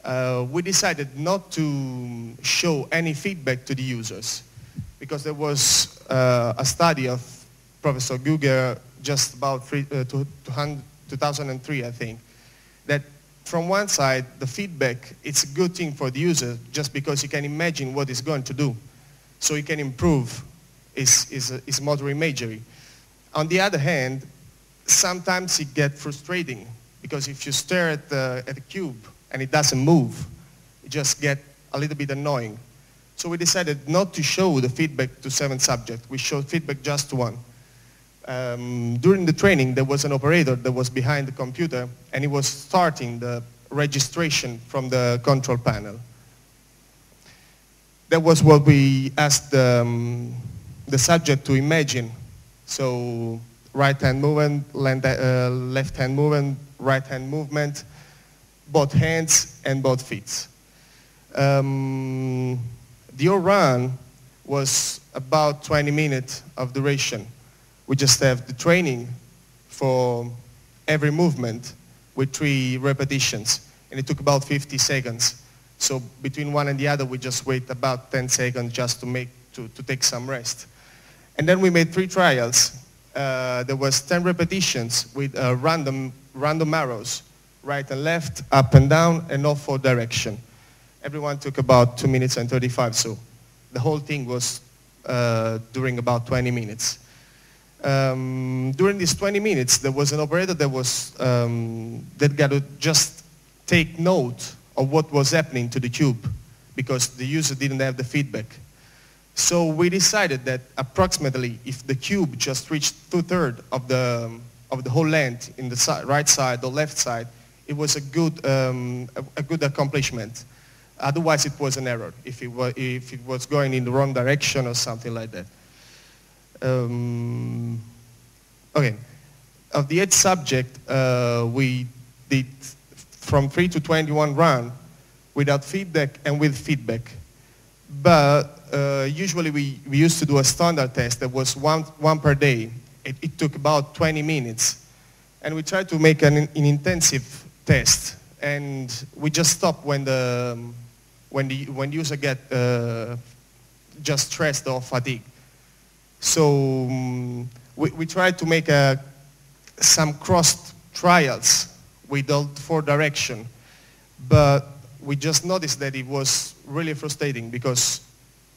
uh, we decided not to show any feedback to the users because there was uh, a study of Professor Guger just about three, uh, 2003, I think, that from one side, the feedback, it's a good thing for the user just because you can imagine what he's going to do. So you can improve his, his, his motor imagery. On the other hand, sometimes it gets frustrating because if you stare at the, at the cube and it doesn't move, it just gets a little bit annoying. So we decided not to show the feedback to seven subjects. We showed feedback just to one. Um, during the training, there was an operator that was behind the computer, and he was starting the registration from the control panel. That was what we asked um, the subject to imagine. So right hand movement, uh, left hand movement, right hand movement, both hands and both feet. Um, the run was about 20 minutes of duration. We just have the training for every movement with three repetitions, and it took about 50 seconds. So between one and the other, we just wait about 10 seconds just to, make, to, to take some rest. And then we made three trials. Uh, there was 10 repetitions with uh, random, random arrows, right and left, up and down, and all four direction. Everyone took about 2 minutes and 35, so the whole thing was uh, during about 20 minutes. Um, during these 20 minutes, there was an operator that was um, that got to just take note of what was happening to the tube because the user didn't have the feedback. So we decided that approximately if the cube just reached two-thirds of the, of the whole length in the si right side or left side, it was a good, um, a, a good accomplishment. Otherwise, it was an error if it was, if it was going in the wrong direction or something like that. Um, okay. Of the eight subject, uh, we did from 3 to 21 run without feedback and with feedback. But uh, usually we, we used to do a standard test that was one, one per day. It, it took about 20 minutes. And we tried to make an, an intensive test. And we just stopped when the, when the when user get uh, just stressed or fatigue. So um, we, we tried to make a, some cross trials with all four direction, but we just noticed that it was really frustrating because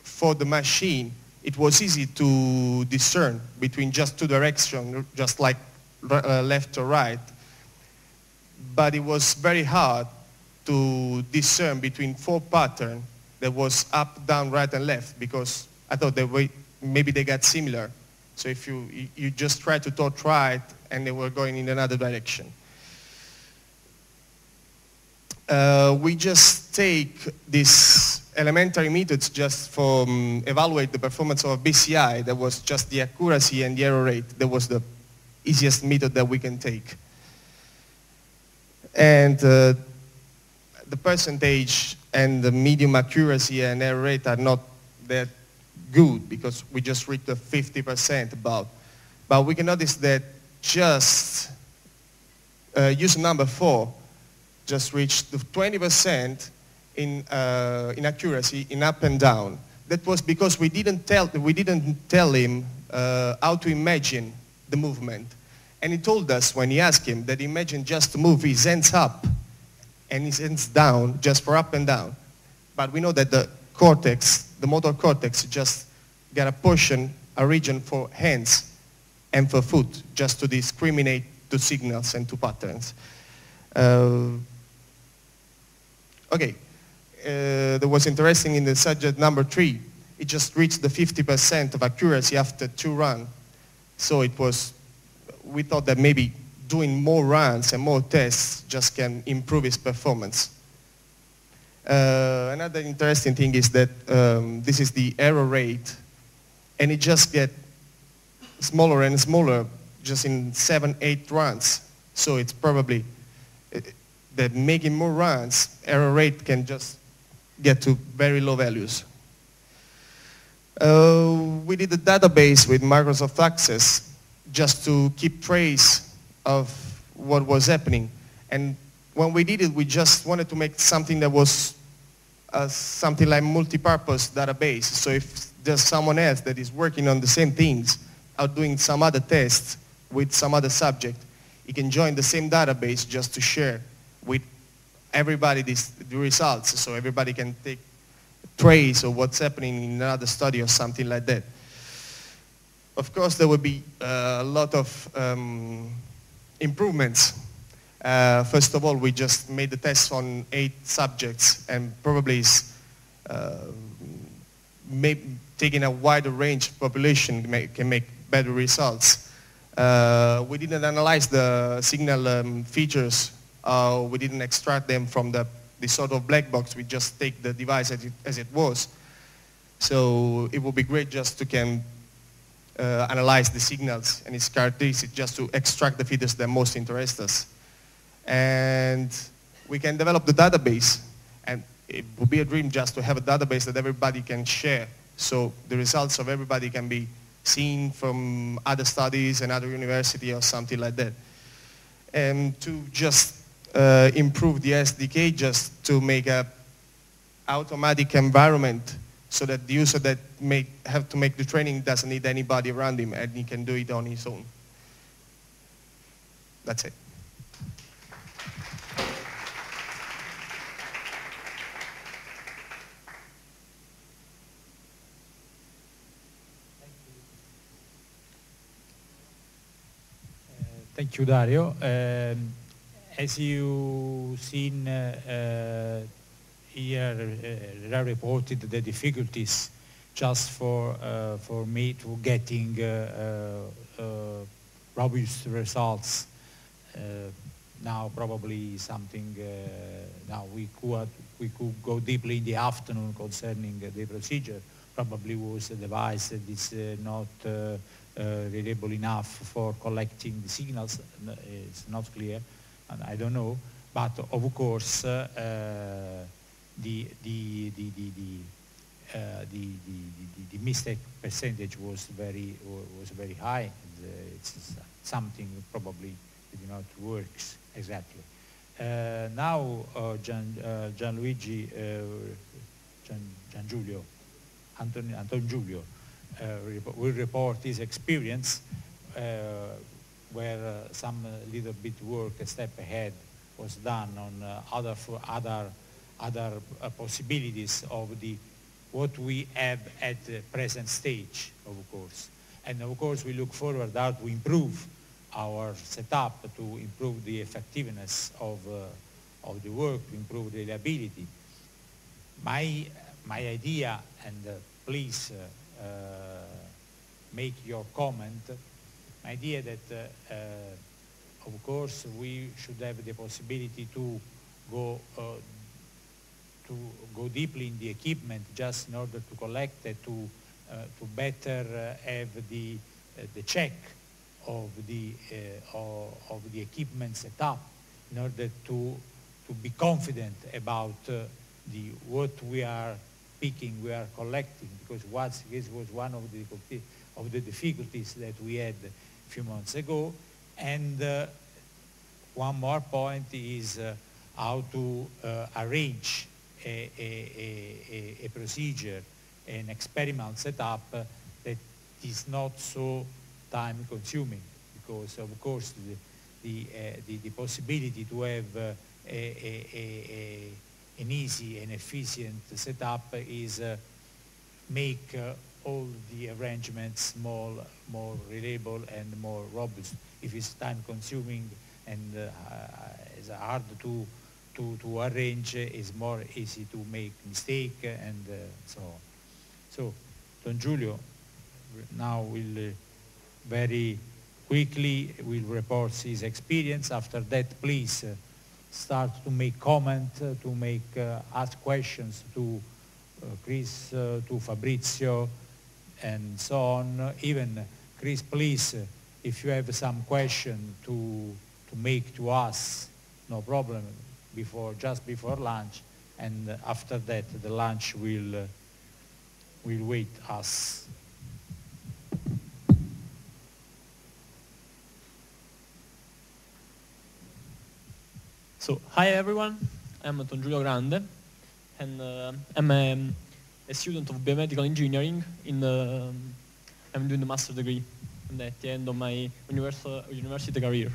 for the machine, it was easy to discern between just two directions, just like uh, left or right. But it was very hard to discern between four patterns that was up, down, right, and left because I thought that way, maybe they got similar. So if you, you just try to touch right and they were going in another direction. Uh, we just take these elementary methods just for um, evaluate the performance of BCI. That was just the accuracy and the error rate. That was the easiest method that we can take. And uh, the percentage and the medium accuracy and error rate are not that good because we just reached the 50% about. But we can notice that just uh, user number four just reached the 20% in, uh, in accuracy in up and down. That was because we didn't tell, we didn't tell him uh, how to imagine the movement. And he told us when he asked him that imagine just to move his hands up and his hands down just for up and down. But we know that the cortex, the motor cortex, just got a portion, a region for hands and for foot, just to discriminate to signals and to patterns. Uh, okay, uh, that was interesting in the subject number three. It just reached the 50% of accuracy after two runs. So it was, we thought that maybe doing more runs and more tests just can improve his performance. Uh, another interesting thing is that um, this is the error rate, and it just get smaller and smaller just in seven, eight runs. So it's probably it, that making more runs, error rate can just get to very low values. Uh, we did a database with Microsoft Access just to keep trace of what was happening. And when we did it, we just wanted to make something that was uh, something like multi-purpose database. So if there's someone else that is working on the same things or doing some other tests with some other subject, he can join the same database just to share with everybody this, the results so everybody can take trace of what's happening in another study or something like that. Of course, there will be uh, a lot of um, improvements. Uh, first of all, we just made the test on eight subjects and probably uh, taking a wider range of population can make better results. Uh, we didn't analyze the signal um, features. Uh, we didn't extract them from the, the sort of black box. We just take the device as it, as it was. So it would be great just to can uh, analyze the signals and its characteristics just to extract the features that most interest us. And we can develop the database. And it would be a dream just to have a database that everybody can share. So the results of everybody can be seen from other studies and other university or something like that. And to just uh, improve the SDK just to make a automatic environment so that the user that may have to make the training doesn't need anybody around him and he can do it on his own. That's it. Thank you, Dario. Um, as you seen uh, uh, here, uh, reported the difficulties just for uh, for me to getting uh, uh, robust results. now probably something. now we could we could go deeply in the afternoon concerning the procedure. Probably was a device that is not uh, reliable enough for collecting the signals It's not clear, and I don't know. But of course, uh, the, uh, mistake percentage was very, was very high. it's something probably did not works exactly. Uh, now uh, Gian, uh, Gianluigi, Gian, Gian Giulio, Anton, Anton Giulio uh, will report his experience uh, where uh, some little bit work a step ahead was done on other, other, other possibilities of the what we have at the present stage, of course. And of course, we look forward how to improve our setup, to improve the effectiveness of, uh, of the work, to improve the reliability. My, my idea, and uh, please uh, uh, make your comment. My idea that, uh, uh, of course, we should have the possibility to go to go deeply in the equipment just in order to collect it, to, uh, to better uh, have the, uh, the check of the, of, of, the equipment setup in order to, to be confident about the, what we are picking, we are collecting, because what this was one of the, of the difficulties that we had a few months ago. And uh, one more point is uh, how to uh, arrange a, a, a, a, procedure, an experimental setup that is not so time consuming because of course the, the, uh, the, the, possibility to have uh, a, an easy and efficient setup is uh, make uh, all the arrangements more, more reliable and more robust. If it's time consuming and it's hard to, to, to arrange, is more easy to make mistake and uh, so on. So Anton Giulio now will uh, very quickly will report his experience. After that, please uh, start to make comment, uh, to make uh, ask questions to uh, Chris, to Fabrizio, and so on. Even Chris, please, if you have some question to, to make to us, no problem, before, just before lunch, and after that the lunch will, uh, will wait us. So, hi everyone, I'm Anton Giulio Grande, and uh, I'm a, a, student of biomedical engineering. In uh, I'm doing the master degree at the end of my university career.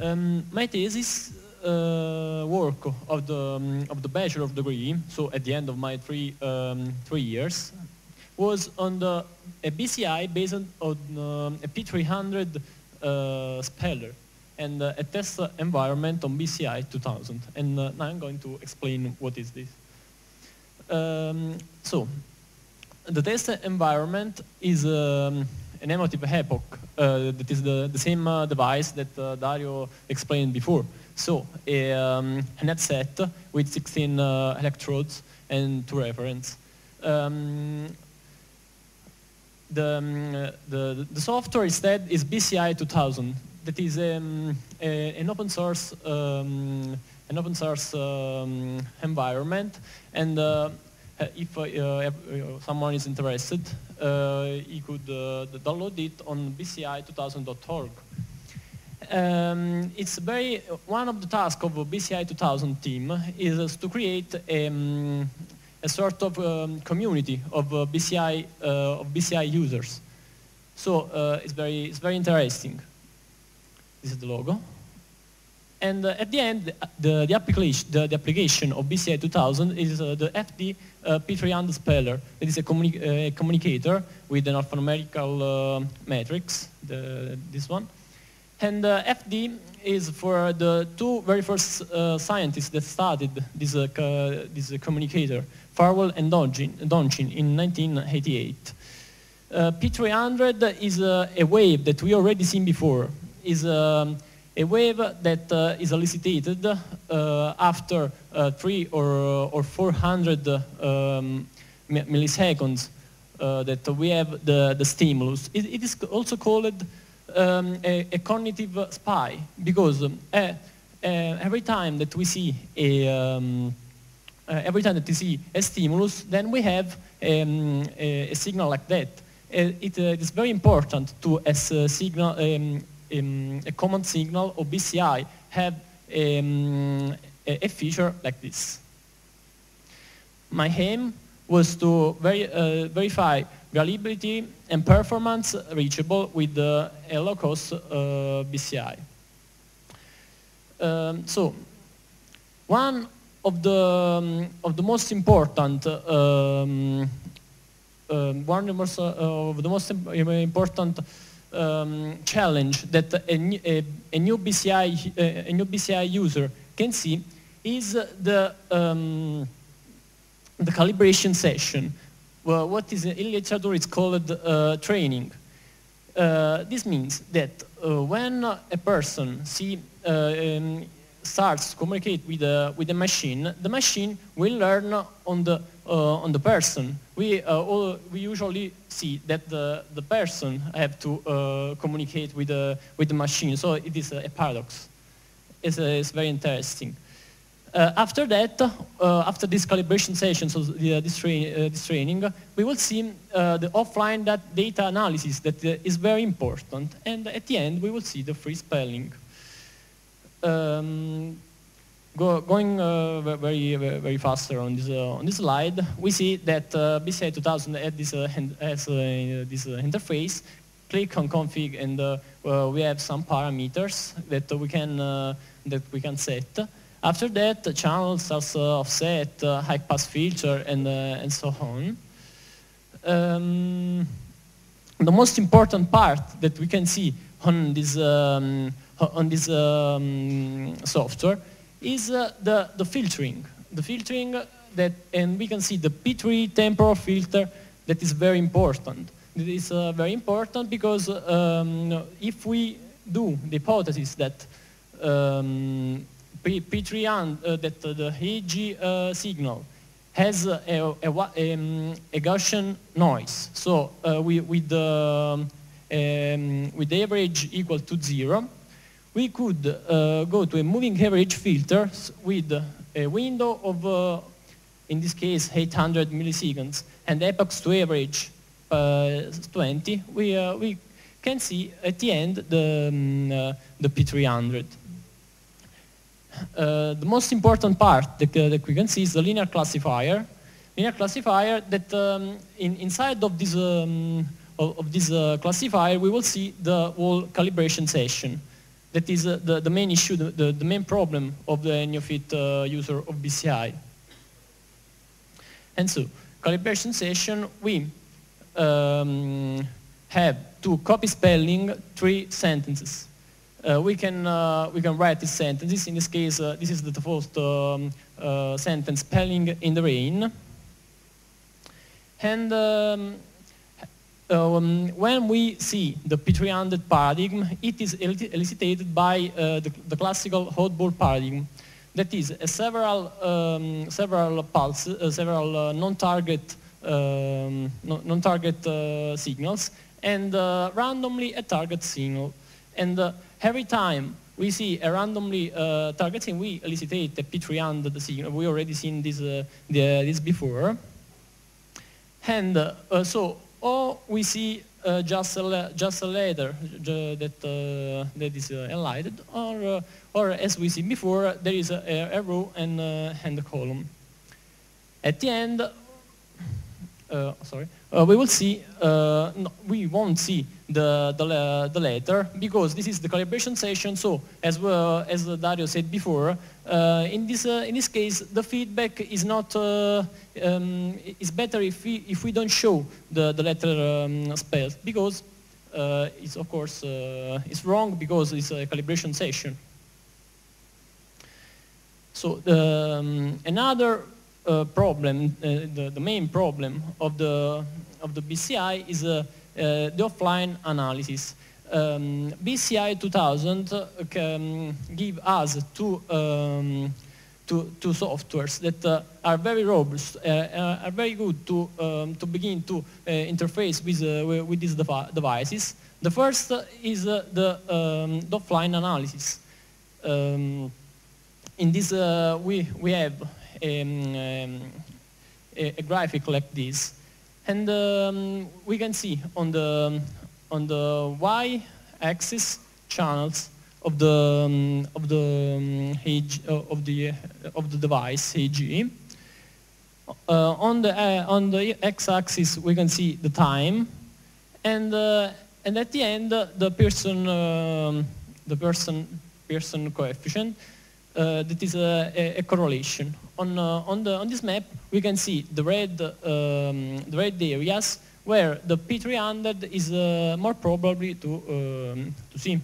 Um, my thesis uh, work of the um, of the bachelor of degree, so at the end of my three um, three years, was on the a BCI based on um, a P300 uh, speller and uh, a test environment on BCI 2000. And uh, now I'm going to explain what is this. Um, so, the test environment is um, an Emotiv EPOC. Uh, that is the, the same uh, device that uh, Dario explained before. So, a, um, set with 16 uh, electrodes and two reference. Um, the, um, the, the software instead is BCI 2000 that is um, a, an open source um, an open source um, environment. And uh, if uh, uh, someone is interested uh, he could uh, download it on bci2000.org um, it's very one of the tasks of the BCI 2000 team is to create um, a sort of um, community of uh, BCI of BCI users. So it's very it's very interesting. This is the logo. And uh, at the end, the, the, application, the, the application of BCI 2000 is uh, the FD uh, P300 speller. It is a, communi uh, communicator with an alphanumerical uh, matrix, the, this one. And uh, FD is for the two very first scientists that started this, this communicator, Farwell and Donchin, Dongin in 1988. P300 is a wave that we already seen before is um, a wave that uh, is elicited uh, after uh, three or, or 400 um, milliseconds uh, that we have the, the stimulus. it, it is also called um, a, a, cognitive spy because um, every time that we see a um, uh, every time that we see a stimulus, then we have um, a, a, signal like that. Uh, it, uh, it is very important to as a signal um, um, a common signal or BCI have a, feature like this. My aim was to uh, verify reliability and performance reachable with the a low-cost uh, BCI. Um, so, one of the um, of the most important um, um one of the most, uh, important um, challenge that a, a, a, new BCI, a, new BCI user can see is the, um, the calibration session. Well, what is in literature it's called uh, training. Uh, this means that uh, when a person see, uh, um, starts to communicate with a, with a machine, the machine will learn on the, uh, on the person. We, uh, all, we usually see that the, the person have to uh, communicate with the, with the machine, so it is a, a paradox. It's, it's very interesting. Uh, after that, uh, after this calibration session, so the, this, tra uh, this, training, we will see uh, the offline data analysis that uh, is very important. And at the end, we will see the free spelling. Um, go, going uh, very, very faster on this, uh, on this slide, we see that uh, BCI 2000 has this, has, this interface. Click on config and we have some parameters that we can, that we can set. After that, the channels are offset, uh, high pass filter, and, uh, and so on. Um, the most important part that we can see on this um, on this um, software is uh, the, the filtering. The filtering that, and we can see the P3 temporal filter that is very important. It is uh, very important because um, if we do the hypothesis that um, P3 and, uh, that the EEG uh, signal has a, a, a, um, a Gaussian noise. So uh, we, with, the, um, with the average equal to zero, we could uh, go to a moving average filter with a window of, uh, in this case, 800 milliseconds, and epochs to average uh, 20, we, uh, we can see at the end the, um, the P300. Uh, the most important part that, uh, that, we can see is the linear classifier. Linear classifier that um, in, inside of this, um, of, of, this uh, classifier we will see the whole calibration session. That is uh, the, the main issue, the, the, the, main problem of the neophyte uh, user of BCI. And so, calibration session, we um, have to copy spelling three sentences. Uh, we can uh, we can write this sentence. In this case, uh, this is the first um, uh, sentence: spelling in the rain. And um, um, when we see the P300 paradigm, it is elicited by uh, the, the, classical oddball paradigm. That is, several um, several pulses, uh, several non-target um, non-target signals, and randomly a target signal. And Every time we see a randomly uh, targeting, we elicitate a P300 signal. We already seen this, uh, the, this before. And uh, so, or we see uh, just, a, just a letter that, uh, that is uh, enlightened, or, or as we see before, there is a, a row and, and a column. At the end, sorry, we will see, no, we won't see the, the, the letter because this is the calibration session. So as, well, as Dario said before, uh, in, this, uh, in this case, the feedback is not, uh, um, is better if we, if we don't show the, the letter um, spells because uh, it's of course, uh, it's wrong because it's a calibration session. So um, another uh, problem, the, the main problem of the, of the BCI is uh, the offline analysis. Um, BCI 2000 can give us two, um, two, two softwares that uh, are very robust, uh, uh, are very good to, um, to begin to uh, interface with, uh, with these devices. The first is the, um, the, offline analysis. Um, in this, we, we have um, um, a, graphic like this. And um, we can see on the, on the y-axis channels of the, um, of, the, um, age, uh, of, the, of the device, EEG. Uh, on, the, uh, on the x-axis, we can see the time. And, uh, and at the end, the Pearson, um, the Pearson, Pearson coefficient uh, that is a, a correlation. On, uh, on, the, on this map, we can see the red, um, the red areas where the P300 is uh, more probably to, um, to see.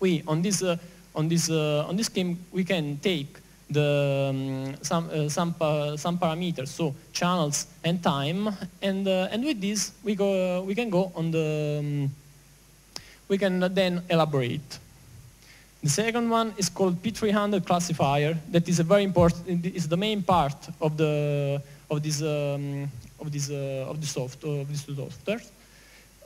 We, on this, uh, on, this, uh, on this scheme, we can take the, um, some, uh, some, some parameters, so channels and time, and, and with this, we, go, we can go on the, um, we can then elaborate. The second one is called P300 classifier. That is a very important. Is the main part of the of this um, of this uh, of the soft of this software.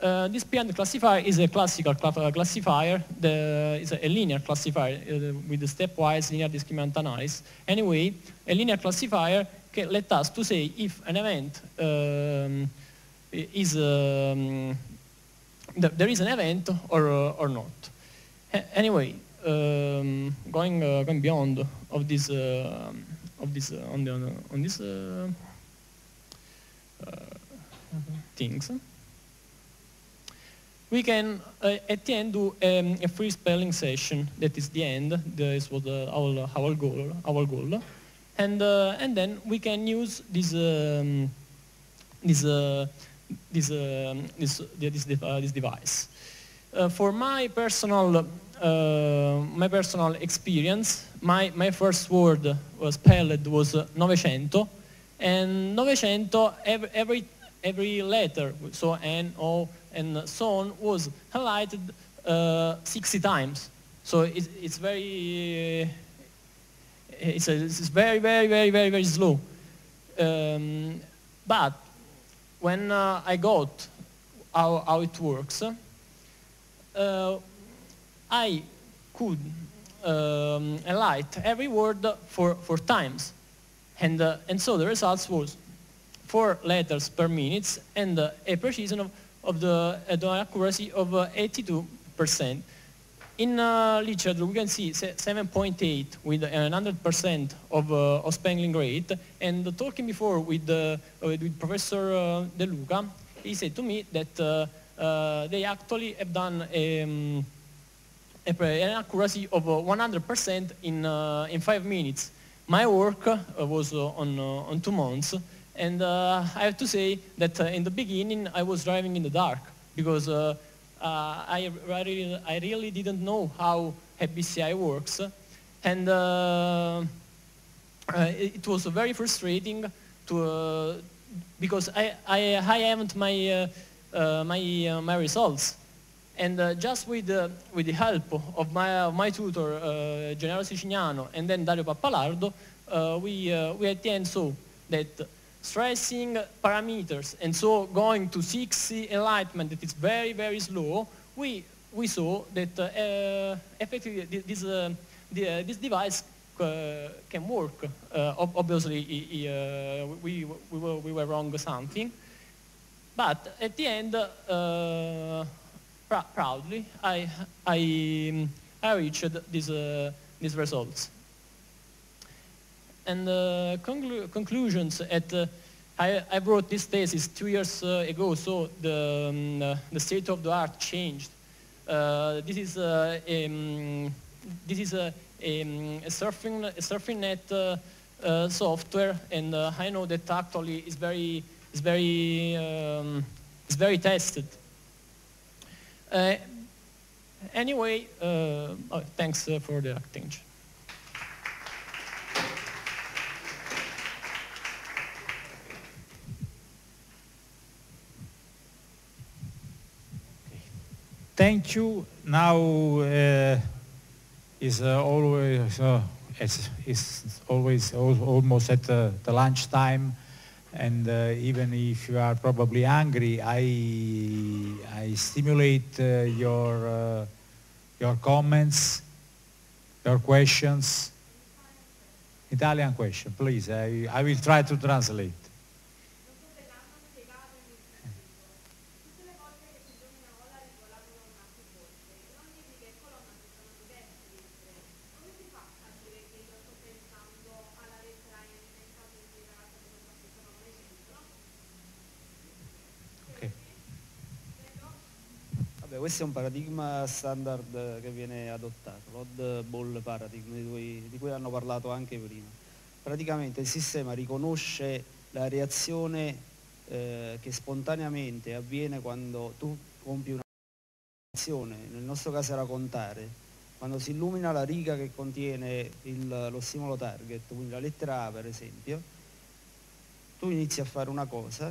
Uh, this P300 classifier is a classical uh, classifier. The, is a, a linear classifier uh, with the stepwise linear discriminant analysis. Anyway, a linear classifier can let us to say if an event um, is um, there is an event or or not. Anyway, um, going uh, going beyond of this uh, of this uh, on the on this uh, uh, things, we can at the end do um, a free spelling session. That is the end. This was our our goal. Our goal, and and then we can use this um, this this, um, this this this device. for my personal uh, my personal experience, my, my first word was spelled was Novecento, and Novecento, every, every, every letter, so N, O, and so on, was highlighted uh, 60 times. So it's, it's very, it's, a, it's very, very, very, very, very slow. Um, but when uh, I got how, how it works, uh, I could um, every word for, for times. And, uh, and so the results was four letters per minute and uh, a precision of, of the, uh, the accuracy of uh, 82%. In uh, literature, we can see 7.8 with 100% of, uh, of spelling rate. And talking before with, uh, with Professor uh, De Luca, he said to me that uh, uh, they actually have done um, a, Eh, an eh, accuracy of uh, 100% in, uh, in five minutes. My work uh, was on, on two months. And I have to say that in the beginning, I was driving in the dark because uh, I, really, I really didn't know how BCI works. And uh, uh, it was very frustrating to, because I, I, I haven't my, my, my results. And uh, just with, uh, with the help of my, uh, my tutor, General Siciliano, and then Dario Pappalardo, we, we at the end saw that stressing parameters and so going to 6C enlightenment that is very, very slow, we, we saw that uh, effectively this, uh, the, uh, this device uh, can work. Uh, obviously, uh, we, we, were, we were wrong something. But at the end, pr proudly, I, I, I reached these, these results and uh, conclu conclusions at uh, I, I, wrote this thesis two years uh, ago, so the, um, the state of the art changed. this is um, this is a, a, a, surfing a surfing net uh, software, and uh, I know that actually is very is very um, is very tested. Uh, anyway, oh, thanks for the attention. thank you. Now uh, is uh, always uh, it's, it's, always almost at the, the lunch time, and uh, even if you are probably angry, I I stimulate uh, your uh, your comments, your questions. Italian question, please. I, I will try to translate. Questo è un paradigma standard che viene adottato, l'odd ball paradigm di cui, di cui hanno parlato anche prima. Praticamente il sistema riconosce la reazione eh, che spontaneamente avviene quando tu compi un'azione, nel nostro caso era contare, quando si illumina la riga che contiene il, lo stimolo target, quindi la lettera A per esempio, tu inizi a fare una cosa,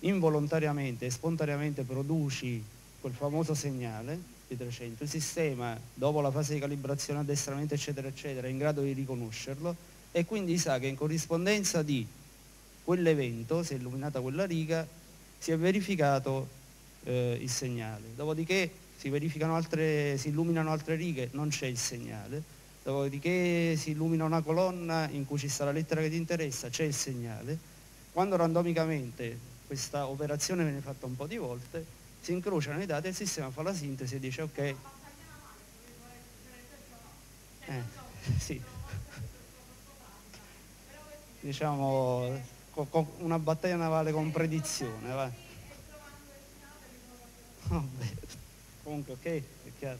involontariamente e spontaneamente produci quel famoso segnale di 300, il sistema dopo la fase di calibrazione, addestramento eccetera eccetera è in grado di riconoscerlo e quindi sa che in corrispondenza di quell'evento, se è illuminata quella riga, si è verificato eh, il segnale. Dopodiché si, altre, si illuminano altre righe, non c'è il segnale. Dopodiché si illumina una colonna in cui ci sta la lettera che ti interessa, c'è il segnale. Quando randomicamente questa operazione viene fatta un po' di volte, si incrociano i dati e il sistema fa la sintesi e dice ok. Eh, sì. Diciamo una battaglia navale con predizione, va. Vabbè. Comunque ok, è chiaro.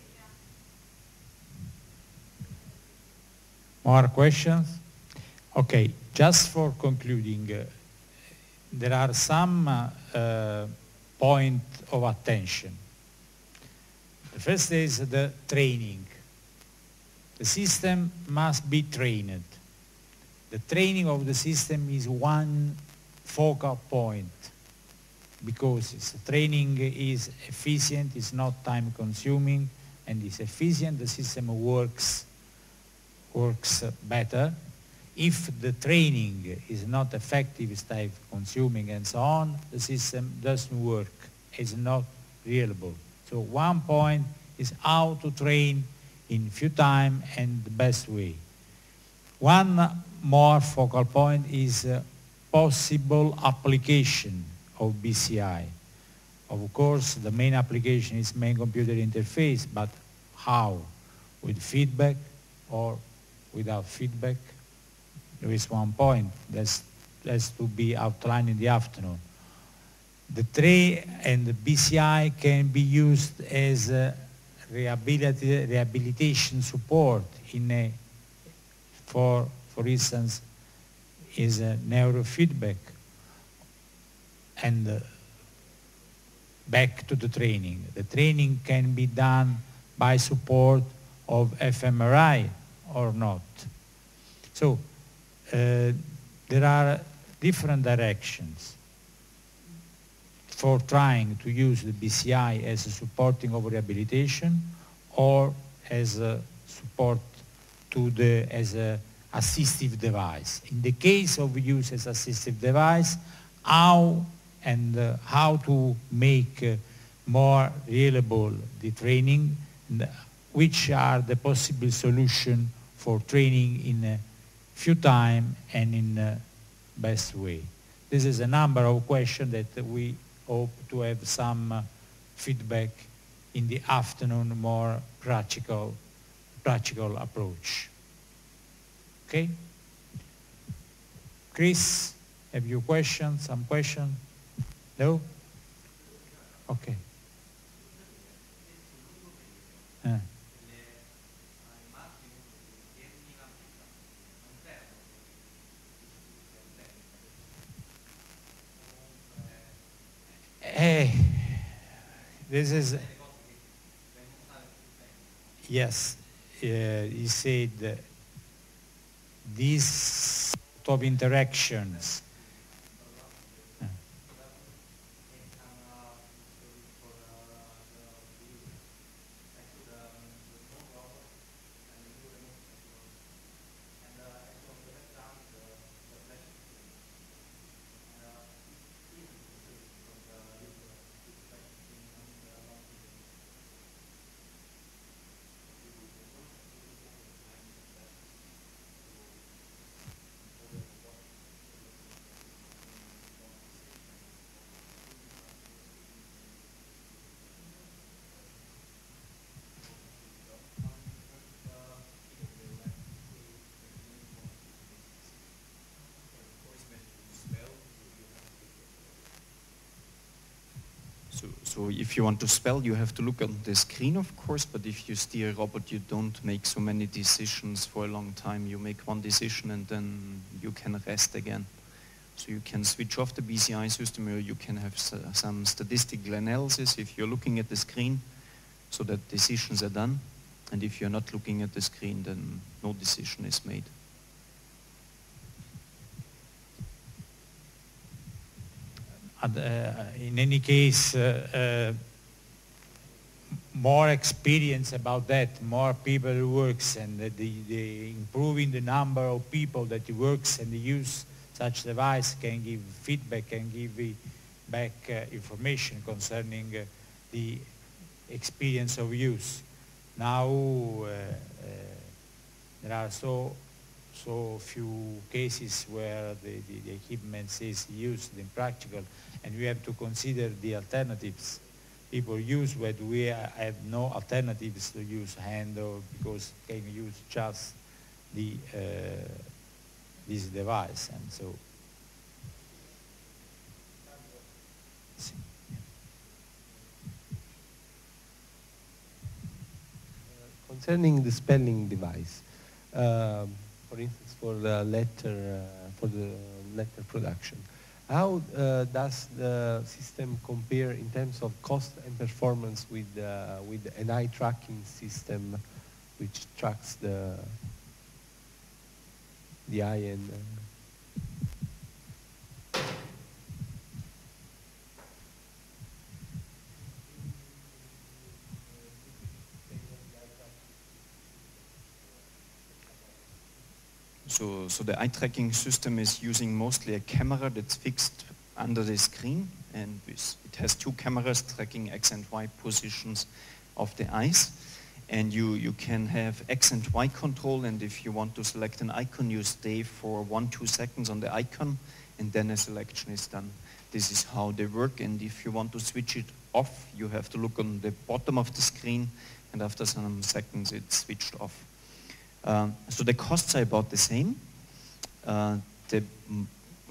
More questions? Okay, just for concluding, there are some uh, point of attention. The first is the training. The system must be trained. The training of the system is one focal point because training is efficient, it's not time consuming, and it's efficient, the system works, works better. If the training is not effective, it's time consuming and so on, the system doesn't work, it's not reliable. So one point is how to train in few time and the best way. One more focal point is uh, possible application of BCI. Of course, the main application is brain computer interface, but how? With feedback or without feedback? There is one point that has to be outlined in the afternoon. The tray and the BCI can be used as rehabilitation support in a, for, for instance, is a neurofeedback and uh, back to the training. The training can be done by support of fMRI or not. So there are different directions for trying to use the BCI as a supporting of rehabilitation or as a support to the, as a assistive device. In the case of use as assistive device, how and uh, how to make uh, more reliable the training, which are the possible solution for training in a few time and in a best way. This is a number of questions that we hope to have some uh, feedback in the afternoon, more practical, practical approach. Okay? Chris, have you questions? Some question? No? Okay. This is, yes, uh, he said these of interactions So, if you want to spell, you have to look on the screen, of course, but if you steer a robot, you don't make so many decisions for a long time. You make one decision and then you can rest again. So you can switch off the BCI system or you can have some statistical analysis if you're looking at the screen so that decisions are done. And if you're not looking at the screen, then no decision is made. In any case, uh, uh, more experience about that, more people works and the, the, improving the number of people that works and use such device can give feedback and give back uh, information concerning uh, the experience of use. Now uh, there are so so few cases where the, the, the equipment is used in practical. And we have to consider the alternatives. People use when we have no alternatives to use hand or because can use just the uh, this device. And so concerning the spelling device um, for instance for the letter uh, for the letter production. How uh, does the system compare in terms of cost and performance with, uh, with an eye tracking system which tracks the, the eye and uh, So, so the eye tracking system is using mostly a camera that's fixed under the screen and it has two cameras tracking X and Y positions of the eyes. And you, you can have X and Y control and if you want to select an icon, you stay for one, two seconds on the icon and then a selection is done. This is how they work and if you want to switch it off, you have to look on the bottom of the screen and after some seconds it's switched off. Uh, so the costs are about the same. Uh, the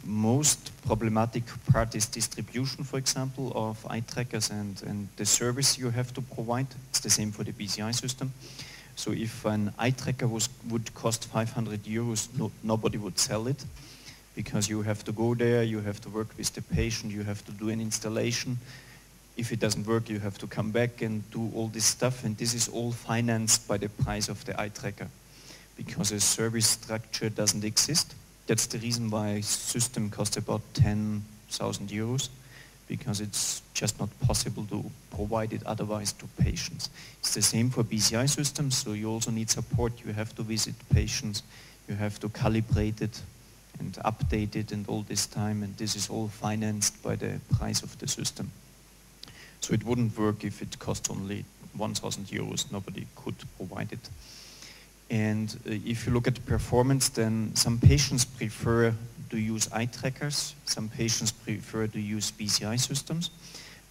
most problematic part is distribution, for example, of eye trackers and, and the service you have to provide. It's the same for the BCI system. So if an eye tracker was, would cost 500 euros, no, nobody would sell it because you have to go there, you have to work with the patient, you have to do an installation. If it doesn't work, you have to come back and do all this stuff, and this is all financed by the price of the eye tracker because a service structure doesn't exist. That's the reason why system costs about 10,000 euros because it's just not possible to provide it otherwise to patients. It's the same for BCI systems, so you also need support. You have to visit patients, you have to calibrate it and update it and all this time, and this is all financed by the price of the system. So it wouldn't work if it cost only 1,000 euros. Nobody could provide it. And uh, if you look at the performance, then some patients prefer to use eye trackers. Some patients prefer to use BCI systems.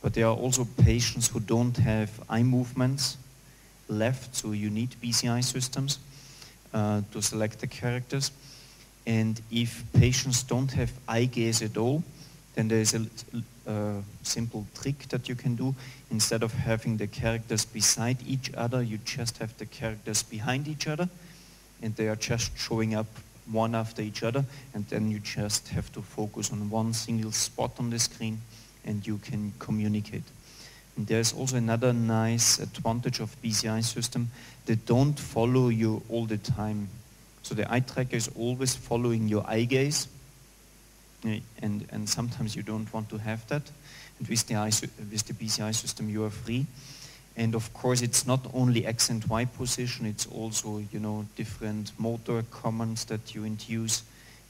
But there are also patients who don't have eye movements left, so you need BCI systems uh, to select the characters. And if patients don't have eye gaze at all, then there is a, a, simple trick that you can do. Instead of having the characters beside each other, you just have the characters behind each other, and they are just showing up one after each other, and then you just have to focus on one single spot on the screen, and you can communicate. And there's also another nice advantage of BCI system. They don't follow you all the time. So the eye tracker is always following your eye gaze, eh, and, and sometimes you don't want to have that. And with the, with the BCI system, you are free. And of course, it's not only X and Y position, it's also, you know, different motor commands that you induce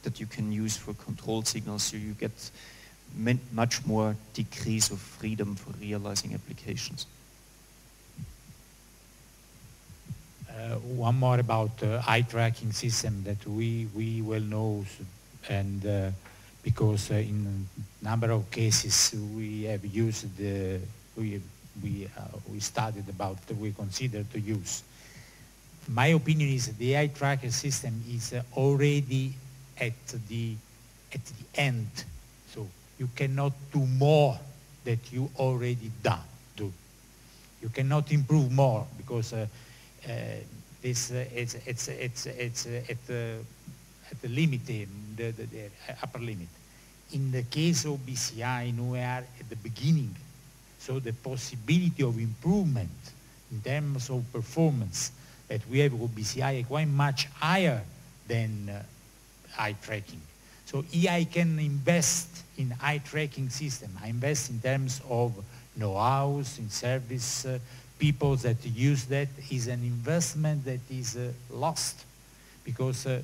that you can use for control signals. So you get much more degrees of freedom for realizing applications. Uh, one more about uh, eye tracking system that we, we well know and uh, because uh, in a number of cases we have used the, we, we, uh, we studied about, we consider to use. My opinion is the eye tracker system is uh, already at the, at the end. So you cannot do more that you already done, do. You cannot improve more because uh, uh, this, uh, it's, it's, it's, it's at, the, at the limit, the, the, the upper limit in the case of BCI, we are at the beginning. So the possibility of improvement in terms of performance that we have with BCI is quite much higher than uh, eye tracking. So EI can invest in eye tracking system. I invest in terms of know-how, in service, uh, people that use that is an investment that is uh, lost because uh,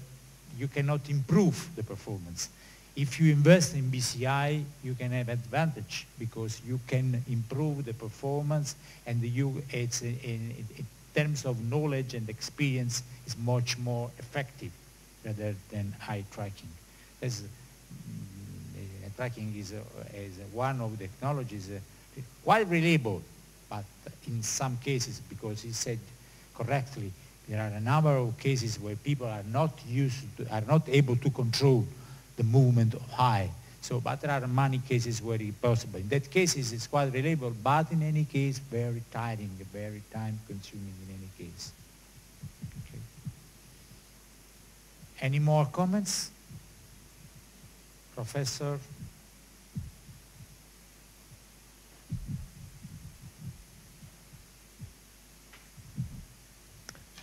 you cannot improve the performance if you invest in BCI, you can have advantage because you can improve the performance and you, it's in, in, in terms of knowledge and experience is much more effective rather than eye tracking. As, mm, tracking is, a, is one of the technologies uh, quite reliable, but in some cases, because he said correctly, there are a number of cases where people are not used to, are not able to control the movement of high. So, but there are many cases where it's possible. In that case, it's quite reliable, but in any case, very tiring, very time-consuming in any case. Okay. Any more comments? Professor?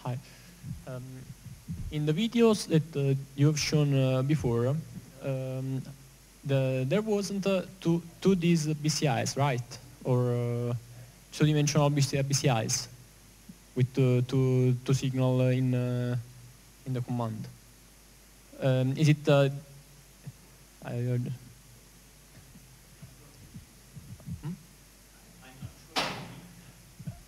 Hi. Um, in the videos that uh, you have shown uh, before, um, the, there wasn't uh, two, two these BCIs, right? Or uh, two-dimensional BCIs with uh, two, two signal in, uh, in the command. Um, is it? Uh, I heard. Hmm?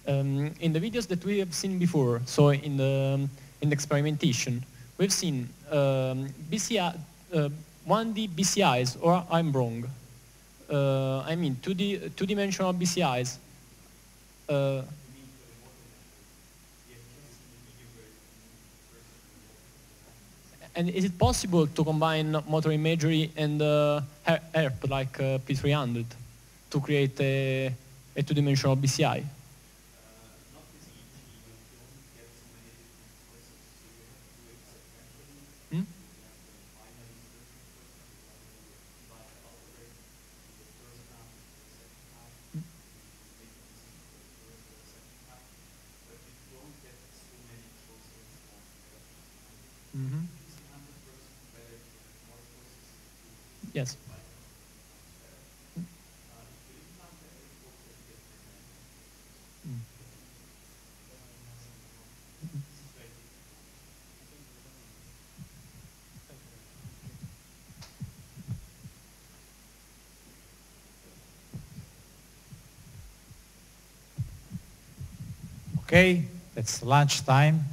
Um, in the videos that we have seen before, so in the in the experimentation, we've seen um, BCI, uh, 1D BCIs, or I'm wrong. Uh, I mean, 2D, two-dimensional BCIs. Uh, and is it possible to combine motor imagery and uh, ERP like uh, P300 to create a, a two-dimensional BCI? Yes. Okay, it's lunchtime.